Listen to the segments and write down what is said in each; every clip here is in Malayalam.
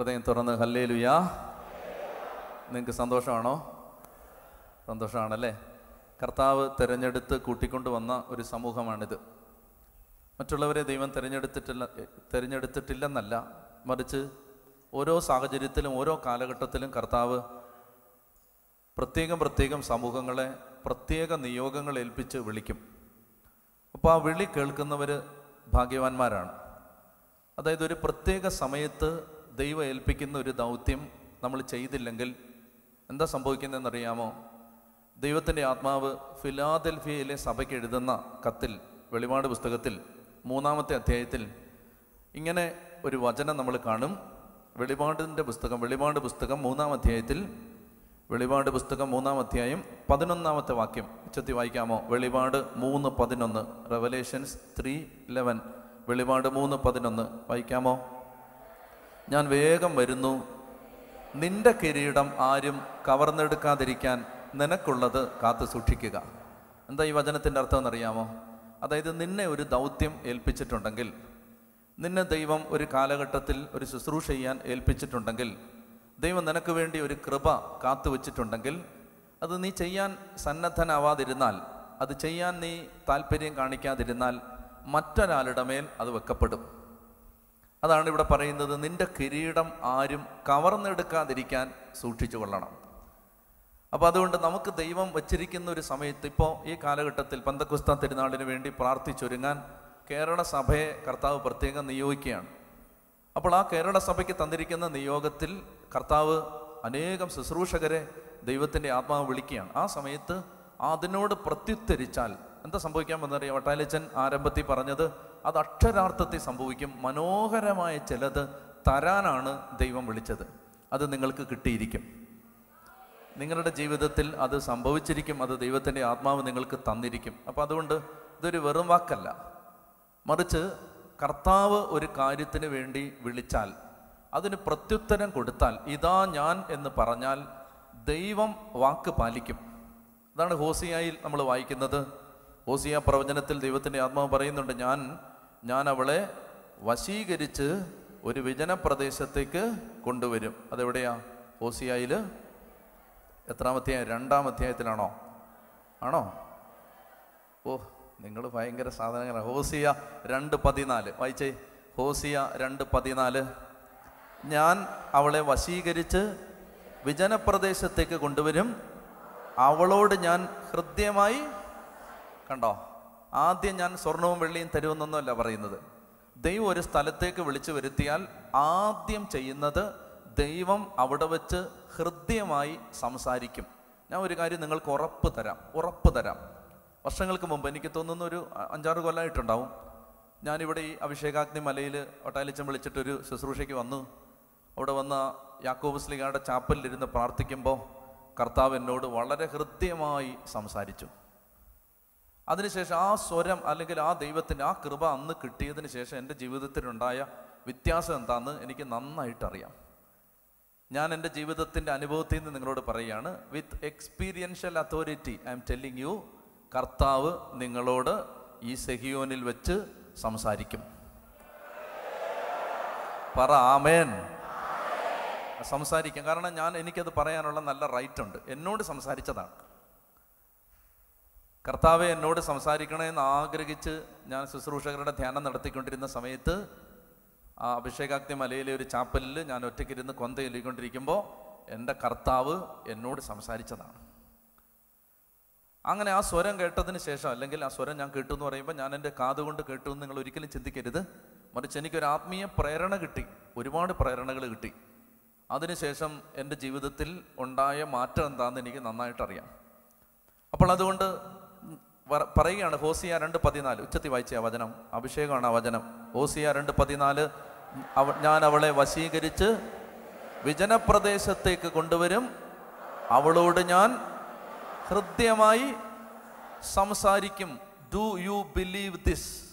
ഹൃദയം തുറന്ന് ഹല്ലേ ലുയാ നിങ്ങൾക്ക് സന്തോഷമാണോ? സന്തോഷമാണല്ലേ? കർത്താവ് തിരഞ്ഞെടുത്ത് കൂട്ടിക്കൊണ്ടുവന്ന ഒരു സമൂഹമാണിത്. മറ്റുള്ളവരെ ദൈവം തിരഞ്ഞെടുത്തിട്ടില്ല തിരഞ്ഞെടുത്തിട്ടില്ലെന്നല്ല മറിച്ച് ഓരോ സാഹചര്യത്തിലും ഓരോ കാലഘട്ടത്തിലും കർത്താവ് പ്രത്യേകം പ്രത്യേകം സമൂഹങ്ങളെ പ്രത്യേക നിയോഗങ്ങൾ ഏൽപ്പിച്ച് വിളിക്കും. അപ്പോൾ ആ വിളി കേൾക്കുന്നവർ ഭാഗ്യവാന്മാരാണ്. അതായത് ഒരു പ്രത്യേക സമയത്ത് ദൈവം ഏൽപ്പിക്കുന്ന ഒരു ദൗത്യം നമ്മൾ ചെയ്തില്ലെങ്കിൽ എന്താ സംഭവിക്കുന്നതെന്നറിയാമോ? ദൈവത്തിന്റെ ആത്മാവ് ഫിലാദൽഫിയയിലെ സഭയ്ക്ക് എഴുതുന്ന കത്തിൽ വെളിപാട് പുസ്തകത്തിൽ മൂന്നാമത്തെ അധ്യായത്തിൽ ഇങ്ങനെ ഒരു വചനം നമ്മൾ കാണും. വെളിപാടിന്റെ പുസ്തകം വെളിപാട് പുസ്തകം മൂന്നാം അധ്യായത്തിൽ വെളിപാട് പുസ്തകം മൂന്നാം അധ്യായം പതിനൊന്നാമത്തെ വാക്യം. ഉച്ചത്തി വായിക്കാമോ? വെളിപാട് മൂന്ന് പതിനൊന്ന് റെവലേഷൻസ് ത്രീ ഇലവൻ. വെളിപാട് മൂന്ന് പതിനൊന്ന് വായിക്കാമോ? ഞാൻ വേഗം വരുന്നു. നിന്റെ കിരീടം ആരും കവർന്നെടുക്കാതിരിക്കാൻ നിനക്കുള്ളത് കാത്തു സൂക്ഷിക്കുക. എന്താ ഈ വചനത്തിന്റെ അർത്ഥം എന്നറിയാമോ? അതായത് നിന്നെ ഒരു ദൗത്യം ഏൽപ്പിച്ചിട്ടുണ്ടെങ്കിൽ നിന്നെ ദൈവം ഒരു കാലഘട്ടത്തിൽ ഒരു ശുശ്രൂഷ ചെയ്യാൻ ഏൽപ്പിച്ചിട്ടുണ്ടെങ്കിൽ ദൈവം നിനക്ക് വേണ്ടി ഒരു കൃപ കാത്തു വച്ചിട്ടുണ്ടെങ്കിൽ അത് നീ ചെയ്യാൻ സന്നദ്ധനാവാതിരുന്നാൽ അത് ചെയ്യാൻ നീ താല്പര്യം കാണിക്കാതിരുന്നാൽ മറ്റൊരാളുടെ മേൽ അത് വെക്കപ്പെടും. അതാണ് ഇവിടെ പറയുന്നത് നിന്റെ കിരീടം ആരും കവർന്നെടുക്കാതിരിക്കാൻ സൂക്ഷിച്ചു കൊള്ളണം. അപ്പോൾ അതുകൊണ്ട് നമുക്ക് ദൈവം വച്ചിരിക്കുന്ന ഒരു സമയത്ത് ഇപ്പോൾ ഈ കാലഘട്ടത്തിൽ പന്തക്കുസ്ത തിരുനാളിന് വേണ്ടി പ്രാർത്ഥിച്ചൊരുങ്ങാൻ കേരള സഭയെ കർത്താവ് പ്രത്യേകം നിയോഗിക്കുകയാണ്. അപ്പോൾ ആ കേരള സഭയ്ക്ക് തന്നിരിക്കുന്ന നിയോഗത്തിൽ കർത്താവ് അനേകം ശുശ്രൂഷകരെ ദൈവത്തിന്റെ ആത്മാവ് വിളിക്കുകയാണ്. ആ സമയത്ത് അതിനോട് പ്രത്യുത്തരിച്ചാൽ എന്താ സംഭവിക്കാൻ വന്നറിയാം വട്ടാലച്ചൻ ആരംഭത്തിൽ പറഞ്ഞത് അത് അക്ഷരാർത്ഥത്തിൽ സംഭവിക്കും. മനോഹരമായ ചിലത് തരാനാണ് ദൈവം വിളിച്ചത്. അത് നിങ്ങൾക്ക് കിട്ടിയിരിക്കും. നിങ്ങളുടെ ജീവിതത്തിൽ അത് സംഭവിച്ചിരിക്കും. അത് ദൈവത്തിന്റെ ആത്മാവ് നിങ്ങൾക്ക് തന്നിരിക്കും. അപ്പോൾ അതുകൊണ്ട് ഇതൊരു വെറും വാക്കല്ല. മറിച്ച് കർത്താവ് ഒരു കാര്യത്തിന് വേണ്ടി വിളിച്ചാൽ അതിന് പ്രത്യുത്തരം കൊടുത്താൽ ഇതാ ഞാൻ എന്ന് പറഞ്ഞാൽ ദൈവം വാക്ക് പാലിക്കും. അതാണ് ഹോസിയായി നമ്മൾ വായിക്കുന്നത്. ഹോസിയ പ്രവചനത്തിൽ ദൈവത്തിന്റെ ആത്മാവ് പറയുന്നുണ്ട് ഞാൻ ഞാൻ അവളെ വശീകരിച്ച് ഒരു വിജന പ്രദേശത്തേക്ക് കൊണ്ടുവരും. അതെവിടെയാ? ഓസിയായിൽ എത്രാമത്തെ രണ്ടാം അധ്യായത്തിലാണോ? ആണോ? ഓ നിങ്ങൾ ഭയങ്കര സാധനങ്ങളാണ് ഹോസിയ രണ്ട് പതിനാല്. വായിച്ചേ. ഹോസിയ രണ്ട് പതിനാല്. ഞാൻ അവളെ വശീകരിച്ച് വിജനപ്രദേശത്തേക്ക് കൊണ്ടുവരും. അവളോട് ഞാൻ ഹൃദ്യമായി കണ്ടോ? ആദ്യം ഞാൻ സ്വർണവും വെള്ളിയും തരുമെന്നൊന്നുമല്ല പറയുന്നത്. ദൈവം ഒരു സ്ഥലത്തേക്ക് വിളിച്ചു വരുത്തിയാൽ ആദ്യം ചെയ്യുന്നത് ദൈവം അവിടെ വെച്ച് ഹൃദ്യമായി സംസാരിക്കും. ഞാൻ ഒരു കാര്യം നിങ്ങൾക്ക് ഉറപ്പ് തരാം ഉറപ്പ് തരാം. വർഷങ്ങൾക്ക് മുമ്പ് എനിക്ക് തോന്നുന്ന ഒരു അഞ്ചാറ് കൊല്ലമായിട്ടുണ്ടാവും ഞാനിവിടെ ഈ അഭിഷേകാഗ്നി മലയിൽ ഒട്ടാലിച്ചം വിളിച്ചിട്ടൊരു ശുശ്രൂഷയ്ക്ക് വന്നു. അവിടെ വന്ന യാക്കോബ് സ്ലിഗായുടെ ചാപ്പലിലിരുന്ന് പ്രാർത്ഥിക്കുമ്പോൾ കർത്താവ് എന്നോട് വളരെ ഹൃദ്യമായി സംസാരിച്ചു. അതിനുശേഷം ആ സ്വരം അല്ലെങ്കിൽ ആ ദൈവത്തിന്റെ ആ കൃപ അന്ന് കിട്ടിയതിന് ശേഷം എന്റെ ജീവിതത്തിലുണ്ടായ വ്യത്യാസം എന്താണെന്ന് എനിക്ക് നന്നായിട്ടറിയാം. ഞാൻ എന്റെ ജീവിതത്തിന്റെ അനുഭവത്തിൽ നിന്ന് നിങ്ങളോട് പറയുകയാണ് with experiential authority I'm telling you കർത്താവ് നിങ്ങളോട് ഈ സെഹിയോനിൽ വെച്ച് സംസാരിക്കും. പറ ആമേൻ. സംസാരിക്കും. കാരണം ഞാൻ എനിക്കത് പറയാനുള്ള നല്ല റൈറ്റ് ഉണ്ട് എന്നോട് സംസാരിച്ചതാണ്. കർത്താവെ എന്നോട് സംസാരിക്കണമെന്ന് ആഗ്രഹിച്ച് ഞാൻ ശുശ്രൂഷകരുടെ ധ്യാനം നടത്തിക്കൊണ്ടിരുന്ന സമയത്ത് ആ അഭിഷേകാഗ്നി മലയിലെ ഒരു ചാപ്പലിൽ ഞാൻ ഒറ്റയ്ക്കിരുന്ന് കൊന്തയില്ലിക്കൊണ്ടിരിക്കുമ്പോൾ എന്റെ കർത്താവ് എന്നോട് സംസാരിച്ചതാണ്. അങ്ങനെ ആ സ്വരം കേട്ടതിന് ശേഷം അല്ലെങ്കിൽ ആ സ്വരം ഞാൻ കേട്ടു എന്ന് പറയുമ്പോൾ ഞാൻ എന്റെ കാതുകൊണ്ട് കേട്ടു എന്ന് നിങ്ങൾ ഒരിക്കലും ചിന്തിക്കരുത്. മറിച്ച് എനിക്കൊരു ആത്മീയ പ്രേരണ കിട്ടി ഒരുപാട് പ്രേരണകൾ കിട്ടി. അതിനുശേഷം എന്റെ ജീവിതത്തിൽ ഉണ്ടായ മാറ്റം എന്താണെന്ന് എനിക്ക് നന്നായിട്ടറിയാം. അപ്പോൾ അതുകൊണ്ട് പറയുകയാണ് ഹോസിയ രണ്ട് പതിനാല്. ഉച്ചത്തി വായിച്ച ആ വചനം അഭിഷേകമാണ് ആ വചനം. ഹോസിയ രണ്ട് പതിനാല് അവ ഞാൻ അവളെ വശീകരിച്ച് വിജനപ്രദേശത്തേക്ക് കൊണ്ടുവരും. അവളോട് ഞാൻ ഹൃദ്യമായി സംസാരിക്കും. Do you believe this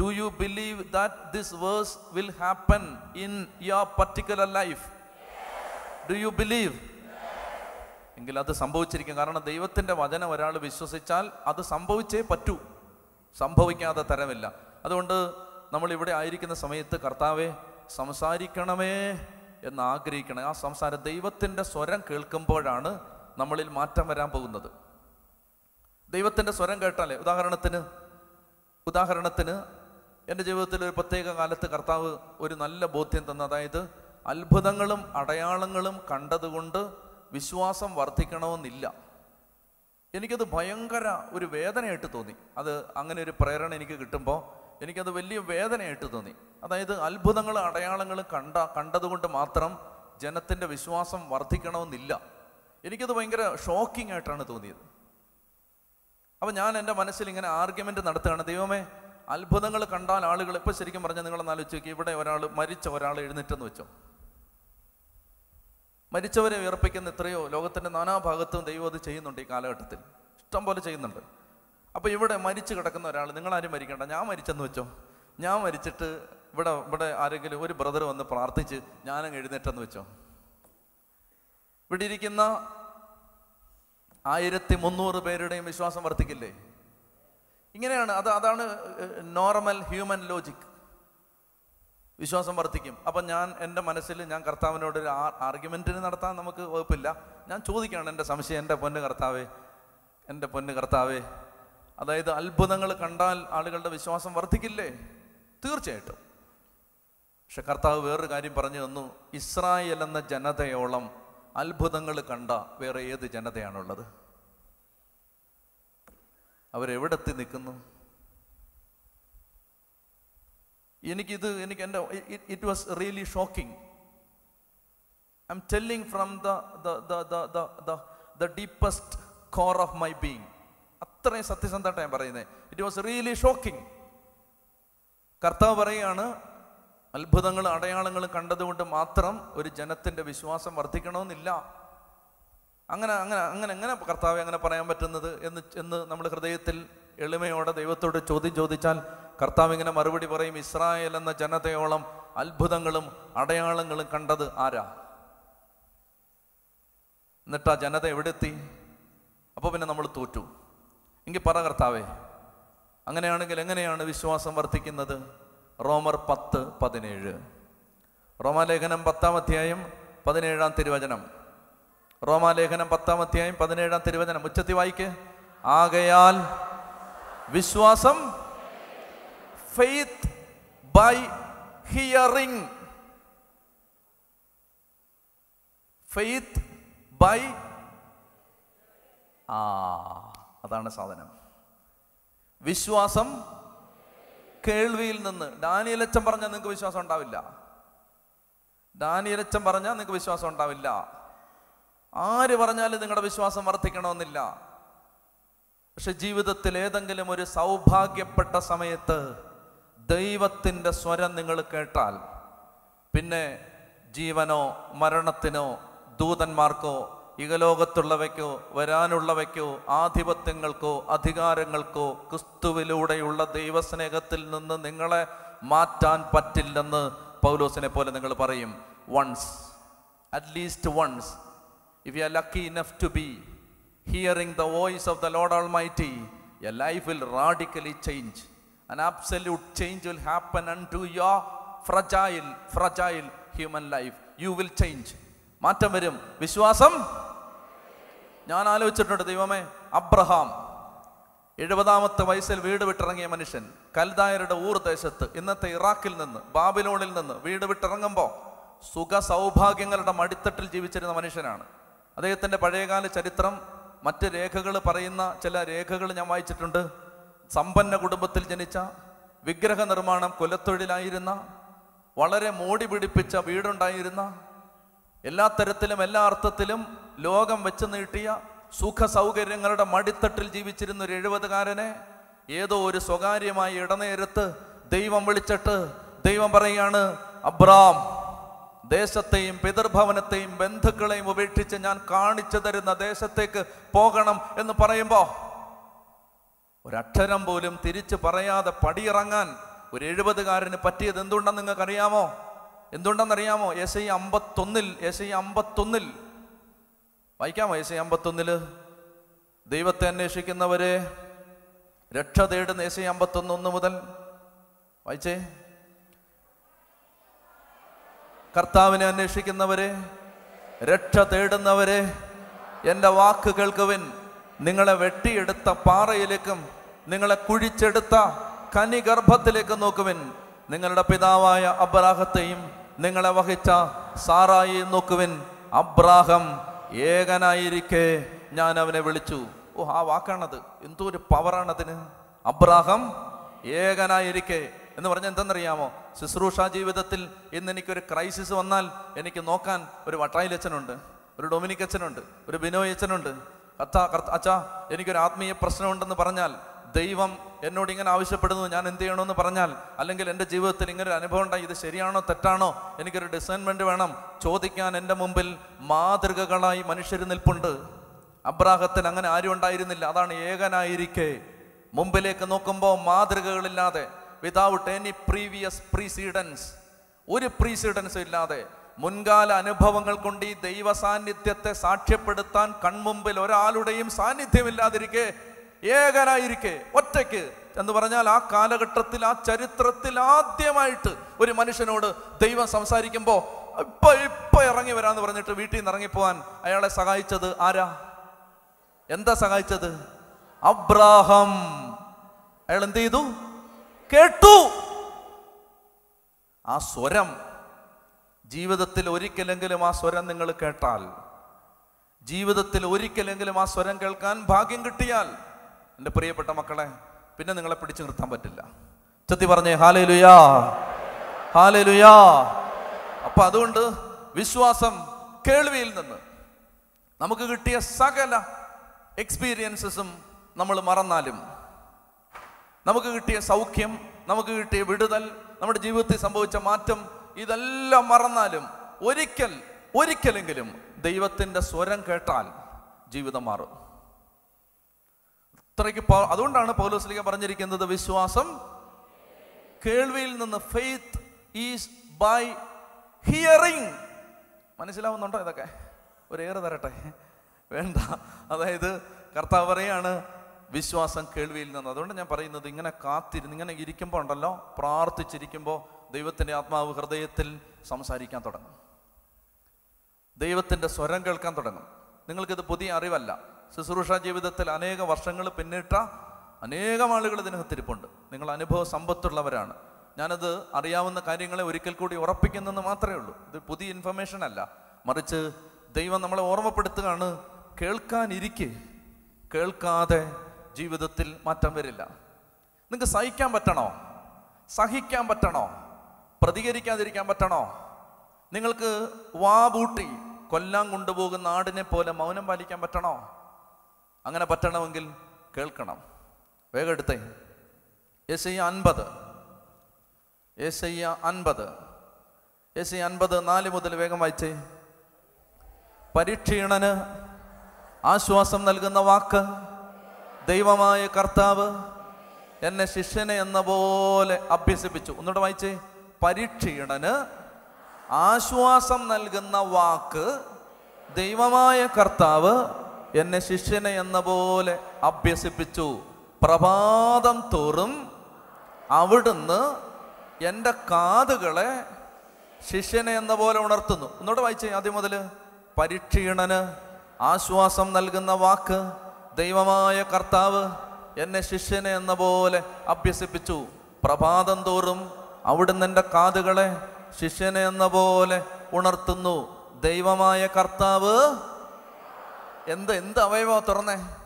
do you believe that this verse will happen in your particular life do you believe എങ്കിൽ അത് സംഭവിച്ചിരിക്കും. കാരണം ദൈവത്തിന്റെ വചനം ഒരാൾ വിശ്വസിച്ചാൽ അത് സംഭവിച്ചേ പറ്റൂ. സംഭവിക്കാതെ തരമില്ല. അതുകൊണ്ട് നമ്മൾ ഇവിടെ ആയിരിക്കുന്ന സമയത്ത് കർത്താവെ സംസാരിക്കണമേ എന്ന് ആഗ്രഹിക്കണം. ആ സംസാരം ദൈവത്തിന്റെ സ്വരം കേൾക്കുമ്പോഴാണ് നമ്മളിൽ മാറ്റം വരാൻ പോകുന്നത്. ദൈവത്തിന്റെ സ്വരം കേട്ടാലേ ഉദാഹരണത്തിന് ഉദാഹരണത്തിന് എന്റെ ജീവിതത്തിൽ ഒരു പ്രത്യേക കാലത്ത് കർത്താവ് ഒരു നല്ല ബോധ്യം തന്ന. അതായത് അത്ഭുതങ്ങളും അടയാളങ്ങളും കണ്ടതുകൊണ്ട് വിശ്വാസം വർദ്ധിക്കണമെന്നില്ല. എനിക്കത് ഭയങ്കര ഒരു വേദനയായിട്ട് തോന്നി. അത് അങ്ങനെ ഒരു പ്രേരണ എനിക്ക് കിട്ടുമ്പോൾ എനിക്കത് വലിയ വേദനയായിട്ട് തോന്നി. അതായത് അത്ഭുതങ്ങളും അടയാളങ്ങളും കണ്ട കണ്ടതുകൊണ്ട് മാത്രം ജനത്തിന്റെ വിശ്വാസം വർദ്ധിക്കണമെന്നില്ല. എനിക്കത് ഭയങ്കര ഷോക്കിംഗ് ആയിട്ടാണ് തോന്നിയത്. അപ്പം ഞാൻ എന്റെ മനസ്സിൽ ഇങ്ങനെ ആർഗ്യുമെന്റ് നടത്തുകയാണ് ദൈവമേ അത്ഭുതങ്ങൾ കണ്ടാൽ ആളുകൾ ഇപ്പം ശരിക്കും പറഞ്ഞാൽ നിങ്ങളൊന്ന് നോക്കി ഇവിടെ ഒരാൾ മരിച്ച ഒരാൾ എഴുന്നേറ്റെന്ന് വെച്ചോ. മരിച്ചവരെ ഉയർപ്പിക്കുന്ന എത്രയോ ലോകത്തിന്റെ നാനാഭാഗത്തും ദൈവം അത് ചെയ്യുന്നുണ്ട് ഈ കാലഘട്ടത്തിൽ. ഇഷ്ടം പോലെ ചെയ്യുന്നുണ്ട്. അപ്പോൾ ഇവിടെ മരിച്ചു കിടക്കുന്ന ഒരാൾ നിങ്ങളാരും മരിക്കണ്ട. ഞാൻ മരിച്ചെന്ന് വെച്ചോ. ഞാൻ മരിച്ചിട്ട് ഇവിടെ ഇവിടെ ആരെങ്കിലും ഒരു ബ്രദർ വന്ന് പ്രാർത്ഥിച്ച് ഞാനങ്ങ് എഴുന്നേറ്റെന്ന് വെച്ചോ. ഇവിടെ ഇരിക്കുന്ന ആയിരത്തി മുന്നൂറ് പേരുടെയും വിശ്വാസം വർദ്ധിക്കില്ലേ? ഇങ്ങനെയാണ് അത് അതാണ് നോർമൽ ഹ്യൂമൻ ലോജിക്. വിശ്വാസം വർദ്ധിക്കും. അപ്പം ഞാൻ എന്റെ മനസ്സിൽ ഞാൻ കർത്താവിനോട് ഒരു ആർഗ്യുമെന്റിന് നടത്താൻ നമുക്ക് വകുപ്പില്ല. ഞാൻ ചോദിക്കുകയാണ് എന്റെ സംശയം എന്റെ പൊന്ന് കർത്താവേ എന്റെ പൊന്ന് കർത്താവേ അതായത് അത്ഭുതങ്ങൾ കണ്ടാൽ ആളുകളുടെ വിശ്വാസം വർദ്ധിക്കില്ലേ? തീർച്ചയായിട്ടും. പക്ഷെ കർത്താവ് വേറൊരു കാര്യം പറഞ്ഞു തന്നു. ഇസ്രായേൽ എന്ന ജനതയോളം അത്ഭുതങ്ങൾ കണ്ട വേറെ ഏത് ജനതയാണുള്ളത്? അവരെവിടെത്തി നിൽക്കുന്നു? എനിക്കിത് എനിക്ക് എന്റെ it was really shocking I'm telling from the the deepest core of my being അത്രയും സത്യസന്ധമായിട്ട് ഞാൻ പറയുന്നത് ഇറ്റ് വാസ് റിയലി ഷോക്കിംഗ് കർത്താവ് പറയുകയാണ് അത്ഭുതങ്ങളും അടയാളങ്ങളും കണ്ടതുകൊണ്ട് മാത്രം ഒരു ജനത്തിന്റെ വിശ്വാസം വർദ്ധിക്കണമെന്നില്ല. അങ്ങനെ അങ്ങനെ അങ്ങനെ എങ്ങനെ കർത്താവ് അങ്ങനെ പറയാൻ പറ്റുന്നത് എന്ന് എന്ന് നമ്മൾ ഹൃദയത്തിൽ എളിമയോടെ ദൈവത്തോട് ചോദ്യം ചോദിച്ചാൽ കർത്താവ് ഇങ്ങനെ മറുപടി പറയും ഇസ്രായേൽ എന്ന ജനതയോളം അത്ഭുതങ്ങളും അടയാളങ്ങളും കണ്ടത് ആരാ? എന്നിട്ട് ആ ജനത എവിടെ എത്തി അപ്പോൾ പിന്നെ നമ്മൾ തോറ്റു. എങ്കിൽ പറ കർത്താവേ അങ്ങനെയാണെങ്കിൽ എങ്ങനെയാണ് വിശ്വാസം വർദ്ധിക്കുന്നത് റോമർ പത്ത് പതിനേഴ്. റോമാലേഖനം പത്താം അധ്യായം പതിനേഴാം തിരുവചനം. റോമാലേഖനം പത്താം അധ്യായം പതിനേഴാം തിരുവചനം. ഉച്ചത്തി വായിക്കേ. ആകയാൽ വിശ്വാസം faith by hearing faith by ആ അതാണ് സാധനം. വിശ്വാസം കേൾവിയിൽ നിന്ന്. ഡാനിയലച്ചൻ പറഞ്ഞാൽ നിങ്ങൾക്ക് വിശ്വാസം ഉണ്ടാവില്ല. ഡാനിയലച്ചൻ പറഞ്ഞാൽ നിങ്ങൾക്ക് വിശ്വാസം ഉണ്ടാവില്ല. ആര് പറഞ്ഞാലും നിങ്ങളുടെ വിശ്വാസം വർദ്ധിക്കണമെന്നില്ല. പക്ഷെ ജീവിതത്തിൽ ഏതെങ്കിലും ഒരു സൗഭാഗ്യപ്പെട്ട സമയത്ത് ദൈവത്തിന്റെ സ്വരം നിങ്ങൾ കേട്ടാൽ പിന്നെ ജീവനോ മരണത്തിനോ ദൂതന്മാർക്കോ ഇകലോകത്തുള്ളവയ്ക്കോ വരാനുള്ളവയ്ക്കോ ആധിപത്യങ്ങൾക്കോ അധികാരങ്ങൾക്കോ ക്രിസ്തുവിലൂടെയുള്ള ദൈവസ്നേഹത്തിൽ നിന്ന് നിങ്ങളെ മാറ്റാൻ പറ്റില്ലെന്ന് പൗലോസിനെ പോലെ നിങ്ങൾ പറയും once at least once if you are lucky enough to be hearing the voice of the Lord Lord mighty your life will radically change. An absolute change will happen unto your fragile, fragile human life. You will change. മാറ്റം വരും വിശ്വാസം ഞാൻ ആലോചിച്ചിട്ടുണ്ട് ദൈവമേ അബ്രഹാം എഴുപതാമത്തെ വയസ്സിൽ വീട് വിട്ടിറങ്ങിയ മനുഷ്യൻ കൽദായരുടെ ഊർ ദേശത്ത് ഇന്നത്തെ ഇറാഖിൽ നിന്ന് ബാബിലോണിൽ നിന്ന് വീട് വിട്ടിറങ്ങുമ്പോൾ സുഖ സൗഭാഗ്യങ്ങളുടെ മടിത്തട്ടിൽ ജീവിച്ചിരുന്ന മനുഷ്യനാണ് അദ്ദേഹത്തിന്റെ പഴയകാല ചരിത്രം മറ്റ് രേഖകൾ പറയുന്ന ചില രേഖകൾ ഞാൻ വായിച്ചിട്ടുണ്ട് സമ്പന്ന കുടുംബത്തിൽ ജനിച്ച വിഗ്രഹ നിർമ്മാണം കുലത്തൊഴിലായിരുന്ന വളരെ മോടി പിടിപ്പിച്ച വീടുണ്ടായിരുന്ന എല്ലാ തരത്തിലും എല്ലാ അർത്ഥത്തിലും ലോകം വെച്ച് നീട്ടിയ സുഖ സൗകര്യങ്ങളുടെ മടിത്തട്ടിൽ ജീവിച്ചിരുന്ന ഒരു എഴുപതുകാരനെ ഏതോ ഒരു സ്വകാര്യമായ ഇടനേരത്ത് ദൈവം വിളിച്ചിട്ട് ദൈവം പറയുകയാണ് അബ്രാം ദേശത്തെയും പിതൃഭവനത്തെയും ബന്ധുക്കളെയും ഉപേക്ഷിച്ച് ഞാൻ കാണിച്ചു തരുന്ന ദേശത്തേക്ക് പോകണം എന്ന് പറയുമ്പോൾ ഒരക്ഷരം പോലും തിരിച്ചു പറയാതെ പടിയിറങ്ങാൻ ഒരു എഴുപതുകാരന് പറ്റിയത് എന്തുണ്ടെന്ന് നിങ്ങൾക്ക് അറിയാമോ എന്തുകൊണ്ടെന്നറിയാമോ എസ് ഐ അമ്പത്തൊന്നിൽ എസ് ഐ അമ്പത്തൊന്നിൽ. വായിക്കാമോ എസ് ഐ അമ്പത്തൊന്നിൽ? ദൈവത്തെ അന്വേഷിക്കുന്നവരെ രക്ഷ തേടുന്ന എസ് ഐ അമ്പത്തൊന്ന് ഒന്ന് മുതൽ. വായിച്ചേ. കർത്താവിനെ അന്വേഷിക്കുന്നവരെ രക്ഷ തേടുന്നവരെ എന്റെ വാക്ക് കേൾക്കുവിൻ. നിങ്ങളെ വെട്ടിയെടുത്ത പാറയിലേക്കും നിങ്ങളെ കുഴിച്ചെടുത്ത കനി കനിഗർഭത്തിലേക്കും നോക്കുവിൻ. നിങ്ങളുടെ പിതാവായ അബ്രാഹത്തെയും നിങ്ങളെ വഹിച്ച സാറായി നോക്കുവിൻ. അബ്രാഹം ഏകനായിരിക്കെ ഞാൻ അവനെ വിളിച്ചു. ഓ ആ വാക്കാണത്. എന്തോ ഒരു പവറാണതിന്. അബ്രാഹം ഏകനായിരിക്കെ എന്ന് പറഞ്ഞാൽ എന്തെന്നറിയാമോ? ശുശ്രൂഷ ജീവിതത്തിൽ ഇന്ന് എനിക്കൊരു ക്രൈസിസ് വന്നാൽ എനിക്ക് നോക്കാൻ ഒരു വട്ടായിലച്ഛനുണ്ട് ഒരു ഡൊമിനിക് അച്ഛനുണ്ട് ഒരു ബിനോയ് അച്ഛനുണ്ട്. അച്ഛാ അച്ഛാ എനിക്കൊരു ആത്മീയ പ്രശ്നമുണ്ടെന്ന് പറഞ്ഞാൽ ദൈവം എന്നോട് ഇങ്ങനെ ആവശ്യപ്പെടുന്നു ഞാൻ എന്ത് ചെയ്യണമെന്ന് പറഞ്ഞാൽ അല്ലെങ്കിൽ എന്റെ ജീവിതത്തിൽ ഇങ്ങനെ ഒരു അനുഭവം ഉണ്ടായി ഇത് ശരിയാണോ തെറ്റാണോ എനിക്കൊരു ഡിസൈൻമെന്റ് വേണം. ചോദിക്കാൻ എന്റെ മുമ്പിൽ മാതൃകകളായി മനുഷ്യർ നിൽപ്പുണ്ട്. അബ്രാഹത്തിന് അങ്ങനെ ആരും ഉണ്ടായിരുന്നില്ല അതാണ് ഏകനായിരിക്കെ. മുമ്പിലേക്ക് നോക്കുമ്പോൾ മാതൃകകളില്ലാതെ വിതൗട്ട് എനി പ്രീവിയസ് പ്രീസീഡൻസ് ഒരു പ്രീസീഡൻസും ഇല്ലാതെ മുൻകാല അനുഭവങ്ങൾ കൊണ്ട് ഈ ദൈവ സാന്നിധ്യത്തെ സാക്ഷ്യപ്പെടുത്താൻ കൺമുമ്പിൽ ഒരാളുടെയും സാന്നിധ്യമില്ലാതിരിക്കെ ഏകനായിരിക്കെ ഒറ്റയ്ക്ക് എന്ന് പറഞ്ഞാൽ ആ കാലഘട്ടത്തിൽ ആ ചരിത്രത്തിൽ ആദ്യമായിട്ട് ഒരു മനുഷ്യനോട് ദൈവം സംസാരിക്കുമ്പോൾ ഇപ്പൊ ഇപ്പൊ ഇറങ്ങി വരാന്ന് പറഞ്ഞിട്ട് വീട്ടിൽ നിന്ന് ഇറങ്ങിപ്പോവാൻ അയാളെ സഹായിച്ചത് ആരാ? എന്താ സഹായിച്ചത്? അബ്രാഹം. അയാൾ എന്ത് ചെയ്തു? കേട്ടു. ആ സ്വരം ജീവിതത്തിൽ ഒരിക്കലെങ്കിലും ആ സ്വരം നിങ്ങൾ കേട്ടാൽ ജീവിതത്തിൽ ഒരിക്കലെങ്കിലും ആ സ്വരം കേൾക്കാൻ ഭാഗ്യം കിട്ടിയാൽ എന്റെ പ്രിയപ്പെട്ട മക്കളെ പിന്നെ നിങ്ങളെ പിടിച്ചു നിർത്താൻ പറ്റില്ല. ചത്തി പറഞ്ഞേ ഹാലേ ലുയാ ഹാലേ ലുയാ അപ്പൊ അതുകൊണ്ട് വിശ്വാസം കേൾവിയിൽ നിന്ന് നമുക്ക് കിട്ടിയ സകല എക്സ്പീരിയൻസസും നമ്മൾ മറന്നാലും നമുക്ക് കിട്ടിയ സൗഖ്യം നമുക്ക് കിട്ടിയ വിടുതൽ നമ്മുടെ ജീവിതത്തിൽ സംഭവിച്ച മാറ്റം ഇതെല്ലാം മറന്നാലും ഒരിക്കൽ ഒരിക്കലെങ്കിലും ദൈവത്തിന്റെ സ്വരം കേട്ടാൽ ജീവിതം മാറും. അത്രയ്ക്ക് അതുകൊണ്ടാണ് പൗലോസ്ലിക പറഞ്ഞിരിക്കുന്നത് വിശ്വാസം കേൾവിയിൽ നിന്ന് ഫെയ്ത്ത് ഈസ് ബൈ ഹിയറിങ് മനസ്സിലാവുന്നുണ്ടോ ഇതൊക്കെ? ഒരു തരട്ടെ. വേണ്ട. അതായത് കർത്താവ് പറയാണ് വിശ്വാസം കേൾവിയിൽ നിന്ന്. അതുകൊണ്ട് ഞാൻ പറയുന്നത് ഇങ്ങനെ കാത്തിരുന്ന് ഇങ്ങനെ ഇരിക്കുമ്പോൾ ഉണ്ടല്ലോ പ്രാർത്ഥിച്ചിരിക്കുമ്പോൾ ദൈവത്തിന്റെ ആത്മാവ് ഹൃദയത്തിൽ സംസാരിക്കാൻ തുടങ്ങും. ദൈവത്തിന്റെ സ്വരം കേൾക്കാൻ തുടങ്ങും. നിങ്ങൾക്കിത് പുതിയ അറിവല്ല. ശുശ്രൂഷ ജീവിതത്തിൽ അനേക വർഷങ്ങൾ പിന്നിട്ട അനേകം ആളുകൾ ഇതിനകത്തിരിപ്പുണ്ട് നിങ്ങൾ അനുഭവ സമ്പത്തുള്ളവരാണ്. ഞാനത് അറിയാവുന്ന കാര്യങ്ങളെ ഒരിക്കൽ കൂടി ഉറപ്പിക്കുന്നെന്ന് മാത്രമേ ഉള്ളൂ. ഇത് പുതിയ ഇൻഫർമേഷൻ അല്ല. മറിച്ച് ദൈവം നമ്മളെ ഓർമ്മപ്പെടുത്തുകയാണ്. കേൾക്കാനിരിക്കെ കേൾക്കാതെ ജീവിതത്തിൽ മാറ്റം വരില്ല. നിങ്ങൾക്ക് സഹിക്കാൻ പറ്റണോ? സഹിക്കാൻ പറ്റണോ? പ്രതികരിക്കാതിരിക്കാൻ പറ്റണോ? നിങ്ങൾക്ക് വാ പൂട്ടി കൊല്ലാൻ കൊണ്ടുപോകുന്ന ആടിനെ പോലെ മൗനം പാലിക്കാൻ പറ്റണോ? അങ്ങനെ പറ്റണമെങ്കിൽ കേൾക്കണം. വേഗം എടുത്തേ. യെസയ്യ അൻപത്. യെസയ്യ അൻപത്. യെസയ്യ അൻപത് നാല് മുതൽ വേഗം വായിച്ചേ. പരീക്ഷീണന് ആശ്വാസം നൽകുന്ന വാക്ക്. ദൈവമായ കർത്താവ് എന്നെ ശിഷ്യനെ എന്ന പോലെ അഭ്യസിപ്പിച്ചു. ഒന്നുകൂടെ വായിച്ചേ. പരീക്ഷീണന് ആശ്വാസം നൽകുന്ന വാക്ക് ദൈവമായ കർത്താവ് എന്നെ ശിഷ്യനെ എന്ന പോലെ അഭ്യസിപ്പിച്ചു. പ്രഭാതം തോറും അവിടുന്ന് എന്റെ കാതുകളെ ശിഷ്യനെ എന്ന പോലെ ഉണർത്തുന്നു. ഒന്നുകൂടെ വായിച്ചേ ആദ്യം മുതൽ പരീക്ഷീണന് ആശ്വാസം നൽകുന്ന വാക്ക് ദൈവമായ കർത്താവ് എന്നെ ശിഷ്യനെ എന്ന പോലെ അഭ്യസിപ്പിച്ചു. പ്രഭാതം തോറും അവിടുന്ന് എന്റെ കാതുകളെ ശിഷ്യനെ എന്ന പോലെ ഉണർത്തുന്നു. ദൈവമായ കർത്താവ് എന്ത് എന്ത് അവയവ തുറന്നേ?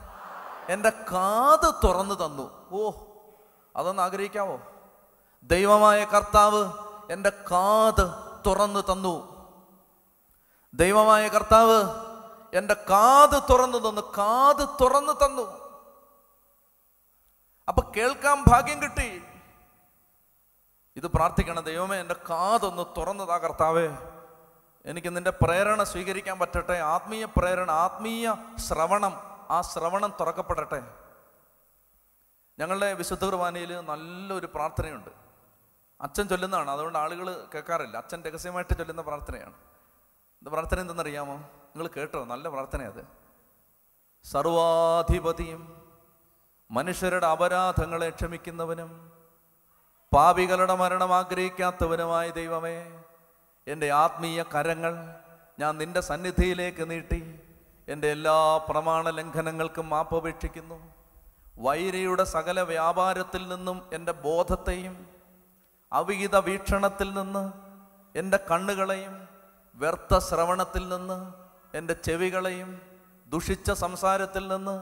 എന്റെ കാത് തുറന്നു തന്നു. ഓ അതൊന്ന് ആഗ്രഹിക്കാവോ? ദൈവമായ കർത്താവ് എന്റെ കാത് തുറന്നു തന്നു. ദൈവമായ കർത്താവ് എന്റെ കാത് തുറന്നു തന്നു കാത് തുറന്നു തന്നു. അപ്പൊ കേൾക്കാൻ ഭാഗ്യം കിട്ടി. ഇത് പ്രാർത്ഥിക്കണം ദൈവമേ എന്റെ കാതൊന്ന് തുറന്നതാ കർത്താവേ. എനിക്ക് നിന്റെ പ്രേരണ സ്വീകരിക്കാൻ പറ്റട്ടെ. ആത്മീയ പ്രേരണ ആത്മീയ ശ്രവണം ആ ശ്രവണം തുറക്കപ്പെടട്ടെ. ഞങ്ങളുടെ വിശുദ്ധ കുർബാനയിൽ നല്ലൊരു പ്രാർത്ഥനയുണ്ട്. അച്ഛൻ ചൊല്ലുന്നതാണ് അതുകൊണ്ട് ആളുകൾ കേൾക്കാറില്ല. അച്ഛൻ രഹസ്യമായിട്ട് ചൊല്ലുന്ന പ്രാർത്ഥനയാണ്. ഇത് പ്രാർത്ഥന എന്തെന്നറിയാമോ? നിങ്ങൾ കേട്ടോ നല്ല പ്രാർത്ഥനയത് സർവാധിപതിയും മനുഷ്യരുടെ അപരാധങ്ങളെ ക്ഷമിക്കുന്നവനും പാപികളുടെ മരണം ആഗ്രഹിക്കാത്തവനുമായ ദൈവമേ എന്റെ ആത്മീയ കരങ്ങൾ ഞാൻ നിന്റെ സന്നിധിയിലേക്ക് നീട്ടി എന്റെ എല്ലാ പ്രമാണ ലംഘനങ്ങൾക്കും മാപ്പപേക്ഷിക്കുന്നു. വൈരയുടെ സകല വ്യാപാരത്തിൽ നിന്നും എന്റെ ബോധത്തെയും അവിഹിത വീക്ഷണത്തിൽ നിന്ന് എന്റെ കണ്ണുകളെയും വ്യർത്ഥ ശ്രവണത്തിൽ നിന്ന് എന്റെ ചെവികളെയും ദുഷിച്ച സംസാരത്തിൽ നിന്ന്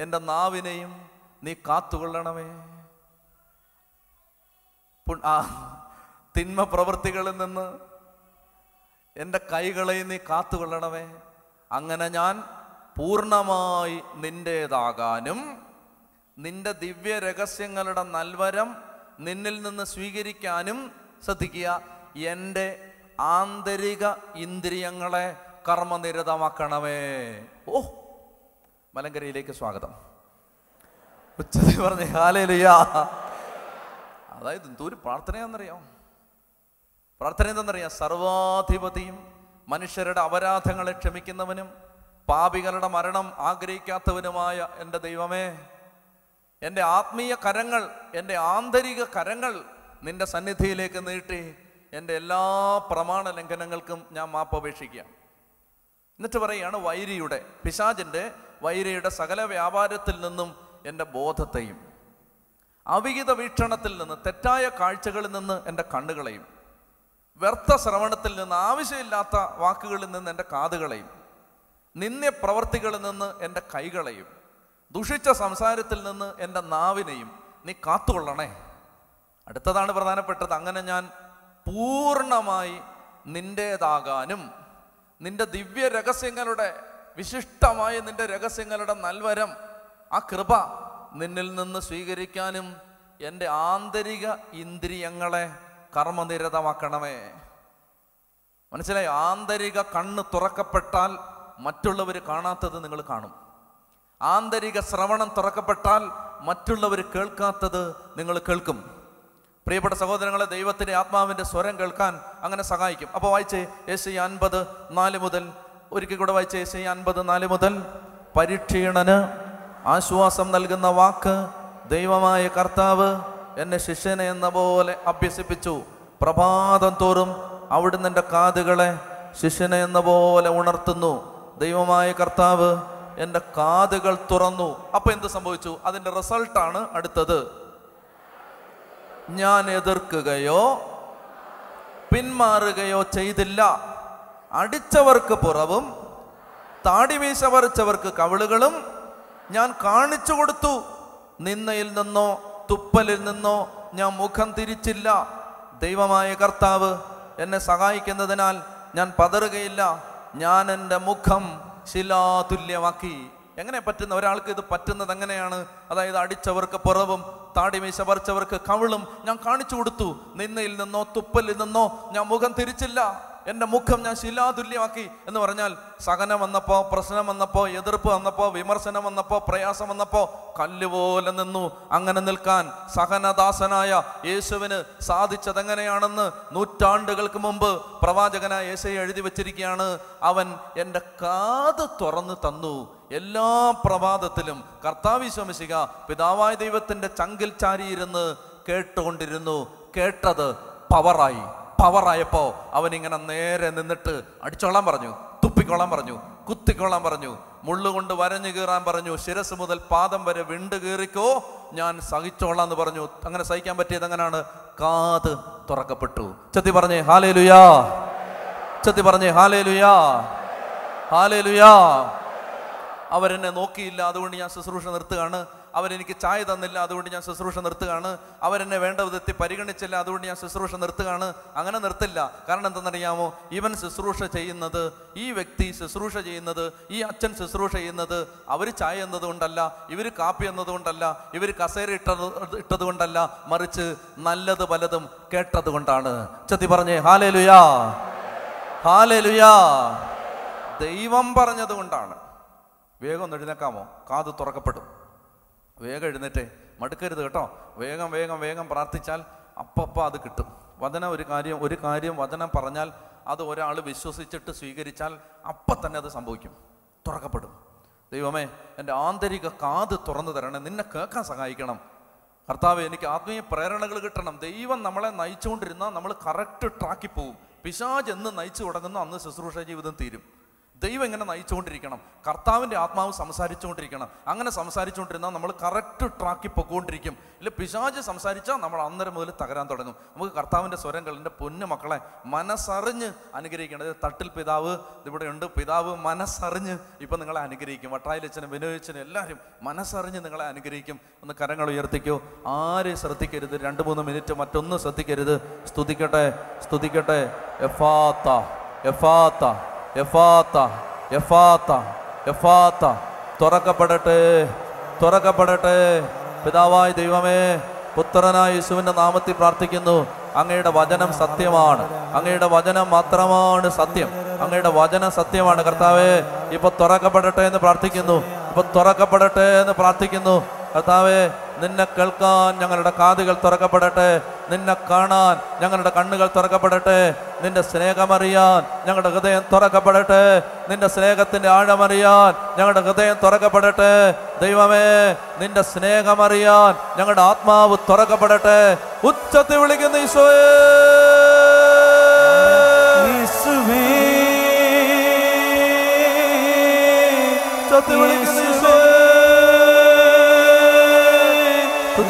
എന്റെ നാവിനെയും നീ കാത്തുകൊള്ളണമേ. തിന്മ പ്രവൃത്തികളിൽ നിന്ന് എന്റെ കൈകളെ നീ കാത്തുകൊള്ളണമേ. അങ്ങനെ ഞാൻ പൂർണമായി നിന്റേതാകാനും നിന്റെ ദിവ്യ രഹസ്യങ്ങളുടെ നൽവരം നിന്നിൽ നിന്ന് സ്വീകരിക്കാനും ശ്രദ്ധിക്കുക. എന്റെ ആന്തരിക ഇന്ദ്രിയങ്ങളെ കർമ്മനിരതമാക്കണമേ. ഓ മലങ്കരയിലേക്ക് സ്വാഗതം. ഉച്ചത്തിൽ പറഞ്ഞ ഹാലേലുയാ. അതായത് എന്തോ ഒരു പ്രാർത്ഥനയാണെന്നറിയാം പ്രാർത്ഥന എന്തെന്നറിയാം സർവാധിപതിയും മനുഷ്യരുടെ അപരാധങ്ങളെ ക്ഷമിക്കുന്നവനും പാപികളുടെ മരണം ആഗ്രഹിക്കാത്തവനുമായ എന്റെ ദൈവമേ എന്റെ ആത്മീയ കരങ്ങൾ എന്റെ ആന്തരിക കരങ്ങൾ നിന്റെ സന്നിധിയിലേക്ക് നീട്ടി എന്റെ എല്ലാ പ്രമാണ ലംഘനങ്ങൾക്കും ഞാൻ മാപ്പപേക്ഷിക്കുക എന്നിട്ട് പറയുകയാണ് വൈരിയുടെ പിശാജിന്റെ വൈരിയുടെ സകല വ്യാപാരത്തിൽ നിന്നും എന്റെ ബോധത്തെയും. അവിഹിത വീക്ഷണത്തിൽ നിന്ന് തെറ്റായ കാഴ്ചകളിൽ നിന്ന് എന്റെ കണ്ണുകളെയും വ്യർത്ഥ ശ്രവണത്തിൽ നിന്ന് ആവശ്യമില്ലാത്ത വാക്കുകളിൽ നിന്ന് എന്റെ കാതുകളെയും നിന്ദ്യ പ്രവർത്തികളിൽ നിന്ന് എന്റെ കൈകളെയും ദുഷിച്ച സംസാരത്തിൽ നിന്ന് എന്റെ നാവിനെയും നീ കാത്തുകൊള്ളണേ. അടുത്തതാണ് പ്രധാനപ്പെട്ടത്. അങ്ങനെ ഞാൻ പൂർണമായി നിന്റേതാകാനും നിന്റെ ദിവ്യ രഹസ്യങ്ങളുടെ വിശിഷ്ടമായ നിന്റെ രഹസ്യങ്ങളുടെ നൽവരം ആ കൃപ നിന്നിൽ നിന്ന് സ്വീകരിക്കാനും എന്റെ ആന്തരിക ഇന്ദ്രിയങ്ങളെ കർമ്മനിരതമാക്കണമേ. മനസ്സിലായി? ആന്തരിക കണ്ണ് തുറക്കപ്പെട്ടാൽ മറ്റുള്ളവർ കാണാത്തത് നിങ്ങൾ കാണും. ആന്തരിക ശ്രവണം തുറക്കപ്പെട്ടാൽ മറ്റുള്ളവർ കേൾക്കാത്തത് നിങ്ങൾ കേൾക്കും. പ്രിയപ്പെട്ട സഹോദരങ്ങളെ ദൈവത്തിന്റെ ആത്മാവിന്റെ സ്വരം കേൾക്കാൻ അങ്ങനെ സഹായിക്കും. അപ്പോൾ വായിച്ചേ യേശു അൻപത് നാല് മുതൽ ഒരിക്കൽ കൂടെ വായിച്ചേ യേശു അൻപത് നാല് മുതൽ പരിക്ഷീണന് ആശ്വാസം നൽകുന്ന വാക്ക് ദൈവമായ കർത്താവ് എന്നെ ശിഷ്യനെ എന്ന പോലെ അഭ്യസിപ്പിച്ചു. പ്രഭാതം തോറും അവിടുന്ന് എന്റെ കാതുകളെ ശിഷ്യനെ എന്ന പോലെ ഉണർത്തുന്നു. ദൈവമായ കർത്താവ് എന്റെ കാതുകൾ തുറന്നു. അപ്പൊ എന്ത് സംഭവിച്ചു? അതിന്റെ റിസൾട്ടാണ് അടുത്തത്. ഞാൻ എതിർക്കുകയോ പിന്മാറുകയോ ചെയ്തില്ല. അടിച്ചവർക്ക് പുറവും താടി വീശ പറിച്ചവർക്ക് കവിളുകളും ഞാൻ കാണിച്ചു കൊടുത്തു. നിന്നയിൽ നിന്നോ തുപ്പലിൽ നിന്നോ ഞാൻ മുഖം തിരിച്ചില്ല. ദൈവമായ കർത്താവ് എന്നെ സഹായിക്കുന്നതിനാൽ ഞാൻ പതറുകയില്ല. ഞാൻ എന്റെ മുഖം ശിലാതുല്യമാക്കി. എങ്ങനെ പറ്റുന്ന? ഒരാൾക്ക് ഇത് പറ്റുന്നത് എങ്ങനെയാണ്? അതായത് അടിച്ചവർക്ക് പുറവും താടിമീശ പറിച്ചവർക്ക് കവിളും ഞാൻ കാണിച്ചു കൊടുത്തു. നിന്നയിൽ നിന്നോ തുപ്പലിൽ നിന്നോ ഞാൻ മുഖം തിരിച്ചില്ല. എന്റെ മുഖം ഞാൻ ശിലാതുല്യമാക്കി എന്ന് പറഞ്ഞാൽ സഹനം വന്നപ്പോൾ പ്രശ്നം വന്നപ്പോൾ എതിർപ്പ് വന്നപ്പോൾ വിമർശനം വന്നപ്പോൾ പ്രയാസം വന്നപ്പോ കല്ലുപോലെ നിന്നു. അങ്ങനെ നിൽക്കാൻ സഹനദാസനായ യേശുവിന് സാധിച്ചതെങ്ങനെയാണെന്ന് നൂറ്റാണ്ടുകൾക്ക് മുമ്പ് പ്രവാചകനായ യേശയെ എഴുതി വച്ചിരിക്കുകയാണ്. അവൻ എന്റെ കാത് തുറന്നു തന്നു. എല്ലാ പ്രഭാതത്തിലും കർത്താവിശ്വമിശിക പിതാവായ ദൈവത്തിന്റെ ചങ്കിൽ ചാരിയിരുന്ന് കേട്ടുകൊണ്ടിരുന്നു. കേട്ടത് പവറായി പവറായപ്പോ അവൻ ഇങ്ങനെ നേരെ നിന്നിട്ട് അടിച്ചോളാൻ പറഞ്ഞു തുപ്പിക്കൊള്ളാൻ പറഞ്ഞു കുത്തിക്കൊള്ളാൻ പറഞ്ഞു മുള്ളുകൊണ്ട് വരഞ്ഞു കീറാൻ പറഞ്ഞു ശിരസ് മുതൽ പാദം വരെ വിണ്ട് കീറിക്കോ ഞാൻ സഹിച്ചോളാം എന്ന് പറഞ്ഞു. അങ്ങനെ സഹിക്കാൻ പറ്റിയത് എങ്ങനെയാണ് കാത് തുറക്കപ്പെട്ടു. ചത്തി പറഞ്ഞേ ഹാലേ ലുയാ ചത്തി പറഞ്ഞേ ഹാലേ ലുയാ ഹാലേ ലുയാ അവരെന്നെ നോക്കിയില്ല അതുകൊണ്ട് ഞാൻ ശുശ്രൂഷ നിർത്തുകയാണ്. അവരെനിക്ക് ചായ തന്നില്ല അതുകൊണ്ട് ഞാൻ ശുശ്രൂഷ നിർത്തുകയാണ്. അവരെന്നെ വേണ്ട വിധത്തിൽ പരിഗണിച്ചില്ല അതുകൊണ്ട് ഞാൻ ശുശ്രൂഷ നിർത്തുകയാണ്. അങ്ങനെ നിർത്തില്ല. കാരണം എന്തെന്നറിയാമോ? ഇവൻ ശുശ്രൂഷ ചെയ്യുന്നത് ഈ വ്യക്തി ശുശ്രൂഷ ചെയ്യുന്നത് ഈ അച്ഛൻ ശുശ്രൂഷ ചെയ്യുന്നത് അവർ ചായ എന്നതുകൊണ്ടല്ല ഇവർ കാപ്പി എന്നതുകൊണ്ടല്ല ഇവർ കസേര ഇട്ടത് ഇട്ടത് കൊണ്ടല്ല മറിച്ച് നല്ലത് പലതും കേട്ടത് കൊണ്ടാണ് ചത്തി പറഞ്ഞേ ഹാലേ ലുയാ ഹാലേ ലുയാ ദൈവം പറഞ്ഞത് കൊണ്ടാണ് വേഗം ഒന്ന് എഴുന്നേക്കാമോ? കാത് തുറക്കപ്പെടും. വേഗം എഴുന്നേറ്റേ മടുക്കരുത് കേട്ടോ. വേഗം വേഗം വേഗം പ്രാർത്ഥിച്ചാൽ അപ്പപ്പം അത് കിട്ടും. വചനം ഒരു കാര്യം ഒരു കാര്യം വചനം പറഞ്ഞാൽ അത് ഒരാൾ വിശ്വസിച്ചിട്ട് സ്വീകരിച്ചാൽ അപ്പം തന്നെ അത് സംഭവിക്കും. തുറക്കപ്പെടും. ദൈവമേ എന്റെ ആന്തരിക കാത് തുറന്നു തരണേ. നിന്നെ കേൾക്കാൻ സഹായിക്കണം. കർത്താവ് എനിക്ക് ആത്മീയ പ്രേരണകൾ കിട്ടണം. ദൈവം നമ്മളെ നയിച്ചുകൊണ്ടിരുന്നാൽ നമ്മൾ കറക്റ്റ് ട്രാക്കിൽ പോവും. പിശാജ് എന്ന് നയിച്ചു തുടങ്ങുന്നു അന്ന് ശുശ്രൂഷ ജീവിതം തീരും. ദൈവം ഇങ്ങനെ നയിച്ചുകൊണ്ടിരിക്കണം. കർത്താവിന്റെ ആത്മാവ് സംസാരിച്ചുകൊണ്ടിരിക്കണം. അങ്ങനെ സംസാരിച്ചുകൊണ്ടിരുന്നാൽ നമ്മൾ കറക്റ്റ് ട്രാക്കിൽ പൊക്കോണ്ടിരിക്കും. ഇല്ല പിശാജ് സംസാരിച്ചാൽ നമ്മൾ അന്നേരം മുതൽ തകരാൻ തുടങ്ങും. നമുക്ക് കർത്താവിന്റെ സ്വരങ്ങൾ എന്റെ പൊന്നു മക്കളെ മനസ്സറിഞ്ഞ് അനുഗ്രഹിക്കണം. തട്ടിൽ പിതാവ് ഇവിടെ ഉണ്ട്. പിതാവ് മനസ്സറിഞ്ഞ് ഇപ്പം നിങ്ങളെ അനുഗ്രഹിക്കും. വട്ടായിലച്ഛനും വിനോദിച്ചനും എല്ലാവരും മനസ്സറിഞ്ഞ് നിങ്ങളെ അനുഗ്രഹിക്കും. ഒന്ന് കരങ്ങൾ ഉയർത്തിക്കോ. ആരെയും ശ്രദ്ധിക്കരുത്? രണ്ട് മൂന്ന് മിനിറ്റ് മറ്റൊന്നും ശ്രദ്ധിക്കരുത്. സ്തുതിക്കട്ടെ സ്തുതിക്കട്ടെ. എഫാത്ത എഫാത്ത. തുറക്കപ്പെടട്ടെ തുറക്കപ്പെടട്ടെ. പിതാവായ ദൈവമേ പുത്രനായ യേശുവിന്റെ നാമത്തിൽ പ്രാർത്ഥിക്കുന്നു. അങ്ങയുടെ വചനം സത്യമാണ്. അങ്ങയുടെ വചനം മാത്രമാണ് സത്യം. അങ്ങയുടെ വചനം സത്യമാണ്. കർത്താവേ ഇപ്പൊ തുറക്കപ്പെടട്ടെ എന്ന് പ്രാർത്ഥിക്കുന്നു. ഇപ്പൊ തുറക്കപ്പെടട്ടെ എന്ന് പ്രാർത്ഥിക്കുന്നു. കർത്താവേ നിന്നെ കേൾക്കാൻ ഞങ്ങളുടെ കാതുകൾ തുറക്കപ്പെടട്ടെ. നിന്നെ കാണാൻ ഞങ്ങളുടെ കണ്ണുകൾ തുറക്കപ്പെടട്ടെ. നിന്റെ സ്നേഹമറിയാൻ ഞങ്ങളുടെ ഹൃദയം തുറക്കപ്പെടട്ടെ. നിന്റെ സ്നേഹത്തിന്റെ ആഴമറിയാൻ ഞങ്ങളുടെ ഹൃദയം തുറക്കപ്പെടട്ടെ. ദൈവമേ നിന്റെ സ്നേഹമറിയാൻ ഞങ്ങളുടെ ആത്മാവ് തുറക്കപ്പെടട്ടെ. ഉച്ചത്തിൽ വിളിക്കുന്ന ഈശോയേ. ഉച്ചത്തിൽ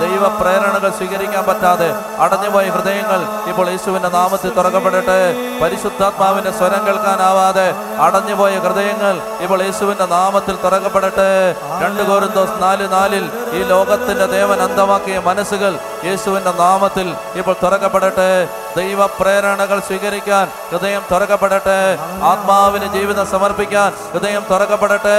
ദൈവ പ്രേരണകൾ സ്വീകരിക്കാൻ പറ്റാതെ അടഞ്ഞുപോയ ഹൃദയങ്ങൾ ഇപ്പോൾ യേശുവിന്റെ നാമത്തിൽ തുറക്കപ്പെടട്ടെ. പരിശുദ്ധാത്മാവിന്റെ സ്വരം കേൾക്കാനാവാതെ അടഞ്ഞുപോയ ഹൃദയങ്ങൾ ഇപ്പോൾ യേശുവിന്റെ നാമത്തിൽ തുറക്കപ്പെടട്ടെ. രണ്ട് കോരുന്തോസ് നാല് നാലിൽ ഈ ലോകത്തിന്റെ ദേവൻ അന്തമാക്കിയ മനസ്സുകൾ യേശുവിന്റെ നാമത്തിൽ ഇപ്പോൾ തുറക്കപ്പെടട്ടെ. ദൈവ പ്രേരണകൾ സ്വീകരിക്കാൻ ഹൃദയം തുറക്കപ്പെടട്ടെ. ആത്മാവിന് ജീവിതം സമർപ്പിക്കാൻ ഹൃദയം തുറക്കപ്പെടട്ടെ.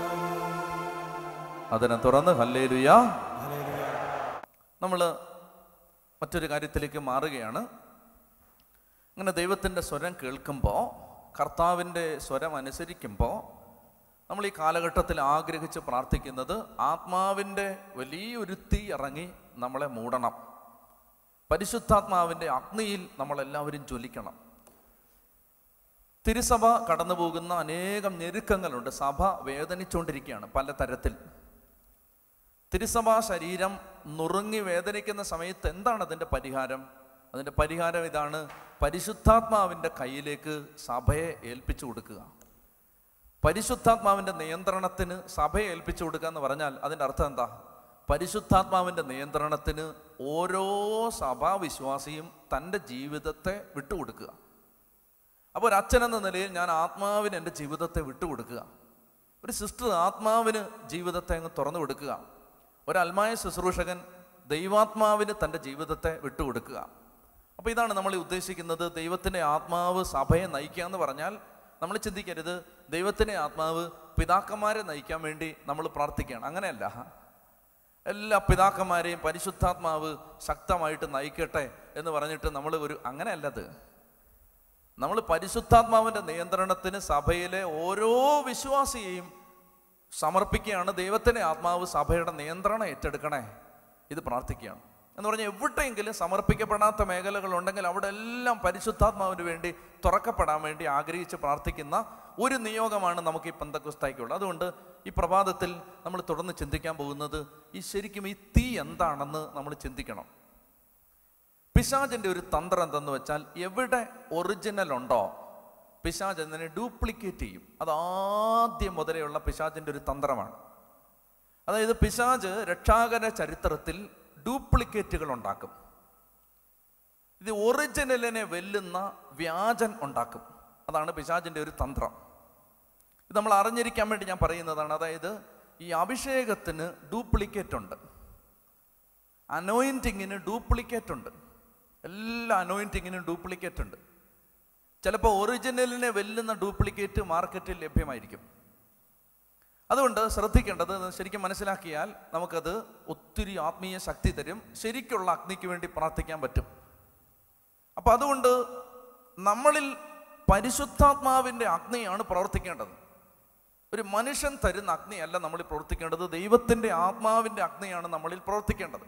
അതിനെ തുറന്ന്. ഹല്ലേലുയ. നമ്മൾ മറ്റൊരു കാര്യത്തിലേക്ക് മാറുകയാണ്. അങ്ങനെ ദൈവത്തിന്റെ സ്വരം കേൾക്കുമ്പോൾ കർത്താവിന്റെ സ്വരം അനുസരിക്കുമ്പോൾ നമ്മൾ ഈ കാലഘട്ടത്തിൽ ആഗ്രഹിച്ച് പ്രാർത്ഥിക്കുന്നത് ആത്മാവിന്റെ വലിയൊരു തീ ഇറങ്ങി നമ്മളെ മൂടണം. പരിശുദ്ധാത്മാവിന്റെ അഗ്നിയിൽ നമ്മളെല്ലാവരും ജ്വലിക്കണം. തിരുസഭ കടന്നു പോകുന്ന അനേകം ഞെരുക്കങ്ങളുണ്ട്. സഭ വേദനിച്ചുകൊണ്ടിരിക്കുകയാണ് പല തരത്തിൽ തിരുസഭാ ശരീരം നുറുങ്ങി വേദനിക്കുന്ന സമയത്ത് എന്താണ് അതിന്റെ പരിഹാരം? അതിന്റെ പരിഹാരം ഇതാണ് പരിശുദ്ധാത്മാവിന്റെ കയ്യിലേക്ക് സഭയെ ഏൽപ്പിച്ചു കൊടുക്കുക. പരിശുദ്ധാത്മാവിന്റെ നിയന്ത്രണത്തിന് സഭയെ ഏൽപ്പിച്ചു കൊടുക്കുക എന്ന് പറഞ്ഞാൽ അതിന്റെ അർത്ഥം എന്താ? പരിശുദ്ധാത്മാവിന്റെ നിയന്ത്രണത്തിന് ഓരോ സഭാവിശ്വാസിയും തന്റെ ജീവിതത്തെ വിട്ടുകൊടുക്കുക അപ്പോൾ ഒരു അച്ഛൻ എന്ന നിലയിൽ ഞാൻ ആത്മാവിന് എന്റെ ജീവിതത്തെ വിട്ടുകൊടുക്കുക ഒരു സിസ്റ്റർ ആത്മാവിന് ജീവിതത്തെ അങ്ങ് തുറന്നു കൊടുക്കുക. ഒരു അൽമായ ശുശ്രൂഷകൻ ദൈവാത്മാവിന് തന്റെ ജീവിതത്തെ വിട്ടുകൊടുക്കുക. അപ്പോൾ ഇതാണ് നമ്മൾ ഉദ്ദേശിക്കുന്നത് ദൈവത്തിന്റെ ആത്മാവ് സഭയെ നയിക്കുക എന്ന് പറഞ്ഞാൽ നമ്മൾ ചിന്തിക്കരുത് ദൈവത്തിന്റെ ആത്മാവ് പിതാക്കന്മാരെ നയിക്കാൻ വേണ്ടി നമ്മൾ പ്രാർത്ഥിക്കുകയാണ്. അങ്ങനെയല്ല. എല്ലാ പിതാക്കന്മാരെയും പരിശുദ്ധാത്മാവ് ശക്തമായിട്ട് നയിക്കട്ടെ എന്ന് പറഞ്ഞിട്ട് നമ്മൾ ഒരു അങ്ങനെയല്ലത് നമ്മൾ പരിശുദ്ധാത്മാവിന്റെ നിയന്ത്രണത്തിന് സഭയിലെ ഓരോ വിശ്വാസിയെയും സമർപ്പിക്കുകയാണ്. ദൈവത്തിന്റെ ആത്മാവ് സഭയുടെ നിയന്ത്രണം ഏറ്റെടുക്കണേ. ഇത് പ്രാർത്ഥിക്കുകയാണ്. എന്ന് പറഞ്ഞാൽ എവിടെയെങ്കിലും സമർപ്പിക്കപ്പെടാത്ത മേഖലകൾ ഉണ്ടെങ്കിൽ അവിടെ എല്ലാം പരിശുദ്ധാത്മാവിന് വേണ്ടി തുറക്കപ്പെടാൻ വേണ്ടി ആഗ്രഹിച്ച് പ്രാർത്ഥിക്കുന്ന ഒരു നിയോഗമാണ് നമുക്ക് ഈ പന്തക്കുസ്തായിക്കുള്ളത്. അതുകൊണ്ട് ഈ പ്രഭാതത്തിൽ നമ്മൾ തുടർന്ന് ചിന്തിക്കാൻ പോകുന്നത് ഈ ശരിക്കും ഈ തീ എന്താണെന്ന് നമ്മൾ ചിന്തിക്കണം. പിശാചിന്റെ ഒരു തന്ത്രം എന്തെന്ന് വെച്ചാൽ എവിടെ ഒറിജിനൽ ഉണ്ടോ പിശാജ് അതിനെ ഡ്യൂപ്ലിക്കേറ്റ് ചെയ്യും. അത് ആദ്യം മുതലെയുള്ള പിശാജിന്റെ ഒരു തന്ത്രമാണ്. അതായത് പിശാജ് രക്ഷാകര ചരിത്രത്തിൽ ഡ്യൂപ്ലിക്കേറ്റുകൾ ഉണ്ടാക്കും. ഇത് ഒറിജിനലിനെ വെല്ലുന്ന വ്യാജൻ ഉണ്ടാക്കും. അതാണ് പിശാജിന്റെ ഒരു തന്ത്രം. ഇത് നമ്മൾ അറിഞ്ഞിരിക്കാൻ വേണ്ടി ഞാൻ പറയുന്നതാണ്. അതായത് ഈ അഭിഷേകത്തിന് ഡ്യൂപ്ലിക്കേറ്റ് ഉണ്ട്. അനോയിന്റിങ്ങിന് ഡ്യൂപ്ലിക്കേറ്റ് ഉണ്ട്. എല്ലാ അനോയിന്റിങ്ങിനും ഡ്യൂപ്ലിക്കേറ്റ് ഉണ്ട്. ചിലപ്പോൾ ഒറിജിനലിനെ വെല്ലുന്ന ഡ്യൂപ്ലിക്കേറ്റ് മാർക്കറ്റിൽ ലഭ്യമായിരിക്കും. അതുകൊണ്ട് ശ്രദ്ധിക്കേണ്ടത് ശരിക്കും മനസ്സിലാക്കിയാൽ നമുക്കത് ഒത്തിരി ആത്മീയ ശക്തി തരും. ശരിക്കുള്ള അഗ്നിക്ക് വേണ്ടി പ്രാർത്ഥിക്കാൻ പറ്റും. അപ്പം അതുകൊണ്ട് നമ്മളിൽ പരിശുദ്ധാത്മാവിന്റെ അഗ്നിയാണ് പ്രവർത്തിക്കേണ്ടത്. ഒരു മനുഷ്യൻ തരുന്ന അഗ്നിയല്ല നമ്മളിൽ പ്രവർത്തിക്കേണ്ടത്. ദൈവത്തിന്റെ ആത്മാവിന്റെ അഗ്നിയാണ് നമ്മളിൽ പ്രവർത്തിക്കേണ്ടത്.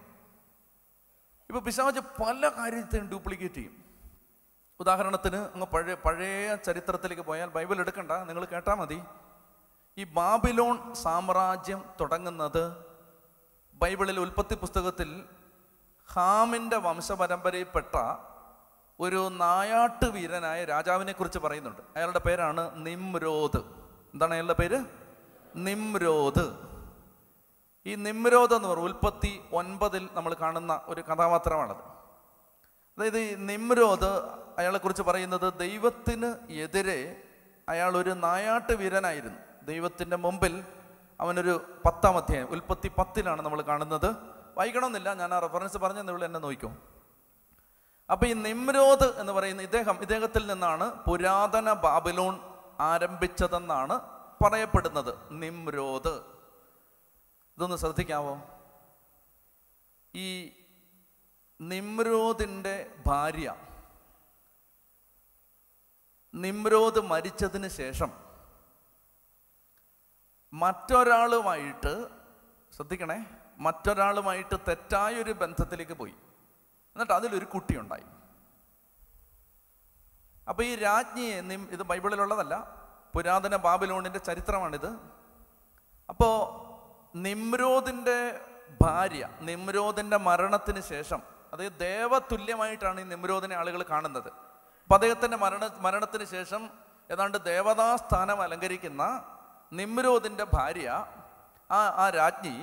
ഇപ്പോൾ പിശാജ് പല കാര്യത്തെയും ഡ്യൂപ്ലിക്കേറ്റ് ചെയ്യും. ഉദാഹരണത്തിന് അങ്ങ് പഴയ പഴയ ചരിത്രത്തിലേക്ക് പോയാൽ ബൈബിൾ എടുക്കണ്ട നിങ്ങൾ കേട്ടാൽ മതി. ഈ ബാബിലോൺ സാമ്രാജ്യം തുടങ്ങുന്നത് ബൈബിളിൽ ഉൽപ്പത്തി പുസ്തകത്തിൽ ഹാമിന്റെ വംശപരമ്പരയിൽപ്പെട്ട ഒരു നായാട്ട് വീരനായ രാജാവിനെ കുറിച്ച് പറയുന്നുണ്ട്. അയാളുടെ പേരാണ് നിംരോദ് എന്താണ് അയാളുടെ പേര്? നിംരോദ് ഈ നിംരോദ് എന്ന് പറയും ഉൽപ്പത്തി ഒൻപതിൽ നമ്മൾ കാണുന്ന ഒരു കഥാപാത്രമാണത്. അതായത് ഈ നിമ്രോദ് അയാളെക്കുറിച്ച് പറയുന്നത് ദൈവത്തിന് എതിരെ അയാൾ ഒരു നായാട്ട് വീരനായിരുന്നു. ദൈവത്തിന്റെ മുമ്പിൽ അവനൊരു പത്താം അധ്യായം ഉൽപ്പത്തി പത്തിലാണ് നമ്മൾ കാണുന്നത്. വായിക്കണമെന്നില്ല ഞാൻ ആ റെഫറൻസ് പറഞ്ഞു നിങ്ങൾ എന്നെ നോക്കും. അപ്പോൾ ഈ നിമ്രോദ് എന്ന് പറയുന്ന ഇദ്ദേഹം ഇദ്ദേഹത്തിൽ നിന്നാണ് പുരാതന ബാബിലോൺ ആരംഭിച്ചതെന്നാണ് പറയപ്പെടുന്നത്. നിമ്രോദ്. ഇതൊന്ന് ശ്രദ്ധിക്കാവോ? ഈ നിമ്രോദിന്റെ ഭാര്യ നിമ്രോദ് മരിച്ചതിന് ശേഷം മറ്റൊരാളുമായിട്ട് ശ്രദ്ധിക്കണേ മറ്റൊരാളുമായിട്ട് തെറ്റായൊരു ബന്ധത്തിലേക്ക് പോയി. എന്നിട്ട് അതിലൊരു കുട്ടിയുണ്ടായി. അപ്പോൾ ഈ രാജ്ഞിയെ നിം ഇത് ബൈബിളിലുള്ളതല്ല പുരാതന ബാബിലോണിന്റെ ചരിത്രമാണിത്. അപ്പോൾ നിമ്രോദിന്റെ ഭാര്യ നിമ്രോദിന്റെ മരണത്തിന് ശേഷം അതായത് ദേവതുല്യമായിട്ടാണ് ഈ നിമ്രോദിനെ ആളുകൾ കാണുന്നത്. അപ്പൊ അദ്ദേഹത്തിന്റെ മരണ മരണത്തിന് ശേഷം ഏതാണ്ട് ദേവതാ സ്ഥാനം അലങ്കരിക്കുന്ന നിമ്രോദിന്റെ ഭാര്യ ആ ആ രാജ്ഞി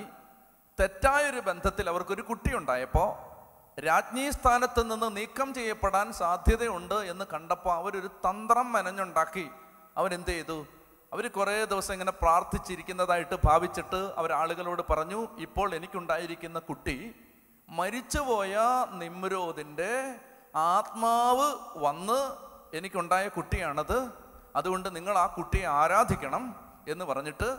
തെറ്റായൊരു ബന്ധത്തിൽ അവർക്കൊരു കുട്ടിയുണ്ടായപ്പോൾ രാജ്ഞി സ്ഥാനത്ത് നിന്ന് നീക്കം ചെയ്യപ്പെടാൻ സാധ്യതയുണ്ട് എന്ന് കണ്ടപ്പോൾ അവരൊരു തന്ത്രം മെനഞ്ഞുണ്ടാക്കി. അവരെന്ത് ചെയ്തു അവർ കുറേ ദിവസം ഇങ്ങനെ പ്രാർത്ഥിച്ചിരിക്കുന്നതായിട്ട് ഭാവിച്ചിട്ട് അവർ ആളുകളോട് പറഞ്ഞു ഇപ്പോൾ എനിക്കുണ്ടായിരിക്കുന്ന കുട്ടി മരിച്ചുപോയ നിമ്രോദിന്റെ ആത്മാവ് വന്ന് എനിക്കുണ്ടായ കുട്ടിയാണത്. അതുകൊണ്ട് നിങ്ങൾ ആ കുട്ടിയെ ആരാധിക്കണം എന്ന് പറഞ്ഞിട്ട്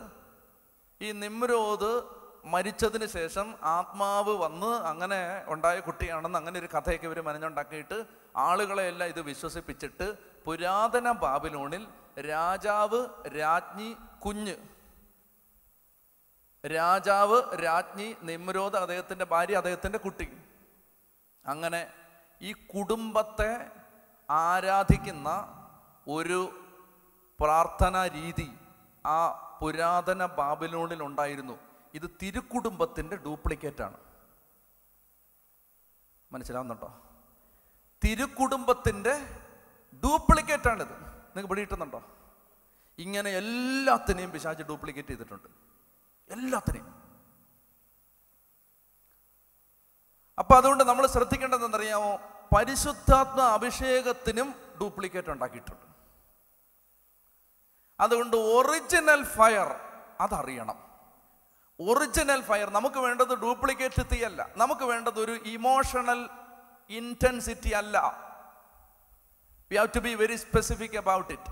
ഈ നിമ്രോത് മരിച്ചതിന് ശേഷം ആത്മാവ് വന്ന് അങ്ങനെ ഉണ്ടായ കുട്ടിയാണെന്ന് അങ്ങനെ ഒരു കഥയൊക്കെ ഇവർ മനഞ്ഞുണ്ടാക്കിയിട്ട് ആളുകളെയെല്ലാം ഇത് വിശ്വസിപ്പിച്ചിട്ട് പുരാതന ബാബിലോണിൽ രാജാവ് രാജ്ഞി കുഞ്ഞ്. രാജാവ് രാജ്ഞി നിമ്രോത് അദ്ദേഹത്തിന്റെ ഭാര്യ അദ്ദേഹത്തിന്റെ കുട്ടി. അങ്ങനെ ഈ കുടുംബത്തെ ആരാധിക്കുന്ന ഒരു പ്രാർത്ഥനാ രീതി ആ പുരാതന ബാബിലോണിൽ ഉണ്ടായിരുന്നു. ഇത് തിരുക്കുടുംബത്തിന്റെ ഡ്യൂപ്ലിക്കേറ്റ് ആണ് മനസ്സിലാവുന്നുണ്ടോ? തിരുക്കുടുംബത്തിന്റെ ഡ്യൂപ്ലിക്കേറ്റ് ആണിത് നിങ്ങൾക്ക് പിടി കിട്ടുന്നുണ്ടോ? ഇങ്ങനെ എല്ലാത്തിനെയും പിശാച് ഡ്യൂപ്ലിക്കേറ്റ് ചെയ്തിട്ടുണ്ട്. എല്ലാത്തിനെയും. അപ്പൊ അതുകൊണ്ട് നമ്മൾ ശ്രദ്ധിക്കേണ്ടത് എന്തറിയാമോ പരിശുദ്ധാത്മ അഭിഷേകത്തിനും ഡ്യൂപ്ലിക്കേറ്റ് ഉണ്ടാക്കിയിട്ടുണ്ട്. അതുകൊണ്ട് ഒറിജിനൽ ഫയർ അതറിയണം. ഒറിജിനൽ ഫയർ നമുക്ക് വേണ്ടത് ഡ്യൂപ്ലിക്കേറ്റ് തീ അല്ല. നമുക്ക് വേണ്ടത് ഒരു ഇമോഷണൽ ഇന്റൻസിറ്റി അല്ല. We have to be very specific about it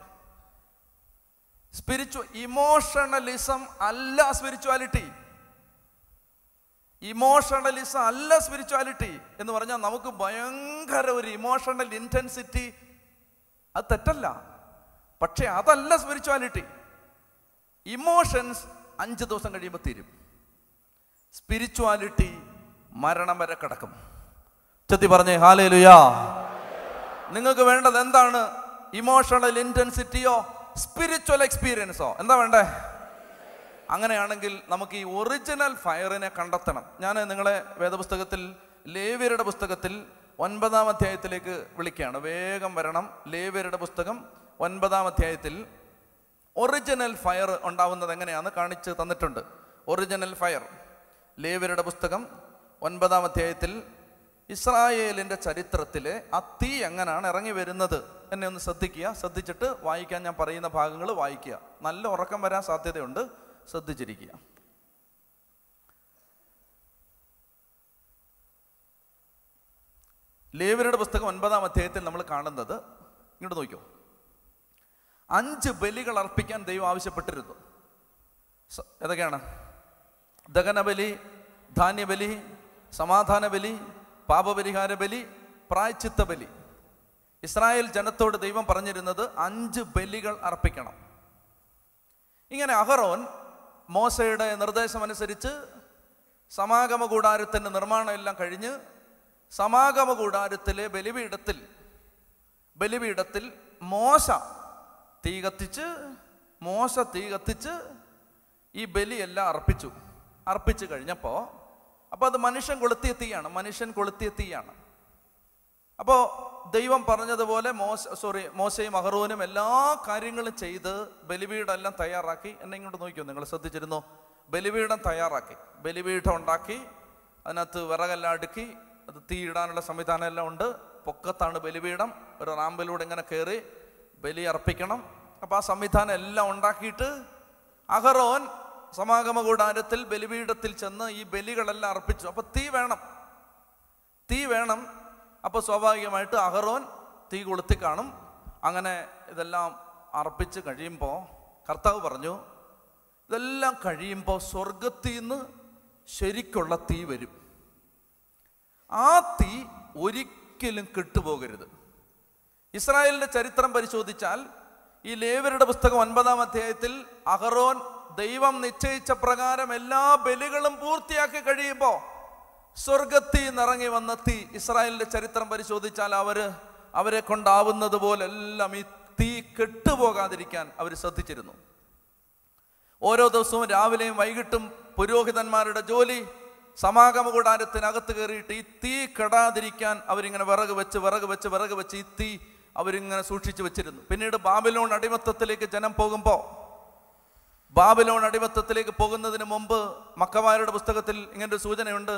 spiritual emotionalism അല്ല സ്പിരിച്വാലിറ്റി ഇമോഷണലിസം അല്ല സ്പിരിച്വാലിറ്റി എന്ന് പറഞ്ഞാൽ നമുക്ക് ഭയങ്കര ഒരു ഇമോഷണൽ ഇന്റൻസിറ്റി അത് തെറ്റല്ല. പക്ഷേ അതല്ല സ്പിരിച്വാലിറ്റി ഇമോഷൻസ് അഞ്ച് ദിവസം കഴിയുമ്പോൾ തീരും. സ്പിരിച്വാലിറ്റി മരണം വരെ കിടക്കും. ചെത്തി പറഞ്ഞേ ഹാലേ ലുയാ നിങ്ങൾക്ക് വേണ്ടത് എന്താണ്? ഇമോഷണൽ ഇന്റൻസിറ്റിയോ സ്പിരിച്വൽ എക്സ്പീരിയൻസോ എന്താ വേണ്ടേ? അങ്ങനെയാണെങ്കിൽ നമുക്ക് ഈ ഒറിജിനൽ ഫയറിനെ കണ്ടെത്തണം. ഞാൻ നിങ്ങളെ വേദപുസ്തകത്തിൽ ലേവ്യരുടെ പുസ്തകത്തിൽ ഒൻപതാം അധ്യായത്തിലേക്ക് വിളിക്കുകയാണ്. വേഗം വരണം. ലേവ്യരുടെ പുസ്തകം ഒൻപതാം അധ്യായത്തിൽ ഒറിജിനൽ ഫയർ ഉണ്ടാവുന്നത് എങ്ങനെയാണ് കാണിച്ച് തന്നിട്ടുണ്ട്. ഒറിജിനൽ ഫയർ ലേവ്യരുടെ പുസ്തകം ഒൻപതാം അധ്യായത്തിൽ ഇസ്രായേലിന്റെ ചരിത്രത്തിലെ ആ തീ എങ്ങനെയാണ് ഇറങ്ങി വരുന്നത്? എന്നെ ഒന്ന് ശ്രദ്ധിക്കുക. ശ്രദ്ധിച്ചിട്ട് വായിക്കാൻ ഞാൻ പറയുന്ന ഭാഗങ്ങൾ വായിക്കുക. നല്ല ഉറക്കം വരാൻ സാധ്യതയുണ്ട്. ശ്രദ്ധിച്ചിരിക്കുക. ലേവരുടെ പുസ്തകം ഒൻപതാം അധ്യായത്തിൽ നമ്മൾ കാണുന്നത് ഇങ്ങോട്ട് നോക്കിയോ അഞ്ച് ബലികൾ അർപ്പിക്കാൻ ദൈവം ആവശ്യപ്പെട്ടിരുന്നു. ഏതൊക്കെയാണ്? ദഹനബലി ധാന്യബലി സമാധാന ബലി പാപപരിഹാര ബലി പ്രായച്ചിത്ത ബലി ഇസ്രായേൽ ജനത്തോട് ദൈവം പറഞ്ഞിരുന്നത് അഞ്ച് ബലികൾ അർപ്പിക്കണം. ഇങ്ങനെ അഹറോൻ മോശയുടെ നിർദ്ദേശമനുസരിച്ച് സമാഗമ കൂടാരത്തിന്റെ നിർമ്മാണം എല്ലാം കഴിഞ്ഞ് സമാഗമ കൂടാരത്തിലെ ബലിപീഠത്തിൽ ബലിപീഠത്തിൽ മോശ തീ കത്തിച്ച് മോശ തീ കത്തിച്ച് ഈ ബലിയെല്ലാം അർപ്പിച്ചു. അർപ്പിച്ചു കഴിഞ്ഞപ്പോൾ അപ്പോൾ അത് മനുഷ്യൻ കൊളുത്തിയ തീയാണ് മനുഷ്യൻ കൊളുത്തിയ തീയാണ്. അപ്പോൾ ദൈവം പറഞ്ഞതുപോലെ മോശ സോറി മോശയും അഹറൂനും എല്ലാ കാര്യങ്ങളും ചെയ്ത് ബലിപീഠമെല്ലാം തയ്യാറാക്കി. എന്നെ ഇങ്ങോട്ട് നോക്കിയോ നിങ്ങൾ ശ്രദ്ധിച്ചിരുന്നു? ബലിപീഠം തയ്യാറാക്കി. ബലിപീഠം ഉണ്ടാക്കി അതിനകത്ത് വിറകെല്ലാം അടുക്കി അത് തീയിടാനുള്ള സംവിധാനം എല്ലാം ഉണ്ട്. പൊക്കത്താണ് ബലിപീഠം. ഒരു റാമ്പിലൂടെ ഇങ്ങനെ കയറി ബലി അർപ്പിക്കണം. അപ്പം ആ സംവിധാനം എല്ലാം ഉണ്ടാക്കിയിട്ട് അഹറോൻ സമാഗമ കൂടാരത്തിൽ ബലിപീഠത്തിൽ ചെന്ന് ഈ ബലികളെല്ലാം അർപ്പിച്ചു. അപ്പം തീ വേണം. തീ വേണം. അപ്പോൾ സ്വാഭാവികമായിട്ട് അഹറോൻ തീ കൊളുത്തി കാണും. അങ്ങനെ ഇതെല്ലാം അർപ്പിച്ച് കഴിയുമ്പോൾ കർത്താവ് പറഞ്ഞു ഇതെല്ലാം കഴിയുമ്പോൾ സ്വർഗത്തിൽ നിന്ന് ശരിക്കുള്ള തീ വരും. ആ തീ ഒരിക്കലും കെട്ടുപോകരുത്. ഇസ്രായേലിന്റെ ചരിത്രം പരിശോധിച്ചാൽ ഈ ലേവരുടെ പുസ്തകം ഒൻപതാം അധ്യായത്തിൽ അഹറോൻ ദൈവം നിശ്ചയിച്ച പ്രകാരം എല്ലാ ബലികളും പൂർത്തിയാക്കി കഴിയുമ്പോൾ സ്വർഗത്തിൽ നിറങ്ങി വന്ന തീ ഇസ്രായേലിന്റെ ചരിത്രം പരിശോധിച്ചാൽ അവർ അവരെ കൊണ്ടാവുന്നത് പോലെ എല്ലാം ഈ തീ കെട്ടുപോകാതിരിക്കാൻ അവർ ശ്രദ്ധിച്ചിരുന്നു. ഓരോ ദിവസവും രാവിലെയും വൈകിട്ടും പുരോഹിതന്മാരുടെ ജോലി സമാഗമ കൂടാരത്തിനകത്ത് കയറിയിട്ട് ഈ തീ കെടാതിരിക്കാൻ അവരിങ്ങനെ വിറക് വെച്ച് വിറക് വെച്ച് വിറക് വെച്ച് ഈ തീ അവരിങ്ങനെ സൂക്ഷിച്ചു വെച്ചിരുന്നു. പിന്നീട് ബാബിലോൺ അടിമത്തത്തിലേക്ക് ജനം പോകുമ്പോൾ ബാബിലോൺ അടിമത്തത്തിലേക്ക് പോകുന്നതിന് മുമ്പ് മക്കവാരുടെ പുസ്തകത്തിൽ ഇങ്ങനൊരു സൂചനയുണ്ട്.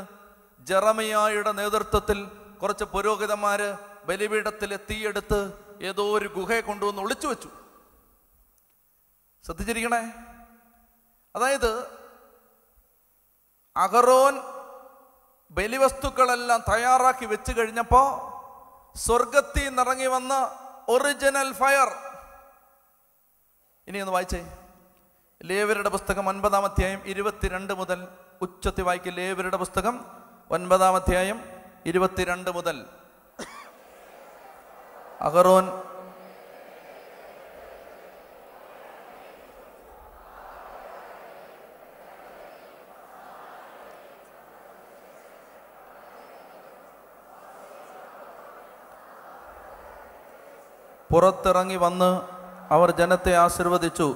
ജെറമിയായുടെ നേതൃത്വത്തിൽ കുറച്ച് പുരോഹിതന്മാര് ബലിപീഠത്തിലെ തീയെടുത്ത് ഏതോ ഒരു ഗുഹയെ കൊണ്ടുവന്ന് ഒളിച്ചു വെച്ചു. ശ്രദ്ധിച്ചിരിക്കണേ? അതായത് അഹറോൻ ബലിവസ്തുക്കളെല്ലാം തയ്യാറാക്കി വെച്ച് കഴിഞ്ഞപ്പോൾ സ്വർഗത്തിൽ നിറങ്ങി വന്ന ഒറിജിനൽ ഫയർ ഇനി ഒന്ന് വായിച്ചേ. ലേവരുടെ പുസ്തകം ഒൻപതാം അധ്യായം ഇരുപത്തിരണ്ട് മുതൽ ഉച്ചത്തി വായിക്കും ലേവരുടെ പുസ്തകം ഒൻപതാം അധ്യായം ഇരുപത്തിരണ്ട് മുതൽ. അഹറോൻ പുറത്തിറങ്ങി വന്ന് അവർ ജനത്തെ ആശീർവദിച്ചു.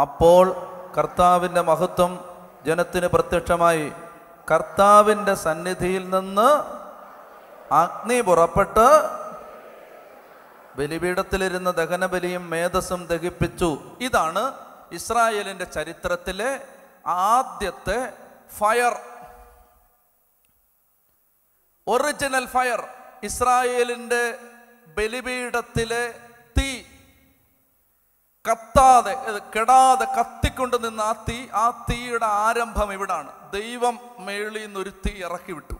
അപ്പോൾ കർത്താവിന്റെ മഹത്വം ജനത്തിന് പ്രത്യക്ഷമായി. കർത്താവിന്റെ സന്നിധിയിൽ നിന്ന് അഗ്നി പുറപ്പെട്ട് ബലിപീഠത്തിലിരുന്ന ദഹനബലിയും മേധസ്സും ദഹിപ്പിച്ചു. ഇതാണ് ഇസ്രായേലിന്റെ ചരിത്രത്തിലെ ആദ്യത്തെ ഫയർ. Original fire. ഇസ്രായേലിന്റെ ബലിപീഠത്തിലെ കത്താതെ കെടാതെ കത്തിക്കൊണ്ട് നിന്ന ആ തീ ആ തീയുടെ ആരംഭം ഇവിടാണ്. ദൈവം മേളിൽ നിന്നൊരു തീ ഇറക്കി വിട്ടു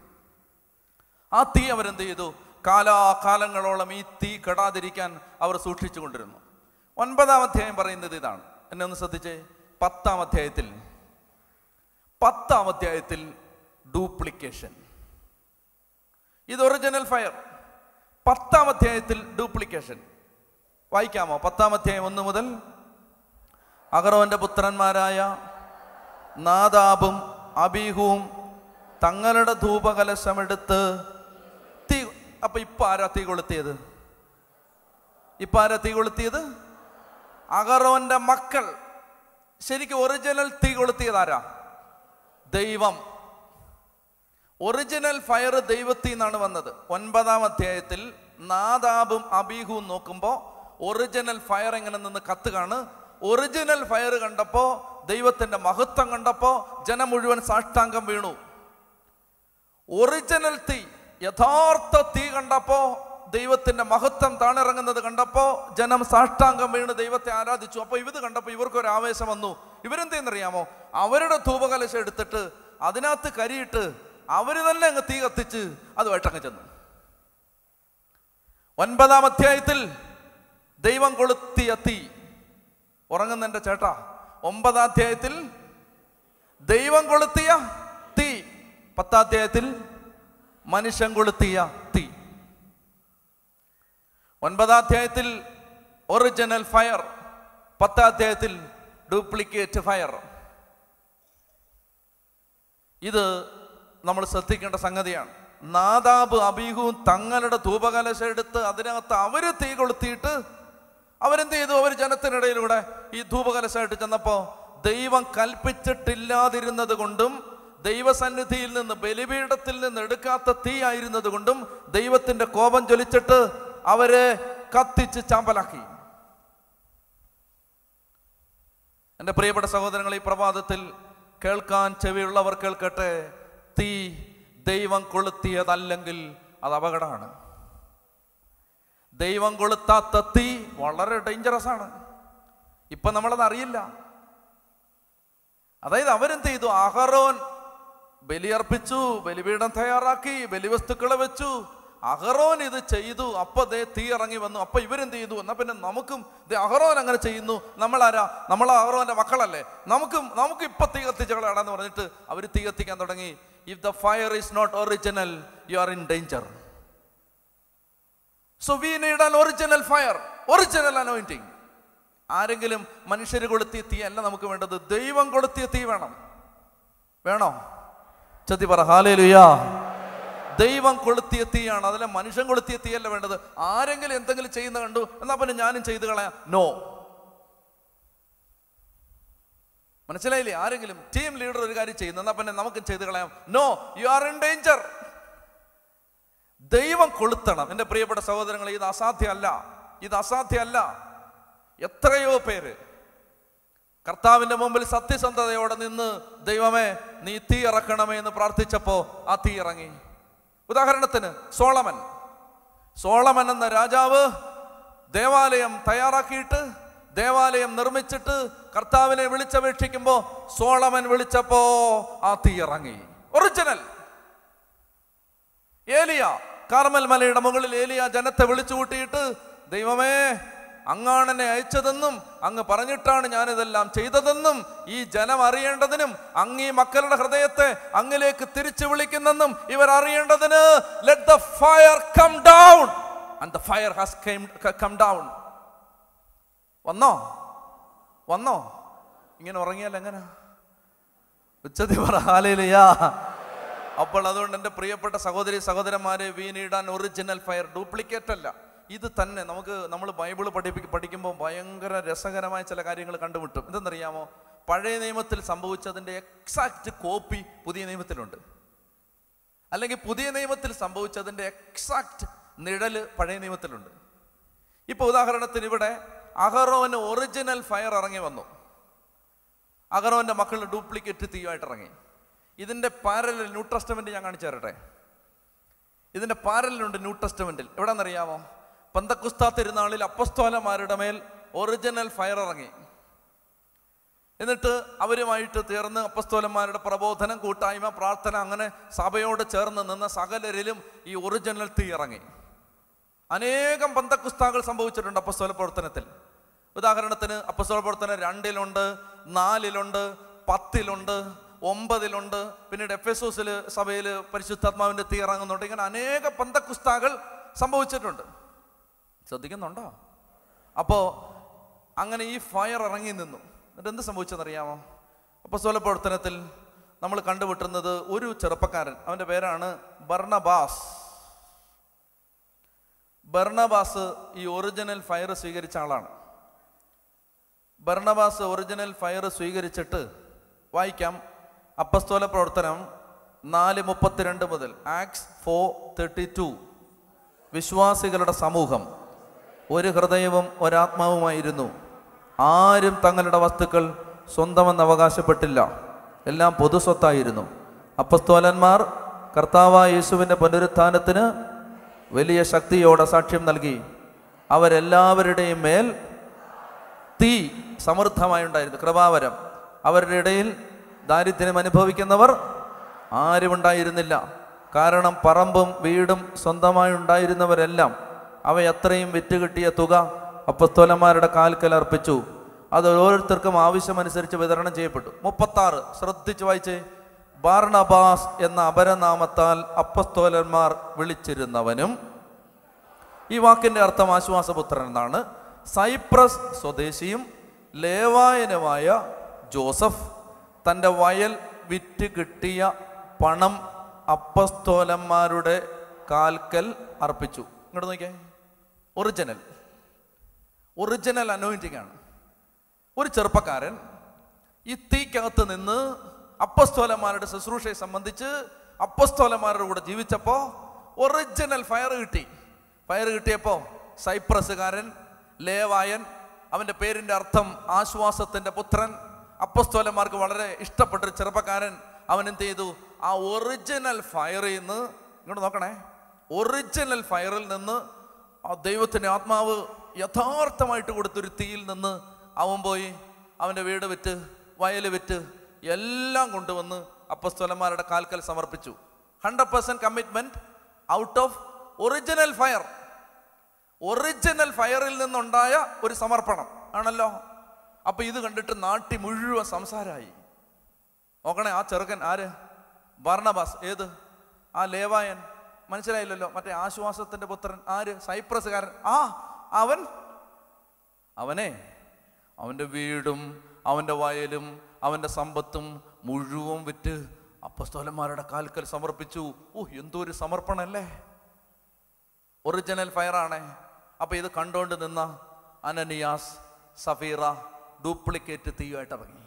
ആ തീ അവരെന്ത് ചെയ്തു കാലാകാലങ്ങളോളം ഈ തീ കെടാതിരിക്കാൻ അവർ സൂക്ഷിച്ചു കൊണ്ടിരുന്നു. ഒൻപതാം അധ്യായം പറയുന്നത് ഇതാണ്. എന്നെ ഒന്ന് ശ്രദ്ധിച്ചേ. പത്താം അധ്യായത്തിൽ പത്താം അധ്യായത്തിൽ ഡ്യൂപ്ലിക്കേഷൻ ഇത് ഒറിജിനൽ ഫയർ പത്താം അധ്യായത്തിൽ ഡ്യൂപ്ലിക്കേഷൻ വായിക്കാമോ? പത്താം അധ്യായം ഒന്ന് മുതൽ അഗറോന്റെ പുത്രന്മാരായ നാദാബും അബീഹുവും തങ്ങളുടെ ധൂപകലശമെടുത്ത് തീ അപ്പൊ ഇപ്പൊ ആരാ തീ കൊളുത്തിയത്? ഇപ്പൊ ആരാ തീ കൊളുത്തിയത്? അഗറോന്റെ മക്കൾ. ശരിക്കും ഒറിജിനൽ തീ കൊളുത്തിയത് ആരാ? ദൈവം. ഒറിജിനൽ ഫയർ ദൈവത്തിൽ നിന്നാണ് വന്നത്. ഒൻപതാം അധ്യായത്തിൽ നാദാബും അബീഹുവും നോക്കുമ്പോൾ ഒറിജിനൽ ഫയർ എങ്ങനെ നിന്ന് കത്തുകാണ് ഒറിജിനൽ ഫയർ കണ്ടപ്പോൾ ദൈവത്തിന്റെ മഹത്വം കണ്ടപ്പോൾ ജനം മുഴുവൻ സാഷ്ടാംഗം വീണു. ഒറിജിനൽ തീ യഥാർത്ഥ തീ കണ്ടപ്പോ ദൈവത്തിന്റെ മഹത്വം താണിറങ്ങുന്നത് കണ്ടപ്പോ ജനം സാഷ്ടാംഗം വീണ് ദൈവത്തെ ആരാധിച്ചു. അപ്പൊ ഇത് കണ്ടപ്പോ ഇവർക്കൊരു ആവേശം വന്നു. ഇവരെന്തെന്നറിയാമോ? അവരുടെ ധൂപകലശം എടുത്തിട്ട് അതിനകത്ത് കരിയിട്ട് അവർ തന്നെ അങ്ങ് തീ കത്തിച്ച് അതുമായിട്ടങ്ങ് ചെന്നു. ഒൻപതാം അധ്യായത്തിൽ ദൈവം കൊളുത്തിയ തീ. ഉറങ്ങുന്ന എന്റെ ചേട്ടാ. ഒമ്പതാം അധ്യായത്തിൽ ദൈവം കൊളുത്തിയ തീ. പത്താം അധ്യായത്തിൽ മനുഷ്യൻ കൊളുത്തിയ തീ. ഒൻപതാം അധ്യായത്തിൽ ഒറിജിനൽ ഫയർ പത്താം അധ്യായത്തിൽ ഡ്യൂപ്ലിക്കേറ്റ് ഫയർ ഇത് നമ്മൾ ശ്രദ്ധിക്കേണ്ട സംഗതിയാണ്. നാദാബ് അബീഹും തങ്ങളുടെ ധൂപകലശ എടുത്ത് അതിനകത്ത് അവർ തീ കൊളുത്തിയിട്ട് അവരെന്ത് ചെയ്തു? അവർ ജനത്തിനിടയിലൂടെ ഈ ധൂപകലശമായിട്ട് ചെന്നപ്പോൾ ദൈവം കൽപ്പിച്ചിട്ടില്ലാതിരുന്നത് കൊണ്ടും ദൈവസന്നിധിയിൽ നിന്ന് ബലിപീഠത്തിൽ നിന്ന് എടുക്കാത്ത തീ ആയിരുന്നത് കൊണ്ടും ദൈവത്തിന്റെ കോപം ജ്വലിച്ചിട്ട് അവരെ കത്തിച്ച് ചാമ്പലാക്കി. എന്റെ പ്രിയപ്പെട്ട സഹോദരങ്ങൾ ഈ പ്രഭാതത്തിൽ കേൾക്കാൻ ചെവിയുള്ളവർ കേൾക്കട്ടെ? തീ ദൈവം കൊളുത്തിയതല്ലെങ്കിൽ അത് അപകടമാണ്. ദൈവം കൊളുത്താത്ത തീ വളരെ ഡേഞ്ചറസ് ആണ്. ഇപ്പൊ നമ്മളത് അറിയില്ല. അതായത് അവരെന്ത് ചെയ്തു? അഹറോൻ ബലിയർപ്പിച്ചു ബലിപീഠം തയ്യാറാക്കി ബലിവസ്തുക്കളെ വെച്ചു. അഹറോൻ ഇത് ചെയ്തു. അപ്പൊ ദേ തീ ഇറങ്ങി വന്നു. അപ്പൊ ഇവരെന്ത് ചെയ്തു? എന്നാ പിന്നെ നമുക്കും ദേ അഹറോൻ അങ്ങനെ ചെയ്യുന്നു. നമ്മളാരാ? നമ്മൾ അഹറോന്റെ മക്കളല്ലേ? നമുക്കും നമുക്ക് ഇപ്പൊ തീ കത്തിച്ചകളാണെന്ന് പറഞ്ഞിട്ട് അവർ തീ കത്തിക്കാൻ തുടങ്ങി. If the fire is not original you are in danger so we need an original fire original anointing ആരെങ്കിലും മനുഷ്യർ കൊളുത്തിയ തീ അല്ല നമുക്ക് വേണ്ടത്. ദൈവം കൊളുത്തിയ തീ വേണം. വേണോ? ചത്തി പറ ഹാലേലുയാ. ദൈവം കൊളുത്തിയ തീയാണ്. അതല്ല മനുഷ്യൻ കൊളുത്തിയ തീയല്ല വേണ്ടത്. ആരെങ്കിലും എന്തെങ്കിലും ചെയ്യുന്ന കണ്ടു എന്നാ പിന്നെ ഞാനും ചെയ്തു കളയാം. നോ മനസ്സിലായില്ലേ? ആരെങ്കിലും ടീം ലീഡർ ഒരു കാര്യം ചെയ്യുന്നു എന്നാ പിന്നെ നമുക്ക് ചെയ്തു കളയാം. No you are in danger ദൈവം കൊളുത്തണം. എന്റെ പ്രിയപ്പെട്ട സഹോദരങ്ങൾ ഇത് അസാധ്യമല്ല. ഇത് അസാധ്യമല്ല. എത്രയോ പേര് കർത്താവിന്റെ മുമ്പിൽ സത്യസന്ധതയോടെ നിന്ന് ദൈവമേ നീ തീ ഇറക്കണമേ എന്ന് പ്രാർത്ഥിച്ചപ്പോൾ ആ തീ ഇറങ്ങി. ഉദാഹരണത്തിന് സോളമൻ. സോളമൻ എന്ന രാജാവ് ദേവാലയം തയ്യാറാക്കിയിട്ട് ദേവാലയം നിർമ്മിച്ചിട്ട് കർത്താവിനെ വിളിച്ചപേക്ഷിക്കുമ്പോൾ സോളമൻ വിളിച്ചപ്പോ ആ തീ ഇറങ്ങി. ഒറിജിനൽ. ഏലിയ. കാർമൽ മലയുടെ മുകളിൽ ഏലിയ ജനത്തെ വിളിച്ചു കൂട്ടിയിട്ട് ദൈവമേ അങ്ങാണ് എന്നെ അയച്ചതെന്നും അങ്ങ് പറഞ്ഞിട്ടാണ് ഞാനിതെല്ലാം ചെയ്തതെന്നും ഈ ജനം അറിയേണ്ടതിനും അങ്ങ് ഈ മക്കളുടെ ഹൃദയത്തെ അങ്ങിലേക്ക് തിരിച്ചു വിളിക്കുന്നെന്നും ഇവർ അറിയേണ്ടതിന് let the fire come down and the fire has come down വന്നോ? വന്നോ? ഇങ്ങനെ ഉറങ്ങിയാൽ എങ്ങനെ? ഉച്ചതി പറ ഹാലയിലയാ അപ്പോൾ അതുകൊണ്ട് എന്റെ പ്രിയപ്പെട്ട സഹോദരി സഹോദരന്മാരെ വീണിടാൻ ഒറിജിനൽ ഫയർ ഡ്യൂപ്ലിക്കേറ്റ് അല്ല. ഇത് തന്നെ നമുക്ക് നമ്മൾ ബൈബിൾ പഠിപ്പി പഠിക്കുമ്പോൾ ഭയങ്കര രസകരമായ ചില കാര്യങ്ങൾ കണ്ടുമുട്ടും. എന്തെന്നറിയാമോ പഴയ നിയമത്തിൽ സംഭവിച്ചതിന്റെ എക്സാക്റ്റ് കോപ്പി പുതിയ നിയമത്തിലുണ്ട്. അല്ലെങ്കിൽ പുതിയ നിയമത്തിൽ സംഭവിച്ചതിന്റെ എക്സാക്റ്റ് നിഴൽ പഴയ നിയമത്തിലുണ്ട്. ഇപ്പോൾ ഉദാഹരണത്തിന് ഇവിടെ അഹറോന് ഒറിജിനൽ ഫയർ ഇറങ്ങി വന്നു. അഹറോന്റെ മക്കൾ ഡ്യൂപ്ലിക്കേറ്റ് തീയുമായിട്ട് ഇറങ്ങി ഇതിന്റെ പാരലൽ ന്യൂ ടെസ്റ്റമെന്റ് ഞാൻ കാണിച്ചു തരട്ടെ? ഇതിന്റെ പാരലുണ്ട് ന്യൂ ടെസ്റ്റമെന്റിൽ എവിടെന്നറിയാമോ? പന്തക്കുസ്താ തിരുനാളിൽ അപ്പസ്തോലന്മാരുടെ മേൽ ഒറിജിനൽ ഫയർ ഇറങ്ങി. എന്നിട്ട് അവരുമായിട്ട് തീർന്ന് അപ്പസ്തോലന്മാരുടെ പ്രബോധനം കൂട്ടായ്മ പ്രാർത്ഥന അങ്ങനെ സഭയോട് ചേർന്ന് നിന്ന സകലരിലും ഈ ഒറിജിനൽ തീ ഇറങ്ങി. അനേകം പന്തക്കുസ്താകൾ സംഭവിച്ചിട്ടുണ്ട് അപ്പസ്തോല പ്രവർത്തനത്തിൽ. ഉദാഹരണത്തിന് അപ്പസ്തോല പ്രവർത്തനം രണ്ടിലുണ്ട് നാലിലുണ്ട് പത്തിലുണ്ട് ഒമ്പതിലുണ്ട്. പിന്നീട് എഫ് എസ് ഒസിൽ സഭയിൽ പരിശുദ്ധാത്മാവിന്റെ തീ ഇറങ്ങുന്നുണ്ട്. ഇങ്ങനെ അനേക പന്തക്കുസ്താകൾ സംഭവിച്ചിട്ടുണ്ട്. ശ്രദ്ധിക്കുന്നുണ്ടോ? അപ്പോൾ അങ്ങനെ ഈ ഫയർ ഇറങ്ങി നിന്നു. എന്നിട്ട് എന്ത് സംഭവിച്ചെന്നറിയാമോ? അപ്പോൾ സ്വല പ്രവർത്തനത്തിൽ നമ്മൾ കണ്ടുപിട്ടുന്നത് ഒരു ചെറുപ്പക്കാരൻ. അവന്റെ പേരാണ് ബർണബാസ്. ബർണബാസ് ഈ ഒറിജിനൽ ഫയർ സ്വീകരിച്ച ആളാണ്. ബർണബാസ് ഒറിജിനൽ ഫയർ സ്വീകരിച്ചിട്ട് വായിക്കാം. അപ്പസ്തോല പ്രവർത്തനം നാല് മുപ്പത്തിരണ്ട് മുതൽ ആക്സ് ഫോർ തേർട്ടി ടു. വിശ്വാസികളുടെ സമൂഹം ഒരു ഹൃദയവും ഒരാത്മാവുമായിരുന്നു. ആരും തങ്ങളുടെ വസ്തുക്കൾ സ്വന്തമെന്ന് അവകാശപ്പെട്ടില്ല. എല്ലാം പൊതുസ്വത്തായിരുന്നു. അപ്പസ്തോലന്മാർ കർത്താവായ യേശുവിന്റെ പുനരുത്ഥാനത്തിന് വലിയ ശക്തിയോടെ സാക്ഷ്യം നൽകി. അവരെല്ലാവരുടെയും മേൽ തീ സമൃദ്ധമായി ഉണ്ടായിരുന്നു കൃപാവരം. അവരുടെ ഇടയിൽ ദാരിദ്ര്യം അനുഭവിക്കുന്നവർ ആരും ഉണ്ടായിരുന്നില്ല. കാരണം പറമ്പും വീടും സ്വന്തമായി ഉണ്ടായിരുന്നവരെല്ലാം അവയത്രയും വിറ്റ് കിട്ടിയ തുക അപ്പസ്തോലന്മാരുടെ കാൽക്കൽ അർപ്പിച്ചു. അത് ഓരോരുത്തർക്കും ആവശ്യമനുസരിച്ച് വിതരണം ചെയ്യപ്പെട്ടു. മുപ്പത്താറ്. ശ്രദ്ധിച്ചു വായിച്ചേ. ബാർണബാസ് എന്ന അപരനാമത്താൽ അപ്പസ്തോലന്മാർ വിളിച്ചിരുന്നവനും ഈ വാക്കിന്റെ അർത്ഥം ആശ്വാസപുത്രൻ എന്നാണ്. സൈപ്രസ് സ്വദേശിയും ലേവായനുമായ ജോസഫ് തന്റെ വയൽ വിറ്റ് കിട്ടിയ പണം അപ്പസ്തോലന്മാരുടെ കാൽക്കൽ അർപ്പിച്ചു. ഇങ്ങോട്ട് നോക്കിയേ. ഒറിജിനൽ. ഒറിജിനൽ അനോയിന്റിംഗ് ആണ്. ഒരു ചെറുപ്പക്കാരൻ ഈ തീക്കകത്ത് നിന്ന് അപ്പസ്തോലന്മാരുടെ ശുശ്രൂഷയെ സംബന്ധിച്ച് അപ്പസ്തോലന്മാരുടെ കൂടെ ജീവിച്ചപ്പോൾ ഒറിജിനൽ ഫയർ കിട്ടി. ഫയർ കിട്ടിയപ്പോൾ സൈപ്രസുകാരൻ ലേവായൻ അവന്റെ പേരിന്റെ അർത്ഥം ആശ്വാസത്തിന്റെ പുത്രൻ അപ്പസ്തോലന്മാർക്ക് വളരെ ഇഷ്ടപ്പെട്ട ഒരു ചെറുപ്പക്കാരൻ അവൻ എന്ത് ചെയ്തു ആ ഒറിജിനൽ ഫയറിൽ നിന്ന് ഇങ്ങോട്ട് നോക്കണേ. ഒറിജിനൽ ഫയറിൽ നിന്ന് ആ ദൈവത്തിന്റെ ആത്മാവ് യഥാർത്ഥമായിട്ട് കൊടുത്തൊരു തീയിൽ നിന്ന് അവൻ പോയി അവന്റെ വീട് വിറ്റ് വയൽ വിറ്റ് എല്ലാം കൊണ്ടുവന്ന് അപ്പസ്തോലന്മാരുടെ കാൽക്കൽ സമർപ്പിച്ചു. Hundred percent commitment out of original fire original ഫയറിൽ നിന്നുണ്ടായ ഒരു സമർപ്പണം. ആണല്ലോ? അപ്പൊ ഇത് കണ്ടിട്ട് നാട്ടി മുഴുവൻ സംസാരമായി നോക്കണേ ആ ചെറുക്കൻ ആര്? ഭർണബാസ് ഏത്? ആ ലേവായൻ. മനസ്സിലായില്ലല്ലോ? മറ്റേ ആശ്വാസത്തിന്റെ പുത്രൻ. ആര്? സൈപ്രസുകാരൻ ആ അവൻ? അവനെ. അവന്റെ വീടും അവന്റെ വയലും അവന്റെ സമ്പത്തും മുഴുവൻ വിറ്റ് അപ്പസ്തോലന്മാരുടെ കാൽക്കൽ സമർപ്പിച്ചു. ഓ എന്തോ ഒരു സമർപ്പണല്ലേ ഒറിജിനൽ ഫയറാണേ അപ്പൊ ഇത് കണ്ടോണ്ട് നിന്ന അനനിയാസ് സഫീറ ഡ്യൂപ്ലിക്കേറ്റ് തീയുമായിട്ട് ഇറങ്ങി.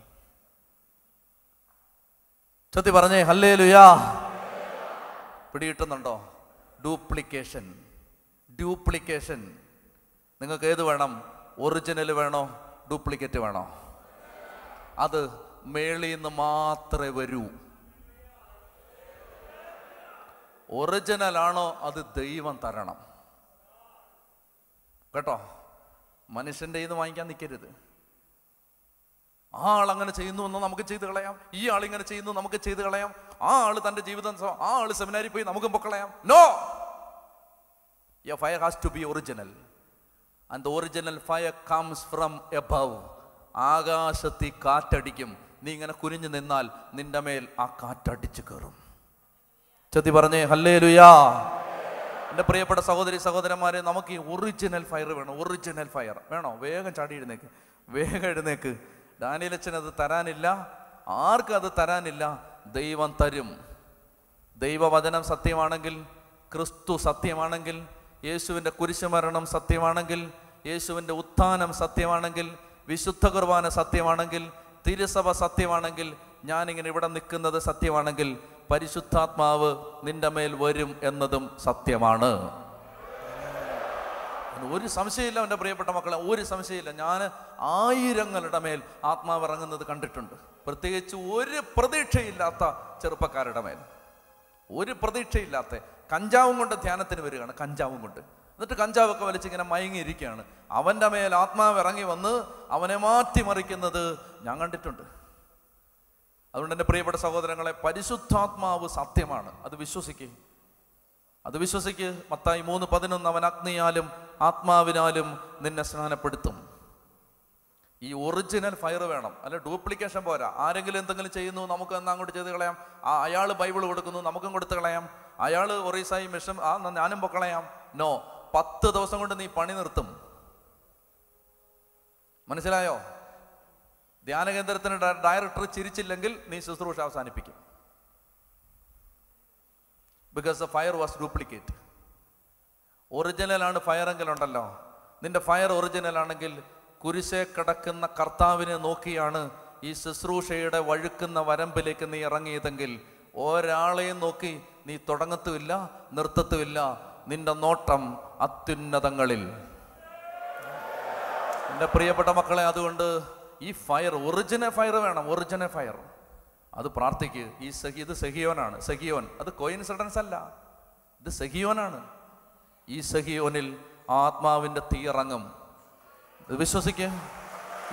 ചത്തി പറഞ്ഞേ ഹല്ലേ ലുയാ പിടികിട്ടുന്നുണ്ടോ? ഡ്യൂപ്ലിക്കേഷൻ. ഡ്യൂപ്ലിക്കേഷൻ. നിങ്ങൾക്ക് ഏത് വേണം? ഒറിജിനൽ വേണോ? ഡ്യൂപ്ലിക്കേറ്റ് വേണോ? അത് മേളിൽ നിന്ന് മാത്രമേ വരൂ. ഒറിജിനൽ ആണോ? അത് ദൈവം തരണം. കേട്ടോ? മനുഷ്യന്റെ ഇത് വാങ്ങിക്കാൻ നിൽക്കരുത് ആ ആൾ അങ്ങനെ ചെയ്യുന്നു എന്ന് നമുക്ക് ചെയ്ത് കളയാം. ഈ ആൾ ഇങ്ങനെ ചെയ്യുന്നു നമുക്ക് ചെയ്ത് കളയാം. ആ ആൾ തന്റെ ജീവിതം ആ ആൾ സെമിനാരിൽ പോയി നമുക്കും പൊക്കളയാം no fire has to be original and the original fire comes from above ആകാശത്തിൽ കാറ്റടിക്കും. നീ ഇങ്ങനെ കുനിഞ്ഞു നിന്നാൽ നിന്റെ മേൽ ആ കാറ്റടിച്ചു കയറും. ചതി പറഞ്ഞേ ഹല്ലേ ലുയാ എന്റെ പ്രിയപ്പെട്ട സഹോദരി സഹോദരന്മാരെ നമുക്ക് ഈ ഒറിജിനൽ ഫയർ വേണം. ഒറിജിനൽ ഫയർ വേണോ? വേഗം ചാടി എഴുന്നേക്ക്. വേഗം എഴുന്നേക്ക്. ഡാനിയലച്ചൻ അത് തരാനില്ല. ആർക്കും അത് തരാനില്ല. ദൈവം തരും. ദൈവവചനം സത്യമാണെങ്കിൽ ക്രിസ്തു സത്യമാണെങ്കിൽ യേശുവിന്റെ കുരിശുമരണം സത്യമാണെങ്കിൽ യേശുവിന്റെ ഉത്ഥാനം സത്യമാണെങ്കിൽ വിശുദ്ധ കുർബാന സത്യമാണെങ്കിൽ തിരുസഭ സത്യമാണെങ്കിൽ ഞാനിങ്ങനെ ഇവിടെ നിൽക്കുന്നത് സത്യമാണെങ്കിൽ പരിശുദ്ധാത്മാവ് നിന്റെ മേൽ വരും എന്നതും സത്യമാണ്. ഒരു സംശയമില്ല എന്റെ പ്രിയപ്പെട്ട മക്കളെ ഒരു സംശയമില്ല. ഞാൻ ആയിരങ്ങളുടെ മേൽ ആത്മാവ് ഇറങ്ങുന്നത് കണ്ടിട്ടുണ്ട്. പ്രത്യേകിച്ച് ഒരു പ്രതീക്ഷയില്ലാത്ത ചെറുപ്പക്കാരുടെ മേൽ. ഒരു പ്രതീക്ഷയില്ലാത്ത കഞ്ചാവും കൊണ്ട് ധ്യാനത്തിന് വരികയാണ് കഞ്ചാവും കൊണ്ട്. എന്നിട്ട് കഞ്ചാവൊക്കെ വലിച്ചിങ്ങനെ മയങ്ങിയിരിക്കുകയാണ്. അവന്റെ മേൽ ആത്മാവ് ഇറങ്ങി വന്ന് അവനെ മാറ്റിമറിക്കുന്നത് ഞാൻ കണ്ടിട്ടുണ്ട്. അതുകൊണ്ട് എന്റെ പ്രിയപ്പെട്ട സഹോദരങ്ങളെ പരിശുദ്ധാത്മാവ് സത്യമാണ്. അത് വിശ്വസിക്കുക അത് വിശ്വസിക്ക്. മത്തായി മൂന്ന് പതിനൊന്ന് അവൻ അഗ്നിയാലും ആത്മാവിനാലും നിന്നെ സ്നാനപ്പെടുത്തും. ഈ ഒറിജിനൽ ഫയർ വേണം. അല്ല ഡ്യൂപ്ലിക്കേഷൻ പോരാ. ആരെങ്കിലും എന്തെങ്കിലും ചെയ്യുന്നു നമുക്ക് എന്നാ അങ്ങോട്ട് ചെയ്ത് കളയാം? ആ അയാൾ ബൈബിൾ കൊടുക്കുന്നു നമുക്കും കൊടുത്ത് കളയാം. അയാൾ ഒറീസായി മിഷൻ ആ ഞാനും പൊക്കളയാം നോ. പത്ത് ദിവസം കൊണ്ട് നീ പണി നിർത്തും. മനസ്സിലായോ? ധ്യാന കേന്ദ്രത്തിന് ഡയറക്ടർ ചിരിച്ചില്ലെങ്കിൽ നീ ശുശ്രൂഷ അവസാനിപ്പിക്കും. Because the fire was duplicate ഒറിജിനലാണ് ഉണ്ടല്ലോ. നിന്റെ ഫയർ ഒറിജിനൽ ആണെങ്കിൽ കുരിശെ കിടക്കുന്ന കർത്താവിനെ നോക്കിയാണ് ഈ ശുശ്രൂഷയുടെ വഴുക്കുന്ന വരമ്പിലേക്ക് നീ ഇറങ്ങിയതെങ്കിൽ ഒരാളെയും നോക്കി നീ തുടങ്ങത്തുമില്ല നിർത്തത്തുമില്ല. നിന്റെ നോട്ടം അത്യുന്നതങ്ങളിൽ. എന്റെ പ്രിയപ്പെട്ട മക്കളെ അതുകൊണ്ട് ഈ ഫയർ ഒറിജിനൽ ഫയർ വേണം ഒറിജിനൽ ഫയർ. അത് പ്രാർത്ഥിക്കുക ഈ സഹി ഇത് സഹിയോനാണ്. സഹിയോൻ. അത് കോയിൻസിഡൻസ് അല്ല. ഇത് സഹിയോനാണ്. ഈ സഹിയോനിൽ ആത്മാവിന്റെ തീയിറങ്ങും. വിശ്വസിക്കുക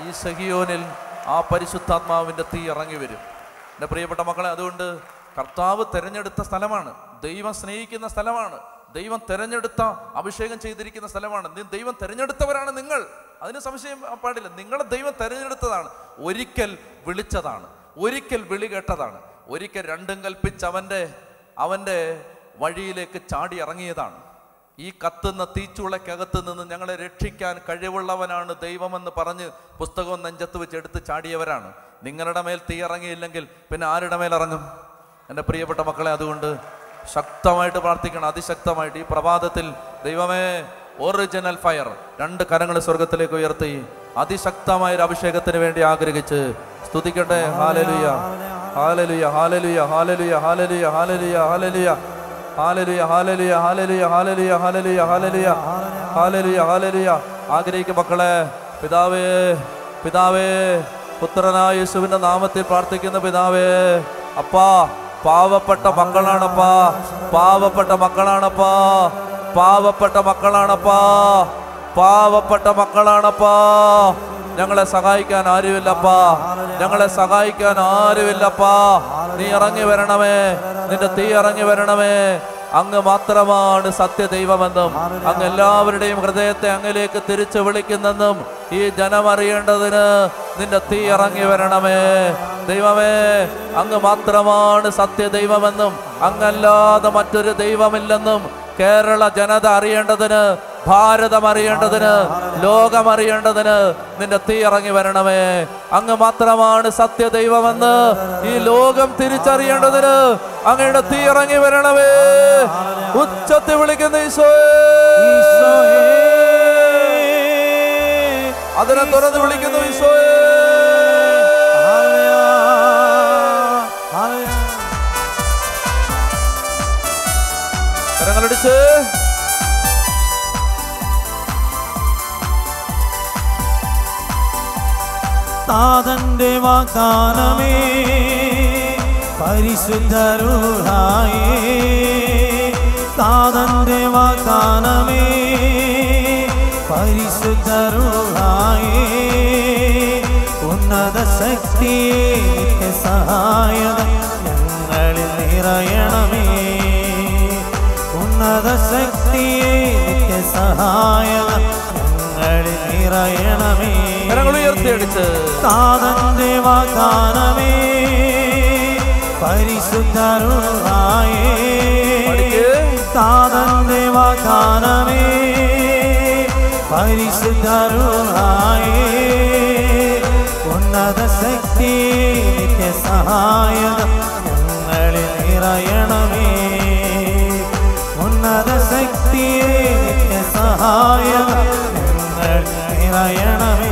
ഈ സഹിയോനിൽ ആ പരിശുദ്ധാത്മാവിന്റെ തീ ഇറങ്ങി വരും. എന്റെ പ്രിയപ്പെട്ട മക്കളെ അതുകൊണ്ട് കർത്താവ് തിരഞ്ഞെടുത്ത സ്ഥലമാണ്. ദൈവം സ്നേഹിക്കുന്ന സ്ഥലമാണ്. ദൈവം തിരഞ്ഞെടുത്ത അഭിഷേകം ചെയ്തിരിക്കുന്ന സ്ഥലമാണ്. ദൈവം തിരഞ്ഞെടുത്തവരാണ് നിങ്ങൾ. അതിന് സംശയം പാടില്ല. നിങ്ങളെ ദൈവം തിരഞ്ഞെടുത്തതാണ്. ഒരിക്കൽ വിളിച്ചതാണ്. ഒരിക്കൽ വിളി കേട്ടതാണ്. ഒരിക്കൽ രണ്ടും കൽപ്പിച്ച് അവന്റെ അവന്റെ വഴിയിലേക്ക് ചാടി ഇറങ്ങിയതാണ്. ഈ കത്തുന്ന തീച്ചുളയ്ക്കകത്ത് നിന്ന് ഞങ്ങളെ രക്ഷിക്കാൻ കഴിവുള്ളവനാണ് ദൈവമെന്ന് പറഞ്ഞ് പുസ്തകം നെഞ്ചത്ത് വെച്ച് എടുത്ത് ചാടിയവരാണ്. നിങ്ങളുടെ മേൽ തീ ഇറങ്ങിയില്ലെങ്കിൽ പിന്നെ ആരുടെ മേൽ ഇറങ്ങും? എന്റെ പ്രിയപ്പെട്ട മക്കളെ അതുകൊണ്ട് ശക്തമായിട്ട് പ്രാർത്ഥിക്കണം. അതിശക്തമായിട്ട്. ഈ പ്രഭാതത്തിൽ ദൈവമേ ഒറിജിനൽ ഫയർ രണ്ട് കരങ്ങൾ സ്വർഗത്തിലേക്ക് ഉയർത്തി അതിശക്തമായ ഒരു അഭിഷേകത്തിന് വേണ്ടി ആഗ്രഹിച്ച് സ്തുതിക്കട്ടെ. ഹാലലുയ ഹാലലുയ. ഹാലലുയ. ഹാലലുയ. ഹാലലുയ. ഹാലലുയ. ഹാലലുയ. ഹാലലുയ ഹാലലുയ ഹാലലുയ ഹാലലുയ ഹാലലുയ ഹാലലുയ ഹാലലുയ ഹാലലുയ. ആഗ്രഹിക്കും മക്കളെ പിതാവേ പിതാവേ പുത്രനായ യേശുവിന്റെ നാമത്തിൽ പ്രാർത്ഥിക്കുന്ന പിതാവേ അപ്പാ പാവപ്പെട്ട മക്കളാണപ്പാ പാവപ്പെട്ട മക്കളാണപ്പാ പാവപ്പെട്ട മക്കളാണപ്പാ പാവപ്പെട്ട മക്കളാണപ്പാ. ഞങ്ങളെ സഹായിക്കാൻ ആരുമില്ലപ്പാ. ഞങ്ങളെ സഹായിക്കാൻ ആരുമില്ലപ്പാ. നീ ഇറങ്ങി വരണമേ. നിന്റെ തീ ഇറങ്ങി വരണമേ. അങ്ങ് മാത്രമാണ് സത്യദൈവമെന്നും അങ്ങ് എല്ലാവരുടെയും ഹൃദയത്തെ അങ്ങിലേക്ക് തിരിച്ചു വിളിക്കുന്നെന്നും ഈ ജനം അറിയേണ്ടതിന് നിന്റെ തീ ഇറങ്ങി വരണമേ. ദൈവമേ അങ്ങ് മാത്രമാണ് സത്യദൈവമെന്നും അങ്ങല്ലാതെ മറ്റൊരു ദൈവമില്ലെന്നും കേരള ജനത അറിയേണ്ടതിന് ഭാരതം അറിയേണ്ടതിന് ലോകം അറിയേണ്ടതിന് നിന്റെ തീ ഇറങ്ങി വരണമേ. അങ്ങ് മാത്രമാണ് സത്യദൈവമെന്ന് ഈ ലോകം തിരിച്ചറിയേണ്ടതിന് അങ്ങയുടെ തീ ഇറങ്ങി വരണമേ. ഉച്ചത്തിൽ വിളിക്കുന്ന ഈശോയേ. അതിനെ തുറന്ന് വിളിക്കുന്നു ഈശോയേ. കരങ്ങളടിച്ച്. താതന്റെ വാഗ്ദാനമേ. പരിശുദ്ധരുഹായേ നാഥന്റെ വാഗ്ദാനമേ. പരിശുദ്ധരുഹായേ ഉന്നത ശക്തിയെ സഹായത ഞങ്ങളിൽ നിറയണമേ. ഉന്നത ശക്തിയെ സഹായത ഞങ്ങളിൽ നിറയണമേ. കരങ്ങൾ ഉയർത്തിയടിച്ച്. താതന്റെ വാഗ്ദാനമേ. പരിശുദ്ധരുഹായേ പഠിക്ക്. താതന്റെ വാഗ്ദാനമേ. പരിശുദ്ധരുഹായേ ഉന്നത ശക്തി നിത്യ സഹായത ഞങ്ങളിൽ നിറയണമേ. ഉന്നത ശക്തിയെ നിത്യ സഹായത നിറയണമേ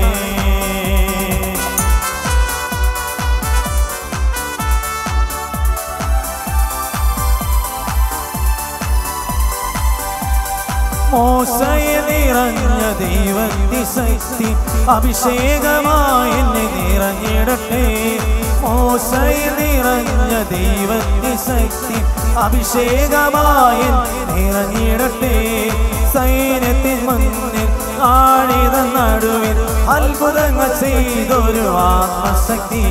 മോശയെ നിറഞ്ഞ ദൈവത്തി ശക്തി അഭിഷേകമായി നിറഞ്ഞിടട്ടെ. മോശയെ നിറഞ്ഞ ദൈവത്തി ശക്തി അഭിഷേകമായി നിറഞ്ഞിടട്ടെ. സൈന്യത്തിൽ മുന്നിൽ ആണിത നടുവിൽ അത്ഭുതങ്ങൾ ചെയ്തൊരു ആത്മശക്തി.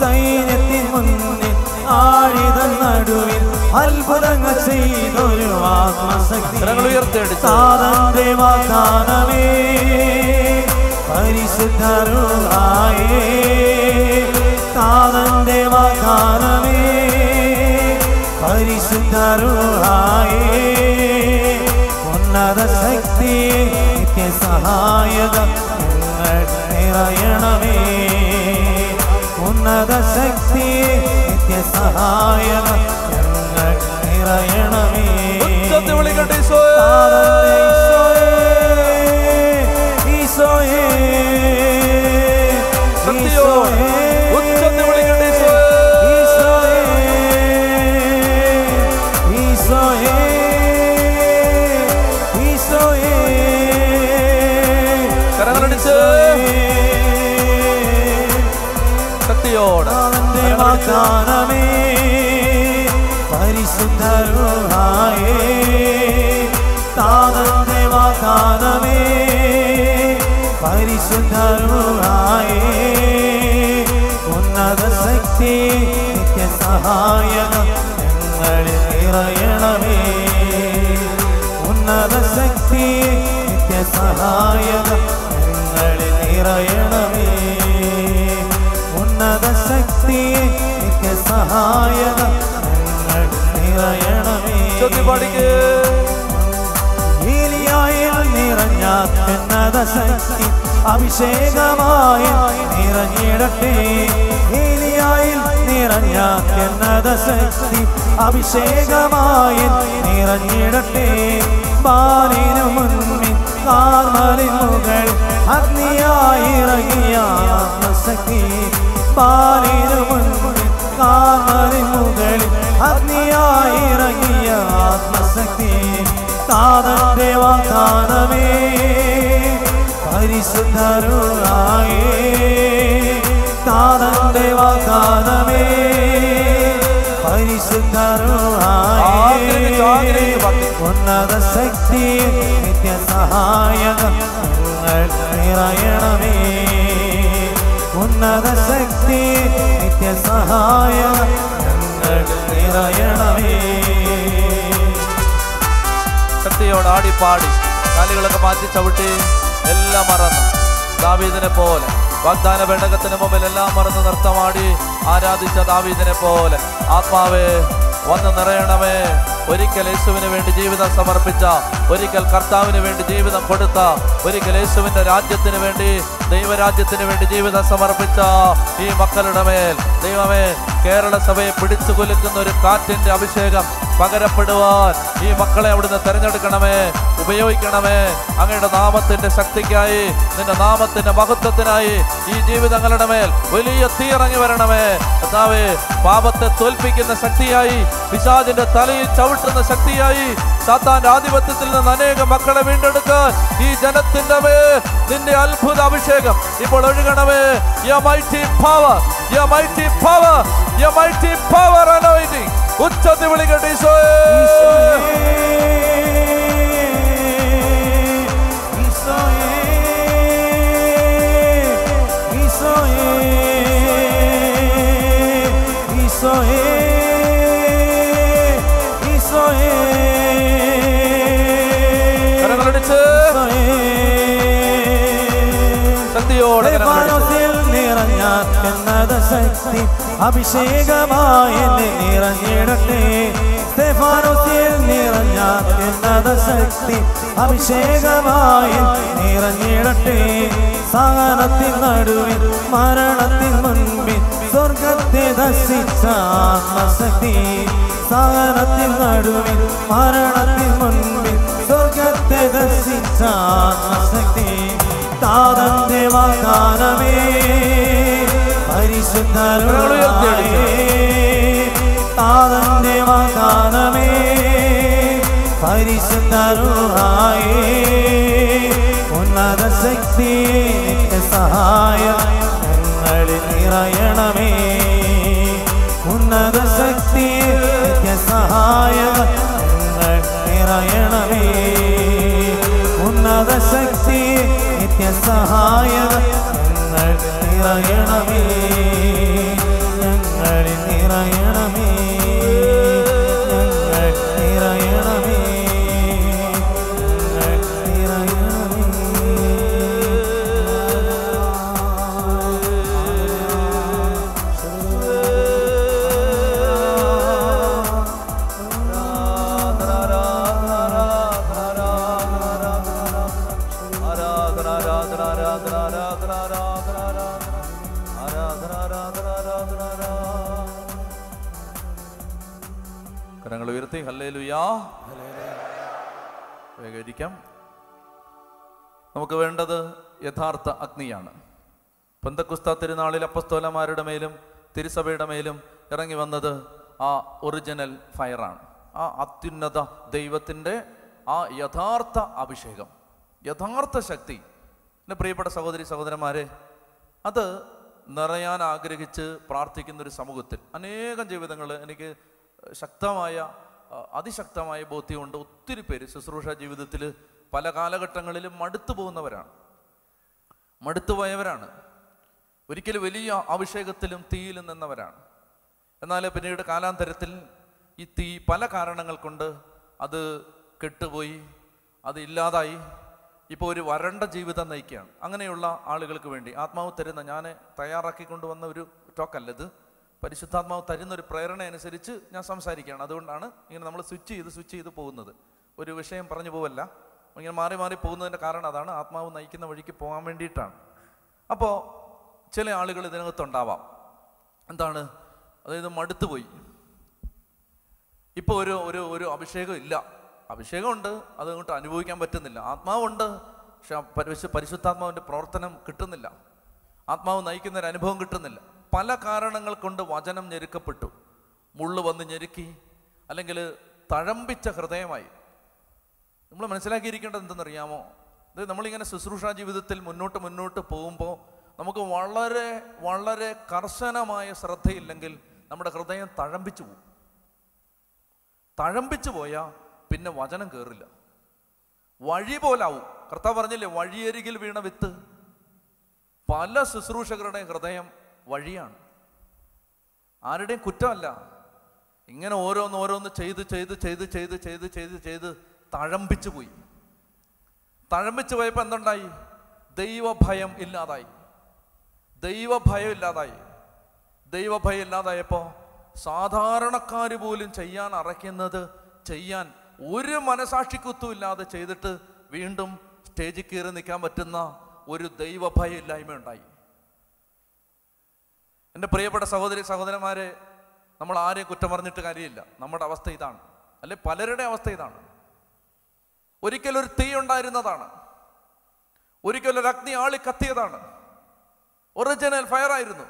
സൈന്യത്തിൻ മുന്നിൽ ആണിത നടുവിൽ അത്ഭുതങ്ങൾ ചെയ്തൊരു ആത്മശക്തി. സാധന്റെ വാഗ്ദാനമേ പരിശുദ്ധരുളായേ. സാധന്റെ വാഗ്ദാനമേ പരിശുദ്ധരുളായേ. ഉന്നത ശക്തി നിത്യ സഹായക നിറയണമേ. ഉന്നത ശക്തിയെ നിത്യസഹായക നിറയണമേ. വാഗ്ദാനമേ പരിശുദ്ധരുളായേ താതന്റെ വാഗ്ദാനമേ. പരിശുദ്ധരുളായേ ഉന്നത ശക്തി നിത്യ സഹായക ഞങ്ങളിൽ നിറയണമേ. ശക്തി നിത്യസഹായക ഞങ്ങളിൽ നിറയണമേ. ഉന്നത ശക്തി നിത്യസഹായക ഞങ്ങളിൽ നിറയണമേ. പാടിക്കേ നിറഞ്ഞ ഉന്നത ശക്തി അഭിഷേകമായി നിറഞ്ഞിടട്ടെ. ഏലിയായിൽ നിറഞ്ഞ ഉന്നത ശക്തി അഭിഷേകമായി നിറഞ്ഞിടട്ടെ. ബാലിനു മുന്നിൽ കാർമലിൻ മുകൾ അഗ്നിയായി ഇറങ്ങിയ ആത്മശക്തി ബാലിനു കാമറി മുകളിൽ അഗ്നിയായി ഇറങ്ങിയ ആത്മശക്തി താതന്റെ വാഗ്ദാനമേ പരിശുദ്ധരുളായേ. താതന്റെ വാഗ്ദാനമേ. പരിശുദ്ധരുളായേ. ഉന്നത ശക്തി നിത്യസഹായക ഞങ്ങൾ നിറയണമേ. ഉന്നത ശക്തി നിത്യസഹായക ഞങ്ങൾ നിറയണമേ. ശക്തിയോട് ആടിപ്പാടി കാലുകളൊക്കെ മാറ്റി ചവിട്ടി എല്ലാം മറന്ന്. ദാവീദിനെ പോലെ വാഗ്ദാന പേടകത്തിന് മുമ്പിൽ എല്ലാം മറന്ന് നൃത്തമാടി ആരാധിച്ച ദാവീദിനെ പോലെ. ആത്മാവേ വന്ന് നിറയണമേ. ഒരിക്കൽ യേശുവിന് വേണ്ടി ജീവിതം സമർപ്പിച്ച ഒരിക്കൽ കർത്താവിന് വേണ്ടി ജീവിതം കൊടുത്ത ഒരിക്കൽ യേശുവിന്റെ രാജ്യത്തിന് വേണ്ടി ദൈവരാജ്യത്തിന് വേണ്ടി ജീവിതം സമർപ്പിച്ച ഈ മക്കളുടെ മേൽ. ദൈവമേ കേരള സഭയെ പിടിച്ചു കുലുക്കുന്ന ഒരു കാറ്റിന്റെ അഭിഷേകം പകരപ്പെടുവാൻ ഈ മക്കളെ അവിടുന്ന് തെരഞ്ഞെടുക്കണമേ ഉപയോഗിക്കണമേ. അങ്ങയുടെ നാമത്തിന്റെ ശക്തിക്കായി നിന്റെ നാമത്തിന്റെ മഹത്വത്തിനായി ഈ ജീവിതങ്ങളുടെ മേൽ വലിയ തീയിറങ്ങി വരണമേ. കർത്താവേ പാപത്തെ തോൽപ്പിക്കുന്ന ശക്തിയായി പിശാചിന്റെ തലയിൽ ചവിട്ടുന്ന ശക്തിയായി സാത്താന്റെ ആധിപത്യത്തിൽ നിന്ന് അനേകം മക്കളെ വീണ്ടെടുക്കാൻ ഈ ജനത്തിന്റെ മേൽ നിന്റെ അത്ഭുത അഭിഷേകം ഇപ്പോൾ ഒഴുകണമേ. Ya power ya mighty power ya mighty power anointing ഉച്ചത്തിൽ വിളിക്കട്ടെ ഈശോയെ ഉന്നത ശക്തി അഭിഷേകമായി നിറഞ്ഞിടട്ടെ. സ്തെഫാനോസിൽ നിറഞ്ഞ ശക്തി അഭിഷേകമായി നിറഞ്ഞിടട്ടെ. സഹനത്തിൻ നടുവിൽ മരണത്തിൻ മുൻപിൽ സ്വർഗത്തെ ദർശിച്ച ആത്മശക്തി. സഹനത്തിൻ നടുവിൽ മരണത്തിൻ മുൻപിൽ സ്വർഗത്തെ ദർശിച്ച ആത്മശക്തി. താതന്റെ വാഗ്ദാനമേ. താതന്റെ വാഗ്ദാനമേ പരിശുദ്ധരുളായേ ഉന്നത ശക്തി നിന്റെ സഹായം ഞങ്ങളിൽ നിറയണമേ. ഉന്നത ശക്തി നിത്യ സഹായം ഞങ്ങൾ നിറയണമേ. ഉന്നത ശക്തി നിത്യ സഹായം ഞങ്ങൾ നിറയണമേ ഉയർത്തി ഹല്ലേ ലുയാ വേഗം നമുക്ക് വേണ്ടത് യഥാർത്ഥ അഗ്നിയാണ്. പന്തക്കുസ്ത തിരുനാളിൽ അപ്പസ്തോലന്മാരുടെ മേലും തിരുസഭയുടെ മേലും ഇറങ്ങി വന്നത് ആ ഒറിജിനൽ ഫയറാണ് ആ അത്യുന്നത ദൈവത്തിന്റെ ആ യഥാർത്ഥ അഭിഷേകം യഥാർത്ഥ ശക്തി. എന്റെ പ്രിയപ്പെട്ട സഹോദരി സഹോദരന്മാരെ അത് നിറയാൻ ആഗ്രഹിച്ച് പ്രാർത്ഥിക്കുന്ന ഒരു സമൂഹത്തിൽ അനേകം ജീവിതങ്ങൾ എനിക്ക് ശക്തമായ അതിശക്തമായ ബോധ്യമുണ്ട്. ഒത്തിരി പേര് ശുശ്രൂഷ ജീവിതത്തിൽ പല കാലഘട്ടങ്ങളിലും മടുത്തു പോകുന്നവരാണ്. മടുത്തു പോയവരാണ്. ഒരിക്കലും വലിയ അഭിഷേകത്തിലും തീയിലും നിന്നവരാണ്. എന്നാൽ പിന്നീട് കാലാന്തരത്തിൽ ഈ തീ പല കാരണങ്ങൾ കൊണ്ട് അത് കെട്ടുപോയി അത് ഇല്ലാതായി. ഇപ്പോൾ ഒരു വരണ്ട ജീവിതം നയിക്കുകയാണ്. അങ്ങനെയുള്ള ആളുകൾക്ക് വേണ്ടി ആത്മാവ് തരുന്ന ഞാൻ തയ്യാറാക്കി കൊണ്ടുവന്ന ഒരു ടോക്കല്ല ഇത്. പരിശുദ്ധാത്മാവ് തരുന്ന ഒരു പ്രേരണ അനുസരിച്ച് ഞാൻ സംസാരിക്കുകയാണ്. അതുകൊണ്ടാണ് ഇങ്ങനെ നമ്മൾ സ്വിച്ച് ചെയ്ത് സ്വിച്ച് ചെയ്ത് പോകുന്നത്. ഒരു വിഷയം പറഞ്ഞു പോവല്ല. ഇങ്ങനെ മാറി മാറി പോകുന്നതിന്റെ കാരണം അതാണ്. ആത്മാവ് നയിക്കുന്ന വഴിക്ക് പോകാൻ വേണ്ടിയിട്ടാണ്. അപ്പോൾ ചില ആളുകൾ ഇതിനകത്തുണ്ടാവാം. എന്താണ്? അതായത് മടുത്തുപോയി. ഇപ്പോൾ ഒരു ഒരു ഒരു അഭിഷേകം ഇല്ല. അഭിഷേകമുണ്ട്. അത് അങ്ങോട്ട് അനുഭവിക്കാൻ പറ്റുന്നില്ല. ആത്മാവുണ്ട്. പക്ഷെ പരിശുദ്ധാത്മാവിന്റെ പ്രവർത്തനം കിട്ടുന്നില്ല. ആത്മാവ് നയിക്കുന്ന ഒരു അനുഭവം കിട്ടുന്നില്ല. പല കാരണങ്ങൾ കൊണ്ട് വചനം ഞെരുക്കപ്പെട്ടു. മുള്ളു വന്ന് ഞെരുക്കി അല്ലെങ്കിൽ തഴമ്പിച്ച ഹൃദയമായി. നമ്മൾ മനസ്സിലാക്കിയിരിക്കേണ്ടത് എന്തെന്നറിയാമോ? ഇത് നമ്മളിങ്ങനെ ശുശ്രൂഷ ജീവിതത്തിൽ മുന്നോട്ട് മുന്നോട്ട് പോകുമ്പോൾ നമുക്ക് വളരെ വളരെ കർശനമായ ശ്രദ്ധയില്ലെങ്കിൽ നമ്മുടെ ഹൃദയം തഴമ്പിച്ചു പോകും. തഴമ്പിച്ചു പോയാൽ പിന്നെ വചനം കയറില്ല വഴി പോലാവും. കർത്താവ് പറഞ്ഞില്ലേ വഴിയരികിൽ വീണ വിത്ത്. പല ശുശ്രൂഷകരുടെ ഹൃദയം വഴിയാണ്. ആരുടെയും കുറ്റമല്ല. ഇങ്ങനെ ഓരോന്ന് ഓരോന്ന് ചെയ്ത് ചെയ്ത് ചെയ്ത് ചെയ്ത് ചെയ്ത് ചെയ്ത് ചെയ്ത് തഴമ്പിച്ചു പോയി. തഴമ്പിച്ചു പോയപ്പോൾ എന്തുണ്ടായി? ദൈവഭയം ഇല്ലാതായി. ദൈവഭയം ഇല്ലാതായി. ദൈവഭയം ഇല്ലാതായപ്പോൾ സാധാരണക്കാർ പോലും ചെയ്യാൻ അറയ്ക്കുന്നത് ചെയ്യാൻ ഒരു മനസാക്ഷിക്കുത്തും ഇല്ലാതെ ചെയ്തിട്ട് വീണ്ടും സ്റ്റേജിൽ കയറി നിൽക്കാൻ പറ്റുന്ന ഒരു ദൈവഭയം ഇല്ലായ്മ ഉണ്ടായി എന്റെ പ്രിയപ്പെട്ട സഹോദരി സഹോദരന്മാരെ നമ്മൾ ആരെയും കുറ്റം പറഞ്ഞിട്ട് കാര്യമില്ല. നമ്മുടെ അവസ്ഥ ഇതാണ്. അല്ലെ പലരുടെ അവസ്ഥ ഇതാണ്. ഒരിക്കലൊരു തീ ഉണ്ടായിരുന്നതാണ്. ഒരിക്കലൊരു അഗ്നി ആളി കത്തിയതാണ്. ഒറിജിനൽ ഫയർ ആയിരുന്നു.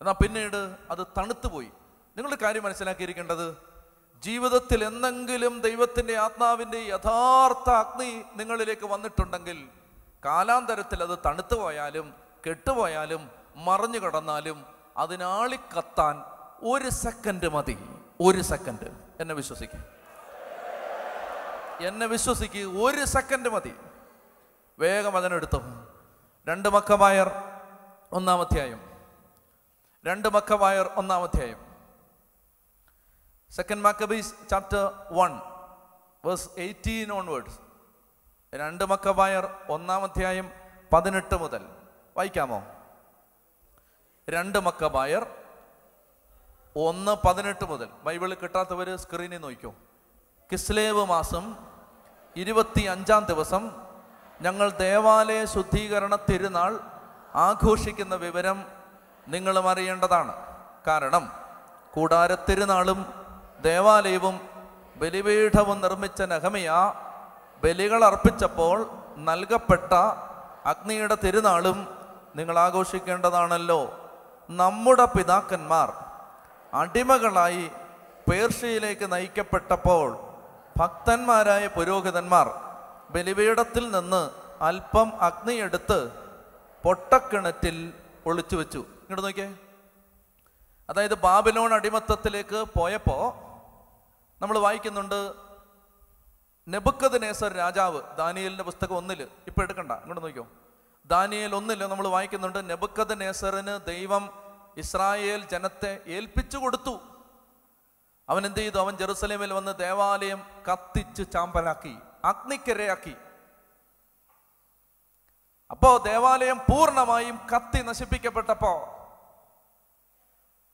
എന്നാൽ പിന്നീട് അത് തണുത്തുപോയി. നിങ്ങളുടെ കാര്യം മനസ്സിലാക്കിയിരിക്കേണ്ടത് ജീവിതത്തിൽ എന്തെങ്കിലും ദൈവത്തിന്റെ ആത്മാവിന്റെ യഥാർത്ഥ അഗ്നി നിങ്ങളിലേക്ക് വന്നിട്ടുണ്ടെങ്കിൽ കാലാന്തരത്തിൽ അത് തണുത്തുപോയാലും കെട്ടുപോയാലും മറിഞ്ഞു കിടന്നാലും അതിനാളിക്കത്താൻ ഒരു സെക്കൻഡ് മതി. ഒരു സെക്കൻഡ് എന്നെ വിശ്വസിക്കും. എന്നെ വിശ്വസിക്കുക ഒരു സെക്കൻഡ് മതി. വേഗം അതിനെടുത്തു. രണ്ട് മക്കമായർ ഒന്നാമധ്യായം രണ്ട് മക്കമായർ ഒന്നാമധ്യായം second Maccabees chapter one verse eighteen onwards രണ്ട് മക്കമായർ ഒന്നാമധ്യായം പതിനെട്ട് മുതൽ. വായിക്കാമോ? രണ്ട് മക്കബായർ ഒന്ന് പതിനെട്ട് മുതൽ. ബൈബിളിൽ കിട്ടാത്തവർ സ്ക്രീനിൽ നോക്കൂ കിസ്ലേവ് മാസം ഇരുപത്തി അഞ്ചാം ദിവസം ഞങ്ങൾ ദേവാലയ ശുദ്ധീകരണ തിരുനാൾ ആഘോഷിക്കുന്ന വിവരം നിങ്ങളും അറിയേണ്ടതാണ്. കാരണം കൂടാരത്തിരുനാളും ദേവാലയവും ബലിപീഠവും നിർമ്മിച്ച നഹമിയ ബലികൾ അർപ്പിച്ചപ്പോൾ നൽകപ്പെട്ട അഗ്നിയുടെ തിരുനാളും നിങ്ങൾ ആഘോഷിക്കേണ്ടതാണല്ലോ. നമ്മുടെ പിതാക്കന്മാർ അടിമകളായി പേർഷ്യയിലേക്ക് നയിക്കപ്പെട്ടപ്പോൾ ഭക്തന്മാരായ പുരോഹിതന്മാർ ബലിപീഠത്തിൽ നിന്ന് അല്പം അഗ്നിയെടുത്ത് പൊട്ടക്കിണറ്റിൽ ഒളിച്ചു വെച്ചു. ഇങ്ങോട്ട് നോക്കിയേ. അതായത് ബാബിലോൺ അടിമത്തത്തിലേക്ക് പോയപ്പോൾ നമ്മൾ വായിക്കുന്നുണ്ട് നെബുക്കത് നേസർ രാജാവ് ദാനിയലിന്റെ പുസ്തകം ഒന്നിൽ ഇപ്പോൾ എടുക്കണ്ട. ഇങ്ങോട്ട് നോക്കിയോ. ദാനിയേൽ ഒന്നിൽ നമ്മൾ വായിക്കുന്നുണ്ട് നെബുക്കത് നേസറിന് ദൈവം ഇസ്രായേൽ ജനത്തെ ഏൽപ്പിച്ചു കൊടുത്തു. അവൻ എന്ത് ചെയ്തു? അവൻ ജെറുസലേമിൽ വന്ന് ദേവാലയം കത്തിച്ച് ചാമ്പലാക്കി അഗ്നിക്കരയാക്കി. അപ്പോ ദേവാലയം പൂർണമായും കത്തി നശിപ്പിക്കപ്പെട്ടപ്പോ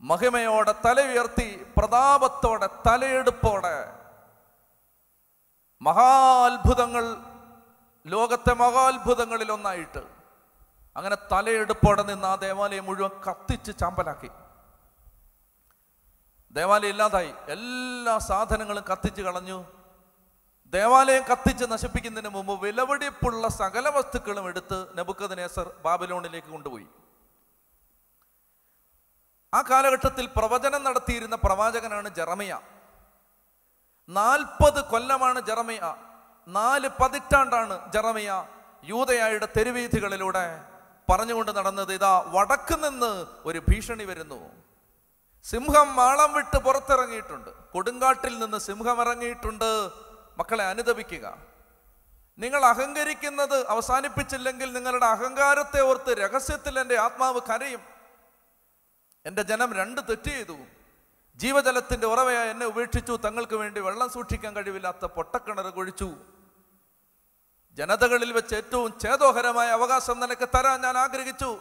മഹിമയോടെ തല ഉയർത്തി പ്രതാപത്തോടെ തലയെടുപ്പോടെ മഹാത്ഭുതങ്ങൾ ലോകത്തെ മഹാത്ഭുതങ്ങളിൽ ഒന്നായിട്ട് അങ്ങനെ തലയെടുപ്പോടെ നിന്ന് ആ ദേവാലയം മുഴുവൻ കത്തിച്ച് ചാമ്പലാക്കി. ദേവാലയം ഇല്ലാതായി. എല്ലാ സാധനങ്ങളും കത്തിച്ച് കളഞ്ഞു. ദേവാലയം കത്തിച്ച് നശിപ്പിക്കുന്നതിന് മുമ്പ് വിലവെടിപ്പുള്ള സകല വസ്തുക്കളും എടുത്ത് നബുക്കദനേസർ ബാബിലോണിലേക്ക് കൊണ്ടുപോയി. ആ കാലഘട്ടത്തിൽ പ്രവചനം നടത്തിയിരുന്ന പ്രവാചകനാണ് ജറമിയ. നാൽപ്പത് കൊല്ലമാണ് ജറമിയ. നാല് പതിറ്റാണ്ടാണ് ജറമിയ യൂതയായുടെ തെരുവീഥികളിലൂടെ പറഞ്ഞുകൊണ്ട് നടന്നത് ഇതാ വടക്ക് നിന്ന് ഒരു ഭീഷണി വരുന്നു. സിംഹം മാളം വിട്ട് പുറത്തിറങ്ങിയിട്ടുണ്ട്. കൊടുങ്കാട്ടിൽ നിന്ന് സിംഹം ഇറങ്ങിയിട്ടുണ്ട്. മക്കളെ അനുദപിക്കുക. നിങ്ങൾ അഹങ്കരിക്കുന്നത് അവസാനിപ്പിച്ചില്ലെങ്കിൽ നിങ്ങളുടെ അഹങ്കാരത്തെ ഓർത്ത് രഹസ്യത്തിൽ എന്റെ ആത്മാവ് കരയും. എന്റെ ജനം രണ്ട് തെറ്റ് ചെയ്തു. ജീവജലത്തിന്റെ ഉറവയായി എന്നെ ഉപേക്ഷിച്ചു. തങ്ങൾക്ക് വേണ്ടി വെള്ളം സൂക്ഷിക്കാൻ കഴിവില്ലാത്ത പൊട്ടക്കിണർ കുഴിച്ചു. ജനതകളിൽ വെച്ച് ഏറ്റവും ഛേദോഹരമായ അവകാശം നിനക്ക് തരാൻ ഞാൻ ആഗ്രഹിച്ചു.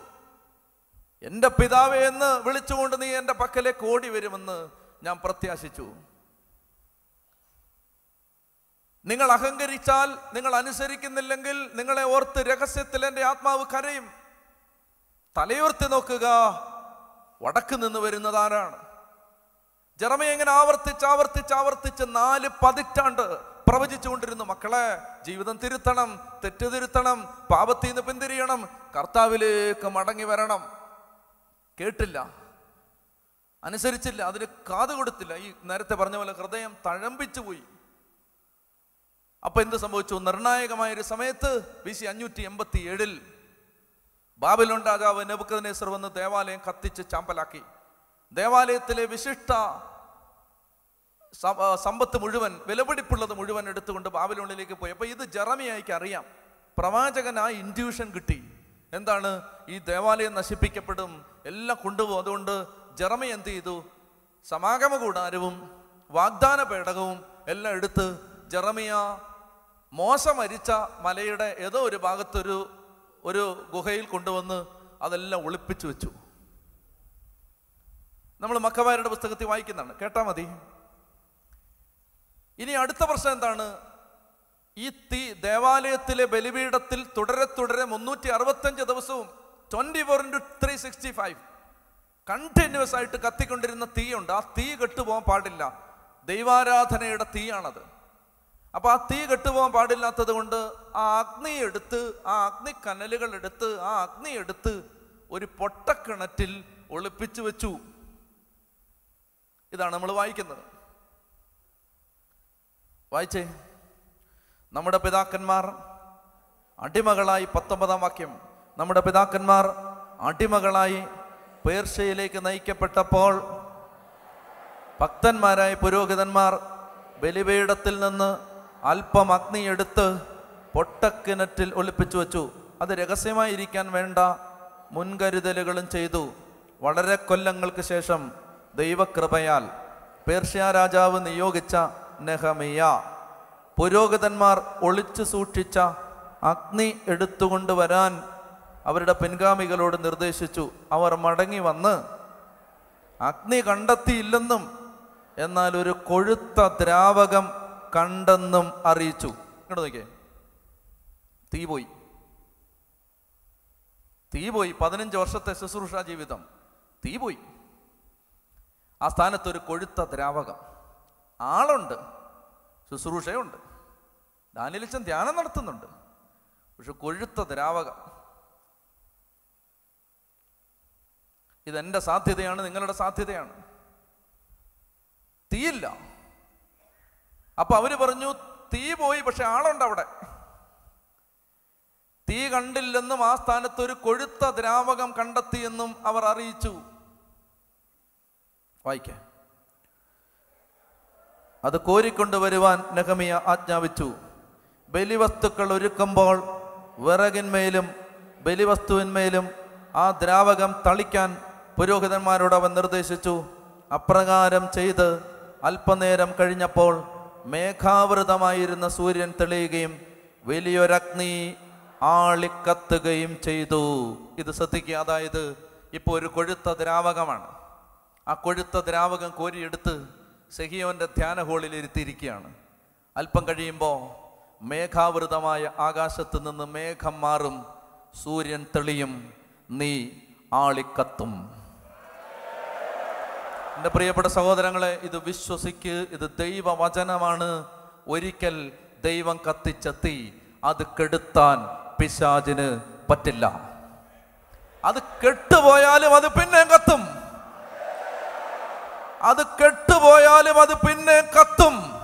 എന്റെ പിതാവേ എന്ന് വിളിച്ചുകൊണ്ട് നീ എന്റെ പക്കലേക്ക് ഓടി വരുമെന്ന് ഞാൻ പ്രത്യാശിച്ചു. നിങ്ങൾ അഹങ്കരിച്ചാൽ നിങ്ങൾ അനുസരിക്കുന്നില്ലെങ്കിൽ നിങ്ങളെ ഓർത്ത് രഹസ്യത്തിൽ എന്റെ ആത്മാവ് കരയും. തലയുർത്തി നോക്കുക. വടക്ക് നിന്ന് വരുന്നതാരാണ് ആരാണ്? എങ്ങനെ ആവർത്തിച്ച് ആവർത്തിച്ച് ആവർത്തിച്ച് നാല് പതിറ്റാണ്ട് പ്രവചിച്ചുകൊണ്ടിരുന്നു മക്കളെ ജീവിതം തിരുത്തണം തെറ്റ് തിരുത്തണം പാപത്തിൽ നിന്ന് പിന്തിരിയണം കർത്താവിലേക്ക് മടങ്ങി വരണം. കേട്ടില്ല. അനുസരിച്ചില്ല. അതിന് കാത് കൊടുത്തില്ല. ഈ നേരത്തെ പറഞ്ഞ പോലെ ഹൃദയം തഴമ്പിച്ചു പോയി അപ്പൊ എന്ത് സംഭവിച്ചു? നിർണായകമായ ഒരു സമയത്ത് ബി സി അഞ്ഞൂറ്റി എൺപത്തി ഏഴിൽ ബാബിലോൺ രാജാവ് നെബുക്കദ്നേസർ വന്ന് ദേവാലയം കത്തിച്ച് ചാമ്പലാക്കി. ദേവാലയത്തിലെ വിശിഷ്ട സമ്പത്ത് മുഴുവൻ വിലപിടിപ്പുള്ളത് മുഴുവൻ എടുത്തുകൊണ്ട് ബാബിലോണിലേക്ക് പോയി. അപ്പോൾ ഇത് ജറമിയായിക്ക് അറിയാം. പ്രവാചകൻ ആ ഇൻഡ്യൂഷൻ കിട്ടി. എന്താണ്? ഈ ദേവാലയം നശിപ്പിക്കപ്പെടും എല്ലാം കൊണ്ടുപോകും. അതുകൊണ്ട് ജറമി എന്ത് ചെയ്തു? സമാഗമ കൂടാരവും വാഗ്ദാന പേടകവും എല്ലാം എടുത്ത് ജറമിയ മോശ മരിച്ച മലയുടെ ഏതോ ഒരു ഭാഗത്തൊരു ഒരു ഗുഹയിൽ കൊണ്ടുവന്ന് അതെല്ലാം ഒളിപ്പിച്ചു വെച്ചു. നമ്മൾ മക്കവാരുടെ പുസ്തകത്തിൽ വായിക്കുന്നതാണ്. കേട്ടാ മതി. ഇനി അടുത്ത പ്രശ്നം എന്താണ്? ഈ തീ ദേവാലയത്തിലെ ബലിപീഠത്തിൽ തുടരെ തുടരെ മുന്നൂറ്റി അറുപത്തഞ്ച് ദിവസവും twenty four into three sixty five continuous ആയിട്ട് കത്തിക്കൊണ്ടിരുന്ന തീയുണ്ട്. ആ തീ കെട്ടുപോകാൻ പാടില്ല. ദൈവാരാധനയുടെ തീയാണത്. അപ്പൊ ആ തീ കെട്ടുപോകാൻ പാടില്ലാത്തത് കൊണ്ട് ആ അഗ്നി എടുത്ത് ആ അഗ്നി കനലുകൾ എടുത്ത് ആ അഗ്നി എടുത്ത് ഒരു പൊട്ടക്കിണറ്റിൽ ഒളിപ്പിച്ചു വെച്ചു. ഇതാണ് നമ്മൾ വായിക്കുന്നത്. വായിച്ചേ. നമ്മുടെ പിതാക്കന്മാർ അടിമകളായി പത്തൊമ്പതാം വാക്യം. നമ്മുടെ പിതാക്കന്മാർ അടിമകളായി പേർഷ്യയിലേക്ക് നയിക്കപ്പെട്ടപ്പോൾ ഭക്തന്മാരായ പുരോഹിതന്മാർ ബലിപീഠത്തിൽ നിന്ന് അല്പം അഗ്നി എടുത്ത് പൊട്ടക്കിണറ്റിൽ ഒളിപ്പിച്ചു വച്ചു. അത് രഹസ്യമായിരിക്കാൻ വേണ്ട മുൻകരുതലുകളും ചെയ്തു. വളരെ കൊല്ലങ്ങൾക്ക് ശേഷം ദൈവകൃപയാൽ പേർഷ്യ രാജാവ് നിയോഗിച്ച നെഹമിയ. പുരോഹിതന്മാർ ഒളിച്ചു സൂക്ഷിച്ച അഗ്നി എടുത്തുകൊണ്ട് വരാൻ അവരുടെ പിൻഗാമികളോട് നിർദ്ദേശിച്ചു. അവർ മടങ്ങി വന്ന് അഗ്നി കണ്ടെത്തിയില്ലെന്നും എന്നാൽ ഒരു കൊഴുത്ത ദ്രാവകം കണ്ടെന്നും അറിയിച്ചു. ഇങ്ങോട്ട് നോക്കിയേ. തീ പോയി. തീ പോയി. പതിനഞ്ച് വർഷത്തെ ശുശ്രൂഷ ജീവിതം. തീ പോയി. ആ സ്ഥാനത്തൊരു കൊഴുത്ത ദ്രാവകം. ആളുണ്ട് ശുശ്രൂഷയുണ്ട് ദാനിലിച്ചൻ ധ്യാനം നടത്തുന്നുണ്ട് പക്ഷെ കൊഴുത്ത ദ്രാവകം. ഇതെന്റെ സാധ്യതയാണ് നിങ്ങളുടെ സാധ്യതയാണ്. തീയില്ല. അപ്പൊ അവർ പറഞ്ഞു തീ പോയി പക്ഷെ ആളുണ്ട് അവിടെ. തീ കണ്ടില്ലെന്നും ആ സ്ഥാനത്ത് ഒരു കൊഴുത്ത ദ്രാവകം കണ്ടെത്തിയെന്നും അവർ അറിയിച്ചു. വായിക്കാം. അത് കോരിക്കൊണ്ടുവരുവാൻ നഹമിയ ആജ്ഞാപിച്ചു. ബലിവസ്തുക്കൾ ഒരുക്കുമ്പോൾ വിറകിന്മേലും ബലിവസ്തുവിന്മേലും ആ ദ്രാവകം തളിക്കാൻ പുരോഹിതന്മാരോട് അവൻ നിർദ്ദേശിച്ചു. അപ്രകാരം ചെയ്ത് അല്പനേരം കഴിഞ്ഞപ്പോൾ മേഘാവൃതമായിരുന്ന സൂര്യൻ തെളിയുകയും വലിയൊരഗ്നി ആളിക്കത്തുകയും ചെയ്തു. ഇത് ശ്രദ്ധിക്കുക. അതായത് ഇപ്പോൾ ഒരു കൊഴുത്ത ദ്രാവകമാണ്. ആ കൊഴുത്ത ദ്രാവകം കോരിയെടുത്ത് സെഹിയോന്റെ ധ്യാന ഹോളിൽ ഇരുത്തിയിരിക്കുകയാണ് അല്പം കഴിയുമ്പോൾ മേഘാവൃതമായ ആകാശത്ത് നിന്ന് മേഘം മാറും സൂര്യൻ തെളിയും നീ ആളിക്കത്തും. എന്റെ പ്രിയപ്പെട്ട സഹോദരങ്ങളെ ഇത് വിശ്വസിക്ക് ഇത് ദൈവവചനമാണ്. ഒരിക്കൽ ദൈവം കത്തിച്ചെത്തി അത് കെടുത്താൻ പിശാചിന് പറ്റില്ല. അത് കെട്ടുപോയാലും അത് പിന്നെ കത്തും. അത് കെട്ടുപോയാലും അത് പിന്നെ കത്തും.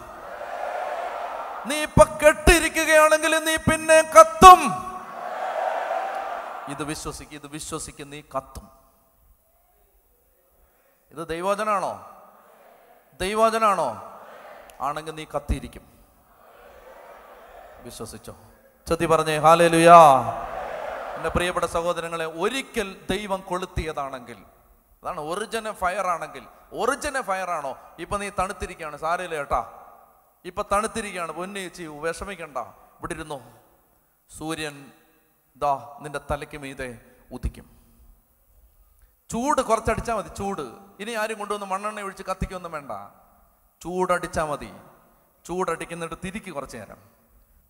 നീ ഇപ്പൊ കെട്ടിരിക്കുകയാണെങ്കിൽ നീ പിന്നെ കത്തും. ഇത് വിശ്വസിക്ക് ഇത് വിശ്വസിക്ക് നീ കത്തും. ഇത് ദൈവോചനാണോ ദൈവോചനാണോ ആണെങ്കിൽ നീ കത്തിയിരിക്കും. വിശ്വസിച്ചോ? ചതി പറഞ്ഞേ ഹാലേലുയാ. എന്റെ പ്രിയപ്പെട്ട സഹോദരങ്ങളെ ഒരിക്കൽ ദൈവം കൊളുത്തിയതാണെങ്കിൽ അതാണ് ഒറിജിനൽ ഫയർ ആണെങ്കിൽ ഒറിജിനൽ ഫയർ ആണോ? ഇപ്പൊ നീ തണുത്തിരിക്കുകയാണ് സാരയില്ല കേട്ടാ ഇപ്പൊ തണുത്തിരിക്കുകയാണ് പൊന്നു ചേച്ചി വിഷമിക്കണ്ട. ഇവിടെ ഇരുന്നോ. സൂര്യൻ ദാ നിന്റെ തലയ്ക്ക് മീതെ ഉദിക്കും. ചൂട് കുറച്ചടിച്ചാൽ മതി ചൂട്. ഇനി ആരും കൊണ്ടുവന്ന് മണ്ണെണ്ണ ഒഴിച്ച് കത്തിക്കൊന്നും വേണ്ട. ചൂടടിച്ചാൽ മതി. ചൂടടിക്കുന്നിട്ട് തിരിക്ക് കുറച്ച് നേരം.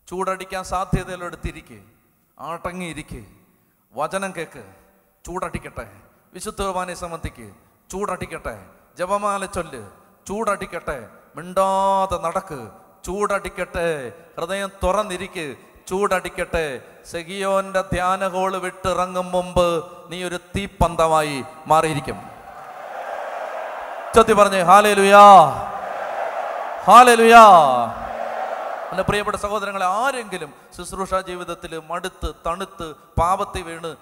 ചൂടടിക്കാൻ സാധ്യതയുള്ളൊരു തിരിക്ക്. ആട്ടങ്ങിയിരിക്ക്. വചനം കേക്ക്. ചൂടടിക്കട്ടെ. വിശുദ്ധ കുർബാനെ സംബന്ധിക്ക് ചൂടടിക്കട്ടെ ജപമാല ചൊല്ല് ചൂടടിക്കട്ടെ മിണ്ടാതെ നടക്ക് ചൂടടിക്കട്ടെ ഹൃദയം തുറന്നിരിക്ക് ചൂടടിക്കട്ടെ. സെഗിയോന്റെ വിട്ട് വിട്ടിറങ്ങും മുമ്പ് നീ ഒരു തീപ്പന്തമായി മാറിയിരിക്കും. ചൊത്തി പറഞ്ഞേ ഹാലേ ലുയാ ഹാലേ ലുയാ എന്റെ പ്രിയപ്പെട്ട സഹോദരങ്ങളെ ആരെങ്കിലും ശുശ്രൂഷ ജീവിതത്തിൽ മടുത്ത് തണുത്ത് പാപത്തിൽ വീണ്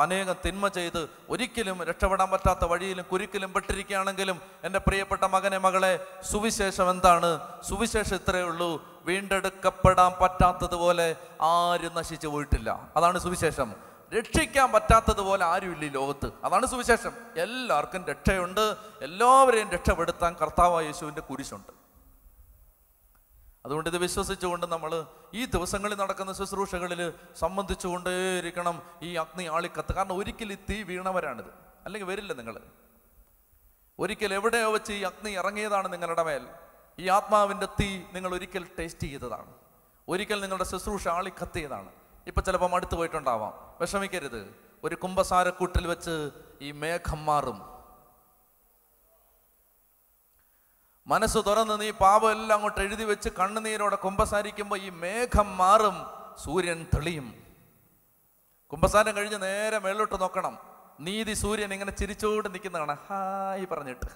അനേകം തിന്മ ചെയ്ത് ഒരിക്കലും രക്ഷപ്പെടാൻ പറ്റാത്ത വഴിയിലും കുരുക്കിലും പെട്ടിരിക്കുകയാണെങ്കിലും എന്റെ പ്രിയപ്പെട്ട മകനെ മകളെ സുവിശേഷം എന്താണ്? സുവിശേഷം ഇത്രയേ ഉള്ളൂ. വീണ്ടെടുക്കപ്പെടാൻ പറ്റാത്തതുപോലെ ആരും നശിച്ചു പോയിട്ടില്ല. അതാണ് സുവിശേഷം. രക്ഷിക്കാൻ പറ്റാത്തതുപോലെ ആരുമില്ല ഈ ലോകത്ത്. അതാണ് സുവിശേഷം. എല്ലാവർക്കും രക്ഷയുണ്ട്. എല്ലാവരെയും രക്ഷപ്പെടുത്താൻ കർത്താവായ യേശുവിന്റെ കുരിശുണ്ട്. അതുകൊണ്ട് ഇത് വിശ്വസിച്ചുകൊണ്ട് നമ്മൾ ഈ ദിവസങ്ങളിൽ നടക്കുന്ന ശുശ്രൂഷകളിൽ സംബന്ധിച്ചുകൊണ്ടേയിരിക്കണം ഈ അഗ്നി ആളിക്കത്ത്. കാരണം ഒരിക്കൽ ഈ തീ വീണവരാണിത്. അല്ലെങ്കിൽ വരില്ല നിങ്ങൾ. ഒരിക്കൽ എവിടെയോ വെച്ച് ഈ അഗ്നി ഇറങ്ങിയതാണ് നിങ്ങളുടെ മേൽ. ഈ ആത്മാവിന്റെ തീ നിങ്ങൾ ഒരിക്കൽ ടേസ്റ്റ് ചെയ്തതാണ്. ഒരിക്കൽ നിങ്ങളുടെ ശുശ്രൂഷ ആളിക്കത്തിയതാണ്. ഇപ്പം ചിലപ്പം അടുത്ത് പോയിട്ടുണ്ടാവാം. വിഷമിക്കരുത്. ഒരു കുംഭസാരക്കൂട്ടിൽ വെച്ച് ഈ മേഘം മാറും. മനസ്സ് തുറന്ന് നീ പാപം എല്ലാം അങ്ങോട്ട് എഴുതി വെച്ച് കണ്ണുനീരോടെ കുമ്പസാരിക്കുമ്പോൾ ഈ മേഘം മാറും സൂര്യൻ തെളിയും. കുമ്പസാരം കഴിഞ്ഞ് നേരെ മേളിലോട്ട് നോക്കണം. നീതി സൂര്യൻ ഇങ്ങനെ ചിരിച്ചുകൊണ്ട് നിൽക്കുന്ന കാണാം ഹായ് പറഞ്ഞിട്ട്.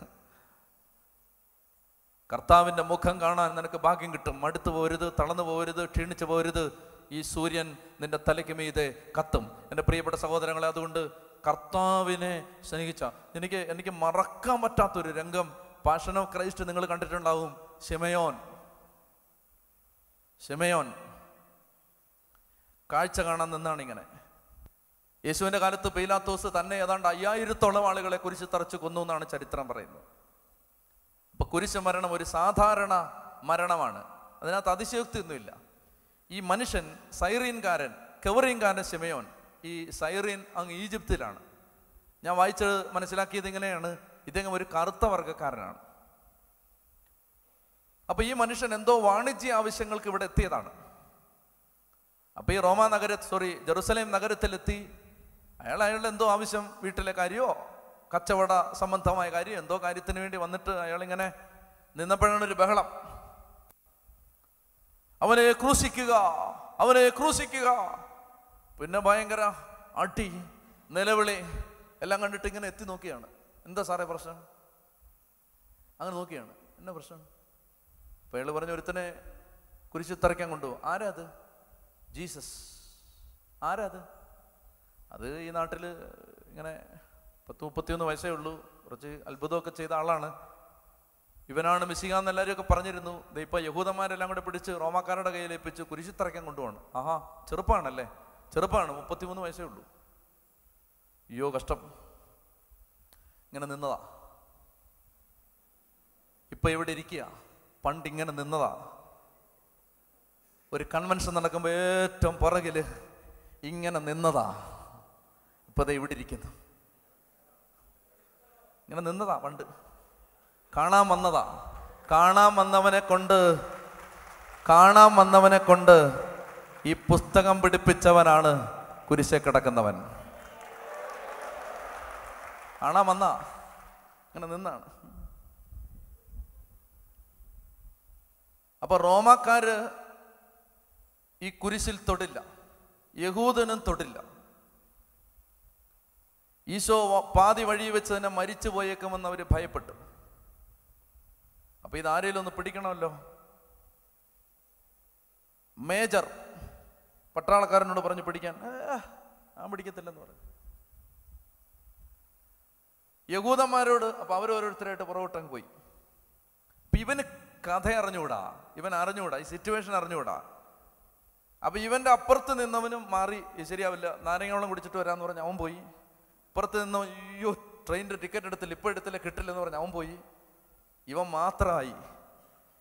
കർത്താവിന്റെ മുഖം കാണാൻ നിനക്ക് ഭാഗ്യം കിട്ടും. മടുത്തു പോരുത് തളർന്നു പോരുത് ക്ഷീണിച്ചു പോരുത്. ഈ സൂര്യൻ നിന്റെ തലയ്ക്ക് മീതെ കത്തും. എന്റെ പ്രിയപ്പെട്ട സഹോദരങ്ങളെ അതുകൊണ്ട് കർത്താവിനെ സ്നേഹിച്ച. എനിക്ക് എനിക്ക് മറക്കാൻ പറ്റാത്തൊരു രംഗം പാഷൻ ഓഫ് ക്രൈസ്റ്റ് നിങ്ങൾ കണ്ടിട്ടുണ്ടാവും. ഷിമയോൻ ഷിമയോൻ കാഴ്ച കാണാൻ നിന്നാണ് ഇങ്ങനെ. യേശുവിന്റെ കാലത്ത് പീലാത്തോസ് തന്നെ ഏതാണ്ട് അയ്യായിരത്തോളം ആളുകളെ കുരിശ് തറച്ചു കൊന്നു എന്നാണ് ചരിത്രം പറയുന്നത്. അപ്പൊ കുരിശ് മരണം ഒരു സാധാരണ മരണമാണ്. അതിനകത്ത് അതിശയോക്തിയൊന്നുമില്ല. ഈ മനുഷ്യൻ സൈറീൻകാരൻ കെവറീൻകാരൻ ഷിമയോൻ ഈ സൈറീൻ അങ്ങ് ഈജിപ്തിലാണ്. ഞാൻ വായിച്ചത് മനസ്സിലാക്കിയത് ഇങ്ങനെയാണ്. ഇദ്ദേഹം ഒരു കറുത്ത വർഗക്കാരനാണ്. അപ്പൊ ഈ മനുഷ്യൻ എന്തോ വാണിജ്യ ആവശ്യങ്ങൾക്ക് ഇവിടെ എത്തിയതാണ്. അപ്പൊ ഈ റോമാ നഗര സോറി ജെറുസലേം നഗരത്തിലെത്തി. അയാൾ അയാളുടെ എന്തോ ആവശ്യം വീട്ടിലെ കാര്യമോ കച്ചവട സംബന്ധമായ കാര്യം എന്തോ കാര്യത്തിന് വേണ്ടി വന്നിട്ട് അയാളിങ്ങനെ നിന്നപ്പോഴാണ് ഒരു ബഹളം. അവനെ ക്രൂശിക്കുക അവനെ ക്രൂശിക്കുക. പിന്നെ ഭയങ്കര അടി നിലവിളി എല്ലാം കണ്ടിട്ട് ഇങ്ങനെ എത്തി നോക്കിയാണ്. എന്താ സാറേ പ്രശ്നം? അങ്ങനെ നോക്കിയാണ്. എന്നാ പ്രശ്നം? അപ്പോൾ അയാൾ പറഞ്ഞ ഒരുത്തനെ കുരിശ് തറയ്ക്കാൻ കൊണ്ടുപോകും ആരാ അത്? ജീസസ്. ആരാ അത്? അത് ഈ നാട്ടിൽ ഇങ്ങനെ പത്ത് മുപ്പത്തിയൊന്ന് വയസ്സേ ഉള്ളൂ. കുറച്ച് അത്ഭുതമൊക്കെ ചെയ്ത ആളാണ്. ഇവനാണ് മിശികാന്ന് എല്ലാവരും ഒക്കെ പറഞ്ഞിരുന്നു. ദേ ഇപ്പൊ യഹൂദന്മാരെല്ലാം കൂടെ പിടിച്ച് റോമാക്കാരുടെ കയ്യിൽ ഏൽപ്പിച്ച് കുരിശി തറയ്ക്കാൻ കൊണ്ടുപോകണം. ആഹാ ചെറുപ്പമാണല്ലേ ചെറുപ്പമാണ് മുപ്പത്തിമൂന്ന് വയസ്സേ ഉള്ളൂ. അയ്യോ കഷ്ടം. ഇങ്ങനെ നിന്നതാ. ഇപ്പൊ ഇവിടെ ഇരിക്കുക. പണ്ട് ഇങ്ങനെ നിന്നതാ. ഒരു കൺവെൻഷൻ നടക്കുമ്പോൾ ഏറ്റവും പുറകിൽ ഇങ്ങനെ നിന്നതാ. ഇപ്പൊ ദേ ഇവിടെ ഇരിക്കുന്നു. ഇങ്ങനെ നിന്നതാ പണ്ട്. കാണാൻ വന്നതാ. കാണാൻ വന്നവനെ കൊണ്ട് കാണാൻ വന്നവനെ കൊണ്ട് ഈ പുസ്തകം പിടിപ്പിച്ചവനാണ് കുരിശെ കിടക്കുന്നവൻ. കാണാൻ വന്ന? അങ്ങനെ നിന്നാണ്. അപ്പൊ റോമാക്കാര് ഈ കുരിശിൽ തൊടില്ല. യഹൂദനും തൊടില്ല. ഈശോ പാതി വഴി വെച്ച് തന്നെ മരിച്ചു പോയേക്കുമെന്ന് അവർ ഭയപ്പെട്ടു. അപ്പൊ ഇത് ആരെങ്കിലും ഒന്ന് പിടിക്കണമല്ലോ? മേജർ പട്ടാളക്കാരനോട് പറഞ്ഞു പിടിക്കാൻ. ആ പിടിക്കത്തില്ലെന്ന് പറഞ്ഞു. യഹൂദന്മാരോട് അപ്പൊ അവർ ഓരോരുത്തരായിട്ട് പുറകോട്ടങ്ങ് പോയി. അപ്പൊ ഇവന് കഥ അറിഞ്ഞുകൂടാ? ഇവൻ അറിഞ്ഞുകൂടാ? ഈ സിറ്റുവേഷൻ അറിഞ്ഞുകൂടാ? അപ്പൊ ഇവന്റെ അപ്പുറത്ത് നിന്നവനും മാറി "ഇത് ശരിയാവില്ല നാരങ്ങ വെള്ളം കുടിച്ചിട്ട് വരാന്ന് പറഞ്ഞ് അവൻ പോയി. അപ്പുറത്ത് നിന്നവൻ അയ്യോ ട്രെയിനിന്റെ ടിക്കറ്റ് എടുത്തില്ല ഇപ്പൊ എടുത്തില്ല കിട്ടില്ല എന്ന് പറഞ്ഞ് അവൻ പോയി. ഇവൻ മാത്രമായി.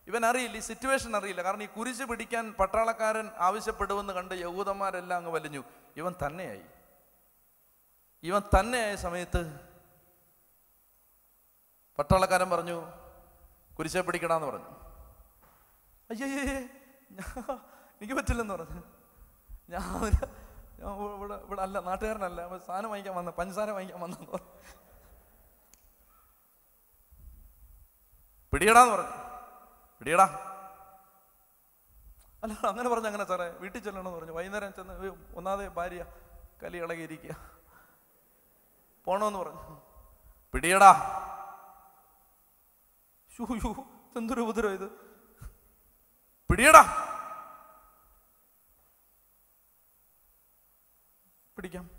ഇവൻ അറിയില്ല ഈ സിറ്റുവേഷൻ അറിയില്ല. കാരണം ഈ കുരിശ് പിടിക്കാൻ പട്ടാളക്കാരൻ ആവശ്യപ്പെടുമെന്ന് കണ്ട് യഹൂദന്മാരെല്ലാം അങ്ങ് വലിഞ്ഞു. ഇവൻ തന്നെയായി. ഇവൻ തന്നെയായ സമയത്ത് പട്ടാളക്കാരൻ പറഞ്ഞു കുരിശെ പിടിക്കണമെന്ന് പറഞ്ഞു. അയ്യേ എനിക്ക് പറ്റില്ലെന്ന് പറഞ്ഞു. ഞാൻ ഞാൻ ഇവിടെ ഇവിടെ അല്ല നാട്ടുകാരനല്ല. സാധനം വാങ്ങിക്കാൻ വന്ന പഞ്ചസാര വാങ്ങിക്കാൻ പറഞ്ഞു. പിടിയടാന്ന് പറഞ്ഞു. പിടിയടാ. അല്ല അങ്ങനെ പറഞ്ഞു അങ്ങനെ സാറേ. വീട്ടിൽ ചെല്ലണമെന്ന് പറഞ്ഞു. വൈകുന്നേരം ചെന്ന് ഒന്നാമത് ഭാര്യ കലി ഇളകിയിരിക്കുക. പോണോന്ന് പറഞ്ഞു. പിടിയടാ. ഷൂ ഷൂ എന്തൊരു ഉപദ്രവം ഇത്. പിടിയടാ. പിടിക്കാം.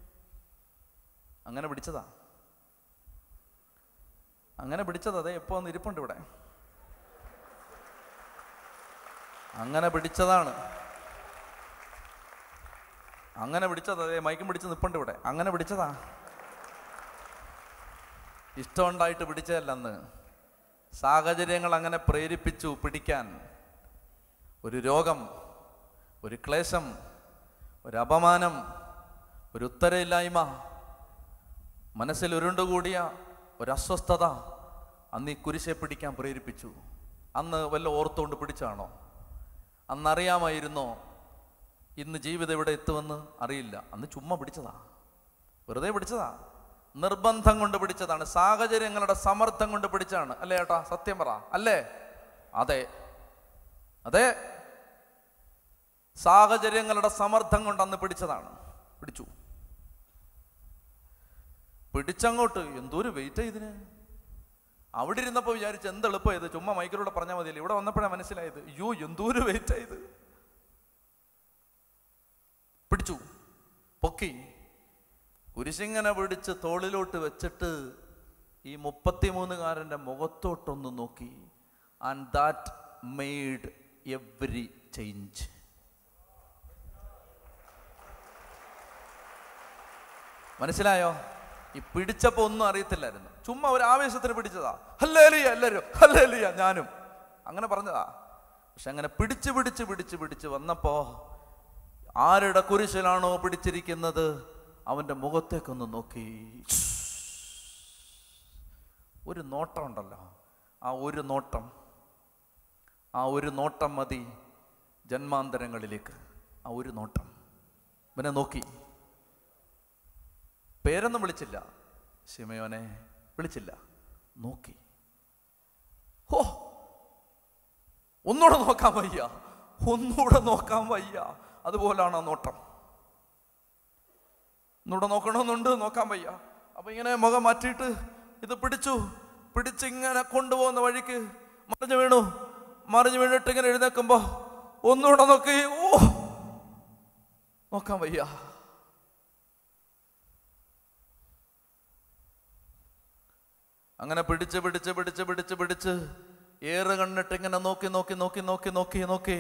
അങ്ങനെ പിടിച്ചതാ. അങ്ങനെ പിടിച്ചത്. അതെ എപ്പോ ഇരിപ്പുണ്ട് ഇവിടെ. അങ്ങനെ പിടിച്ചതാണ്. അങ്ങനെ പിടിച്ചത്. അതെ മയക്കും പിടിച്ച് നിപ്പുണ്ട് ഇവിടെ. അങ്ങനെ പിടിച്ചതാ. ഇഷ്ടമുണ്ടായിട്ട് പിടിച്ചതല്ല അന്ന് സാഹചര്യങ്ങൾ അങ്ങനെ പ്രേരിപ്പിച്ചു പിടിക്കാൻ ഒരു രോഗം ഒരു ക്ലേശം ഒരു അപമാനം ഒരു ഉത്തരയില്ലായ്മ മനസ്സിൽ ഉരുണ്ടുകൂടിയ ഒരസ്വസ്ഥത അന്ന് ഈ കുരിശെ പിടിക്കാൻ പ്രേരിപ്പിച്ചു. അന്ന് വല്ല ഓർത്തുകൊണ്ട് പിടിച്ചാണോ? അന്നറിയാമായിരുന്നോ? ഇന്ന് ജീവിതം ഇവിടെ എത്തുമെന്ന് അറിയില്ല. അന്ന് ചുമ്മാ പിടിച്ചതാ. വെറുതെ പിടിച്ചതാ. നിർബന്ധം കൊണ്ട് പിടിച്ചതാണ്. സാഹചര്യങ്ങളുടെ സമർത്ഥം കൊണ്ട് പിടിച്ചാണ് അല്ലേ ഏട്ടാ? സത്യം പറ. അല്ലേ? അതെ. അതെ. സാഹചര്യങ്ങളുടെ സമർത്ഥം കൊണ്ട് അന്ന് പിടിച്ചതാണ്. പിടിച്ചു. പിടിച്ചങ്ങോട്ട്. എന്തോരു വെയിറ്റ് ഇതിന്? അവിടെ ഇരുന്നപ്പോൾ വിചാരിച്ച് എന്ത് എളുപ്പം ഇത്? ചുമ്മാ മൈക്കിലൂടെ പറഞ്ഞാൽ മതിയല്ലേ? ഇവിടെ വന്നപ്പോഴാണ് മനസ്സിലായത്. അയ്യോ എന്തോരു വെയിറ്റ് ഇത്? പിടിച്ചു. പൊക്കി. കുരിശിങ്ങനെ പിടിച്ച് തോളിലോട്ട് വെച്ചിട്ട് ഈ മുപ്പത്തിമൂന്നുകാരന്റെ മുഖത്തോട്ടൊന്ന് നോക്കി. And that made every change മനസ്സിലായോ? ഈ പിടിച്ചപ്പോൾ ഒന്നും അറിയത്തില്ലായിരുന്നു. ചുമ്മാ ഒരു ആവേശത്തിന് പിടിച്ചതാ. ഹല്ലേലിയ എല്ലാവരും ഹല്ലേലിയ ഞാനും. അങ്ങനെ പറഞ്ഞതാ. പക്ഷെ അങ്ങനെ പിടിച്ച് പിടിച്ച് പിടിച്ച് പിടിച്ച് വന്നപ്പോ ആരുടെ കുരിശിലാണോ പിടിച്ചിരിക്കുന്നത്? അവന്റെ മുഖത്തേക്കൊന്ന് നോക്കി. ഒരു നോട്ടം ഉണ്ടല്ലോ. ആ ഒരു നോട്ടം ആ ഒരു നോട്ടം മതി ജന്മാന്തരങ്ങളിലേക്ക്. ആ ഒരു നോട്ടം. ഇവനെ നോക്കി. പേരൊന്നും വിളിച്ചില്ല. ശിമയോനെ വിളിച്ചില്ല. നോക്കി. ഹോ! ഒന്നുകൂടെ നോക്കാൻ വയ്യ. ഒന്നുകൂടെ നോക്കാൻ വയ്യ. അതുപോലാണ് ആ നോട്ടം. ഒന്നുകൂടെ നോക്കണമെന്നുണ്ട് നോക്കാൻ വയ്യ. അപ്പൊ ഇങ്ങനെ മുഖം മാറ്റിയിട്ട് ഇത് പിടിച്ചു പിടിച്ചിങ്ങനെ കൊണ്ടുപോകുന്ന വഴിക്ക് മറിഞ്ഞു വീണു. മറിഞ്ഞു വീണിട്ട് ഇങ്ങനെ എഴുന്നേക്കുമ്പോ ഒന്നുകൂടെ നോക്കി ഓ നോക്കാൻ വയ്യ. അങ്ങനെ പിടിച്ച് പിടിച്ച് പിടിച്ച് പിടിച്ച് പിടിച്ച് ഏറ് കണ്ടിട്ട് ഇങ്ങനെ നോക്കി നോക്കി നോക്കി നോക്കി നോക്കി നോക്കി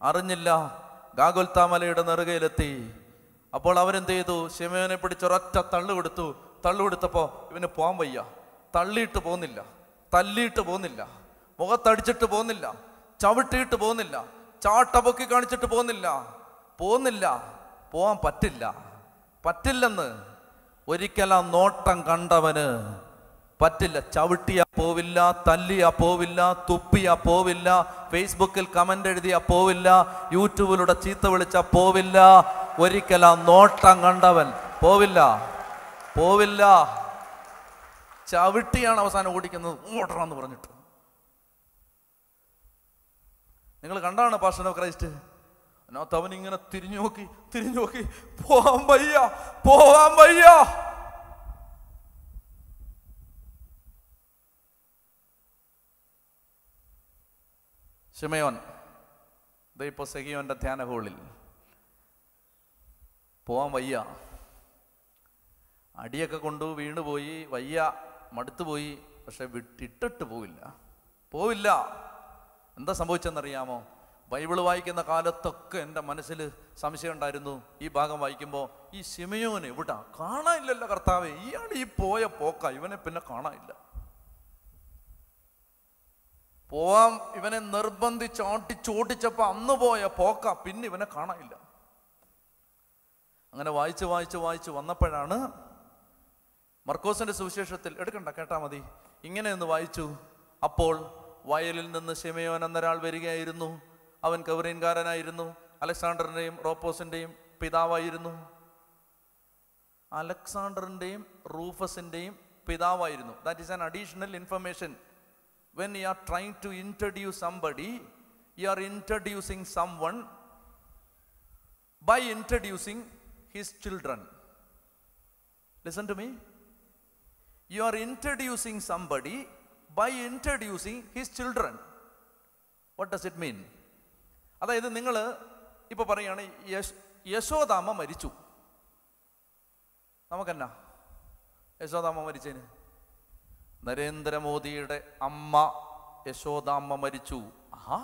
അറിഞ്ഞില്ല ഗാഗുൽത്താമലയുടെ നെറുകയിലെത്തി. അപ്പോൾ അവരെന്ത് ചെയ്തു? ശിമയോനെ പിടിച്ച് ഒരൊറ്റ തള്ളു കൊടുത്തു. തള്ളു കൊടുത്തപ്പോൾ ഇവന് പോകാൻ വയ്യ. തള്ളിയിട്ട് പോകുന്നില്ല. തല്ലിയിട്ട് പോകുന്നില്ല. മുഖത്തടിച്ചിട്ട് പോകുന്നില്ല. ചവിട്ടിയിട്ട് പോകുന്നില്ല. ചാട്ട പൊക്കി കാണിച്ചിട്ട് പോകുന്നില്ല. പോകുന്നില്ല. പോകാൻ പറ്റില്ല. പറ്റില്ലെന്ന്. ഒരിക്കല നോട്ടം കണ്ടവന് പറ്റില്ല. ചവിട്ടിയാ പോവില്ല തല്ലിയാ പോവില്ല തുപ്പിയാ പോവില്ല ഫേസ്ബുക്കിൽ കമന്റ് എഴുതിയാ പോവില്ല യൂട്യൂബിലൂടെ ചീത്ത വിളിച്ചാ പോവില്ല. ഒരിക്കലും ആ നോട്ടം കണ്ടവൻ. പോവില്ല. പോവില്ല. ചവിട്ടിയാണ് അവസാനം ഓടിക്കുന്നത്. ഓടണമെന്ന് പറഞ്ഞിട്ട്. നിങ്ങൾ കണ്ടാണ് പാഷൻ ഓഫ് ക്രൈസ്റ്റ് അതിനകത്ത് അവൻ ഇങ്ങനെ തിരിഞ്ഞു നോക്കി തിരിഞ്ഞു നോക്കി. പോവാൻ വയ്യ. പോവാൻ വയ്യ. ഷിമയോൻ ദേ ഇപ്പോൾ സെഹിയോന്റെ ധ്യാന ഹോളിൽ പോവാൻ വയ്യ. അടിയൊക്കെ കൊണ്ടു വീണുപോയി വയ്യ മടുത്തുപോയി പക്ഷെ വിട്ടിട്ടിട്ട് പോവില്ല. പോവില്ല. എന്താ സംഭവിച്ചെന്നറിയാമോ? ബൈബിൾ വായിക്കുന്ന കാലത്തൊക്കെ എന്റെ മനസ്സിൽ സംശയം ഉണ്ടായിരുന്നു. ഈ ഭാഗം വായിക്കുമ്പോൾ ഈ സിമയോന് എവിടാ കാണാനില്ലല്ലോ കർത്താവേ. ഇയാൾ ഈ പോയ പോക്ക ഇവനെ പിന്നെ കാണാനില്ല. പോവാം ഇവനെ നിർബന്ധിച്ച് ഓട്ടിച്ചോട്ടിച്ചപ്പോൾ അന്ന് പോയ പോക്ക പിന്നെ ഇവനെ കാണാനില്ല. അങ്ങനെ വായിച്ച് വായിച്ച് വായിച്ച് വന്നപ്പോഴാണ് മർക്കോസിന്റെ സുവിശേഷത്തിൽ എടുക്കണ്ട കേട്ടാ മതി. ഇങ്ങനെ ഒന്ന് വായിച്ചു. അപ്പോൾ വയലിൽ നിന്ന് ഷിമയോൻ എന്നൊരാൾ വരികയായിരുന്നു. അവൻ കവറീൻകാരനായിരുന്നു അലക്സാണ്ടറിന്റെയും റോപ്പോസിന്റെയും പിതാവായിരുന്നു. അലക്സാണ്ടറിന്റെയും റൂഫസിന്റെയും പിതാവായിരുന്നു. That is an additional information when you are trying to introduce somebody you are introducing some one by introducing his children. Listen to me. You are introducing somebody by introducing his children. What does it mean? അതായത് നിങ്ങൾ ഇപ്പോൾ പറയുകയാണ് യശ് യശോദാമ മരിച്ചു നമുക്കെന്നാ യശോദാമ്മ മരിച്ചതിന് നരേന്ദ്രമോദിയുടെ അമ്മ യശോദാമ്മ മരിച്ചു ആഹാ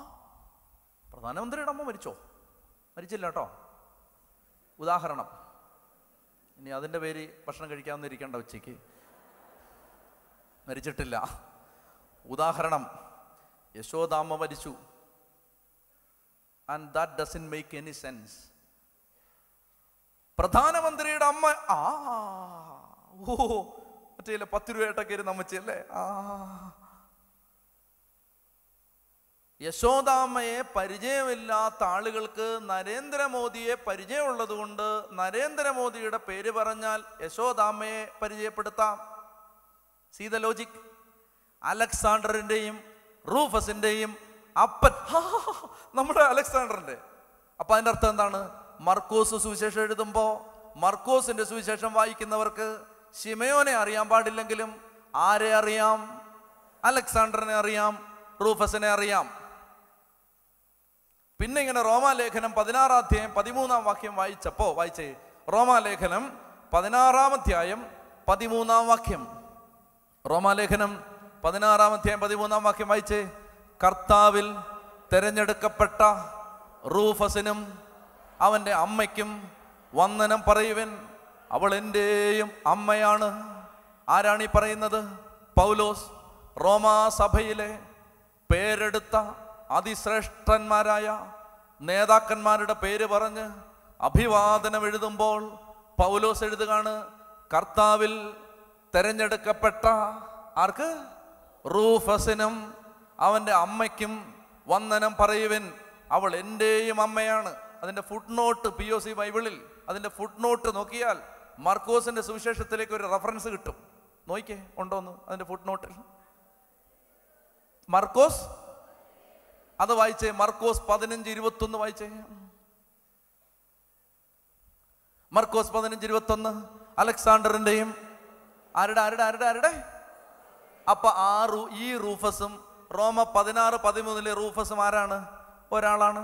പ്രധാനമന്ത്രിയുടെ അമ്മ മരിച്ചോ മരിച്ചില്ല കേട്ടോ ഉദാഹരണം ഇനി അതിന്റെ പേര് ഭക്ഷണം കഴിക്കാമെന്നിരിക്കേണ്ട ഉച്ചയ്ക്ക്. മരിച്ചിട്ടില്ല. ഉദാഹരണം യശോദാമ്മ മരിച്ചു. And that doesn't make any sense പ്രധാനമന്ത്രിയുടെ അമ്മ ആ ഓ മറ്റേ പത്ത് രൂപയായിട്ടൊക്കെ ഇരുന്ന് അമ്മച്ചല്ലേ ആ. യശോദാമ്മയെ പരിചയമില്ലാത്ത ആളുകൾക്ക് നരേന്ദ്രമോദിയെ പരിചയമുള്ളത് കൊണ്ട് നരേന്ദ്രമോദിയുടെ പേര് പറഞ്ഞാൽ യശോദാമ്മയെ പരിചയപ്പെടുത്താം. സീ ദ ലോജിക് അലക്സാണ്ടറിന്റെയും റൂഫസിന്റെയും അപ്പൻ. നമ്മുടെ അലക്സാണ്ടറിന്റെ അപ്പം അതിന്റെ അർത്ഥം എന്താണ്? മർക്കോസ് സുവിശേഷം എഴുതുമ്പോൾ മർക്കോസിന്റെ സുവിശേഷം വായിക്കുന്നവർക്ക് ഷിമയോനെ അറിയാൻ പാടില്ലെങ്കിലും ആരെ അറിയാം? അലക്സാണ്ടറിനെ അറിയാം റൂഫസിനെ അറിയാം. പിന്നെ ഇങ്ങനെ റോമാലേഖനം പതിനാറാം അധ്യായം പതിമൂന്നാം വാക്യം വായിച്ചപ്പോ വായിച്ചേ. റോമാലേഖനം പതിനാറാം അധ്യായം പതിമൂന്നാം വാക്യം. റോമാലേഖനം പതിനാറാം അധ്യായം പതിമൂന്നാം വാക്യം വായിച്ചേ. കർത്താവിൽ തെരഞ്ഞെടുക്കപ്പെട്ട റൂഫസിനും അവന്റെ അമ്മയ്ക്കും വന്ദനം പറയുവൻ. അവൾ എന്റെയും അമ്മയാണ്. ആരാണ് പറയുന്നത്? പൗലോസ് റോമാ സഭയിലെ പേരെടുത്ത അതിശ്രേഷ്ഠന്മാരായ നേതാക്കന്മാരുടെ പേര് പറഞ്ഞ് അഭിവാദനം എഴുതുമ്പോൾ പൗലോസ് എഴുതുകയാണ് കർത്താവിൽ തെരഞ്ഞെടുക്കപ്പെട്ട ആർക്ക്? റൂഫസിനും അവന്റെ അമ്മയ്ക്കും വന്ദനം പറയുവൻ. അവൾ എന്റെയും അമ്മയാണ്. അതിന്റെ footnote P O C ബൈബിളിൽ അതിന്റെ ഫുഡ് നോട്ട് നോക്കിയാൽ മർക്കോസിന്റെ സുവിശേഷത്തിലേക്ക് ഒരു റെഫറൻസ് കിട്ടും. നോക്കിക്കേ ഉണ്ടോന്ന് അതിന്റെ ഫുഡ് നോട്ടിൽ മർക്കോസ് അത് വായിച്ചേ. മർക്കോസ് പതിനഞ്ച് ഇരുപത്തൊന്ന് വായിച്ചേ. മർക്കോസ് പതിനഞ്ച് ഇരുപത്തൊന്ന്. അലക്സാണ്ടറിന്റെയും ആരുടെ ആരുടെ ആരുടെ ആരുടെ? അപ്പൊ ആ റൂ ഈ റൂഫസും റോമ പതിനാറ് പതിമൂന്നിലെ റൂഫസും ആരാണ്? ഒരാളാണ്.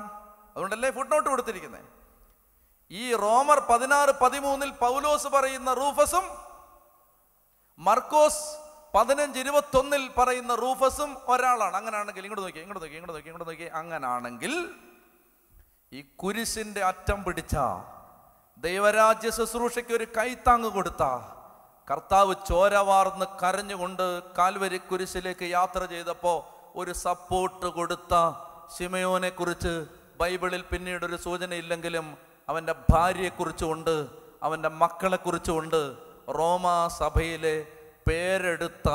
അതുകൊണ്ടല്ലേ ഫുഡ് നോട്ട് കൊടുത്തിരിക്കുന്നത് ഈ റോമർ പതിനാറ് പതിമൂന്നിൽ പൗലോസ് പറയുന്ന റൂഫസും മർക്കോസ് പതിനഞ്ച് ഇരുപത്തൊന്നിൽ പറയുന്ന റൂഫസും ഒരാളാണ്. അങ്ങനെയാണെങ്കിൽ ഇങ്ങോട്ട് നോക്കി ഇങ്ങോട്ട് നോക്കി ഇങ്ങോട്ട് നോക്കി ഇങ്ങോട്ട് നോക്കി. അങ്ങനാണെങ്കിൽ ഈ കുരിശിന്റെ അറ്റം പിടിച്ച ദൈവരാജ്യ ശുശ്രൂഷയ്ക്ക് ഒരു കൈത്താങ് കൊടുത്ത കർത്താവ് ചോരവാർന്ന് കരഞ്ഞുകൊണ്ട് കാൽവരി കുരിശിലേക്ക് യാത്ര ചെയ്തപ്പോ ഒരു സപ്പോർട്ട് കൊടുത്ത ശിമയോനെ കുറിച്ച് ബൈബിളിൽ പിന്നീട് ഒരു സൂചന ഇല്ലെങ്കിലും അവന്റെ ഭാര്യയെക്കുറിച്ചുമുണ്ട് അവന്റെ മക്കളെക്കുറിച്ചുമുണ്ട്. റോമാ സഭയിലെ പേരെടുത്ത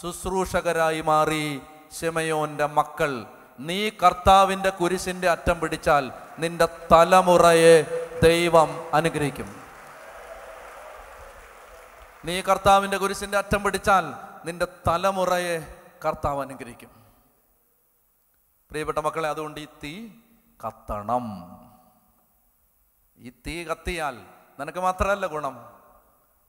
ശുശ്രൂഷകരായി മാറി ശിമയോന്റെ മക്കൾ. നീ കർത്താവിന്റെ കുരിശിന്റെ അറ്റം പിടിച്ചാൽ നിന്റെ തലമുറയെ ദൈവം അനുഗ്രഹിക്കും. നീ കർത്താവിന്റെ കുരിശിന്റെ അറ്റം പിടിച്ചാൽ നിന്റെ തലമുറയെ കർത്താവ് അനുഗ്രഹിക്കും. പ്രിയപ്പെട്ട മക്കളെ അതുകൊണ്ട് ഈ തീ കത്തണം. ഈ തീ കത്തിയാൽ നിനക്ക് മാത്രമല്ല ഗുണം.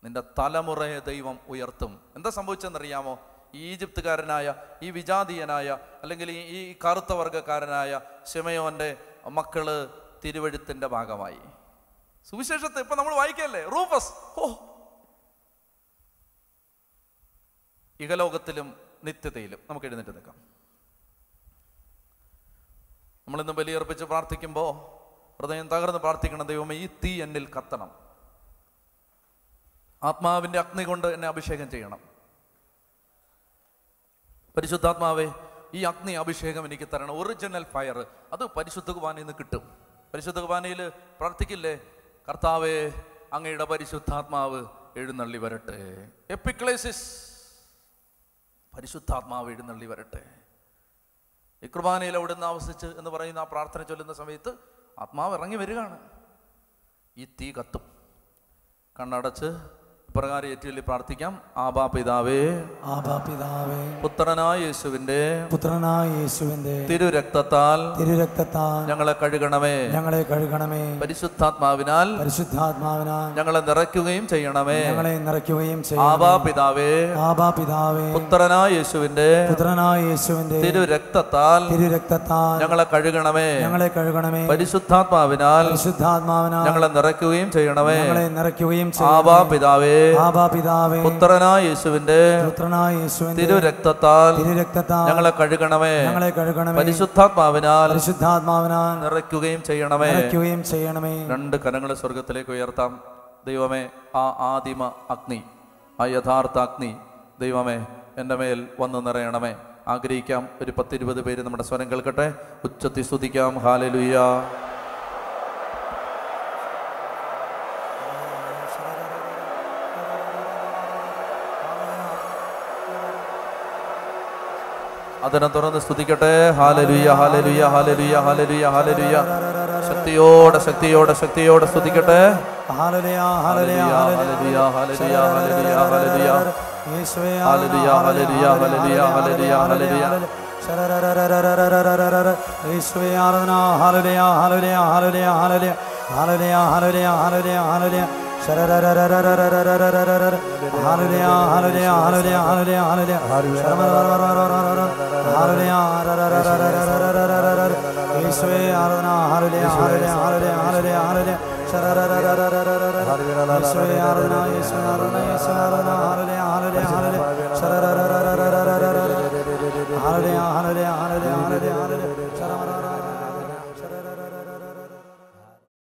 നിന്റെ തലമുറയെ ദൈവം ഉയർത്തും. എന്താ സംഭവിച്ചെന്നറിയാമോ? ഈജിപ്തുകാരനായ ഈ വിജാതീയനായ അല്ലെങ്കിൽ ഈ കറുത്ത വർഗക്കാരനായ ശിമയോന്റെ മക്കൾ തിരുവഴുത്തിന്റെ ഭാഗമായി. സുവിശേഷത്തെ ഇപ്പൊ നമ്മൾ വായിക്കല്ലേ? റൂഫസ്. ഓ ഇഹലോകത്തിലും നിത്യതയിലും നമുക്ക് എഴുന്നേറ്റ് നിൽക്കാം. നമ്മളിന്ന് ബലിയർപ്പിച്ച് പ്രാർത്ഥിക്കുമ്പോൾ ഹൃദയം തകർന്ന് പ്രാർത്ഥിക്കണം ദൈവമേ ഈ തീ എന്നിൽ കത്തണം. ആത്മാവിന്റെ അഗ്നി കൊണ്ട് എന്നെ അഭിഷേകം ചെയ്യണം. പരിശുദ്ധാത്മാവേ ഈ അഗ്നി അഭിഷേകം എനിക്ക് തരണം. ഒറിജിനൽ ഫയർ അത് പരിശുദ്ധ കുർബാനയിൽ നിന്ന് കിട്ടും. പരിശുദ്ധ കുർബാനയിൽ പ്രാർത്ഥിക്കില്ലേ? കർത്താവേ അങ്ങയുടെ പരിശുദ്ധാത്മാവ് എഴുന്നള്ളി വരട്ടെ. എപ്പിക്ലേസിസ് പരിശുദ്ധാത്മാവ് എഴുന്നള്ളി വരട്ടെ. ഈ കുർബാനയിൽ അവിടുന്ന് ആവസിച്ച് എന്ന് പറയുന്ന ആ പ്രാർത്ഥന ചൊല്ലുന്ന സമയത്ത് ആത്മാവ് ഇറങ്ങി വരികയാണ്. ഈ തീ കത്തും. കണ്ണടച്ച് ഇപ്രകാരം ഏറ്റുചൊല്ലി പ്രാർത്ഥിക്കാം. ആബാ പിതാവേ. ആബാ പിതാവേ. പുത്രനായ യേശുവിന്റെ പുത്രനായ യേശുവിന്റെ തിരുരക്തത്താൽ തിരുരക്തത്താൽ ഞങ്ങളെ കഴുകണമേ. ഞങ്ങളെ കഴുകണമേ. പരിശുദ്ധാത്മാവിനാൽ പരിശുദ്ധാത്മാവിനാൽ ഞങ്ങളെ നിറയ്ക്കുകയും ചെയ്യണമേ. ഞങ്ങളെ നിറയ്ക്കുകയും ആബാ ചെയ്യും പിതാവേ. ആബാ പിതാവേ. പുത്രനായ യേശുവിന്റെ പുത്രനായ യേശുവിന്റെ തിരുരക്തത്താൽ തിരുരക്തത്താൽ ഞങ്ങളെ കഴുകണമേ. ഞങ്ങളെ കഴുകണമേ. പരിശുദ്ധാത്മാവിനാൽ പരിശുദ്ധാത്മാവിനാൽ ഞങ്ങളെ നിറയ്ക്കുകയും ചെയ്യണമേ. ഞങ്ങളെ നിറയ്ക്കുകയും ആബാ ആബാ പിതാവേ. പുത്രനായ യേശുവിന്റെ തിരുരക്തത്താൽ ഞങ്ങളെ കഴുകണമേ ഞങ്ങളെ കഴുകണമേ പരിശുദ്ധാത്മാവിനാൽ പരിശുദ്ധാത്മാവിനാൽ നിറയ്ക്കുകയും ചെയ്യണമേ. നിറയ്ക്കുകയും ചെയ്യണമേ. രണ്ട് കരങ്ങളെ സ്വർഗത്തിലേക്ക് ഉയർത്താം. ദൈവമേ ആ ആദിമ അഗ്നി ആ യഥാർത്ഥ അഗ്നി ദൈവമേ എന്റെ മേൽ വന്ന് നിറയണമേ. ആഗ്രഹിക്കാം ഒരു പത്തിരുപത് പേര് നമ്മുടെ സ്വരം കേൾക്കട്ടെ. ഉച്ചത്തി സ്തുതിക്കാം. ഹാലലുയ്യ അതിനെ തുറന്ന് സ്തുതിക്കട്ടെ ഹാലലുയ ഹാലലുയ ഹാലലുയ ഹാലലുയ ഹാലലുയ ശക്തിയോടെ ശക്തിയോടെ ശക്തിയോടെ സ്തുതിക്കട്ടെ ആരാധന ഹാലുലയ ഹാലുലയ ഹാലുലയ ഹാലുലയ ഹാലുലയ ഹാലുലയ ഹാലുലയ Hallelujah.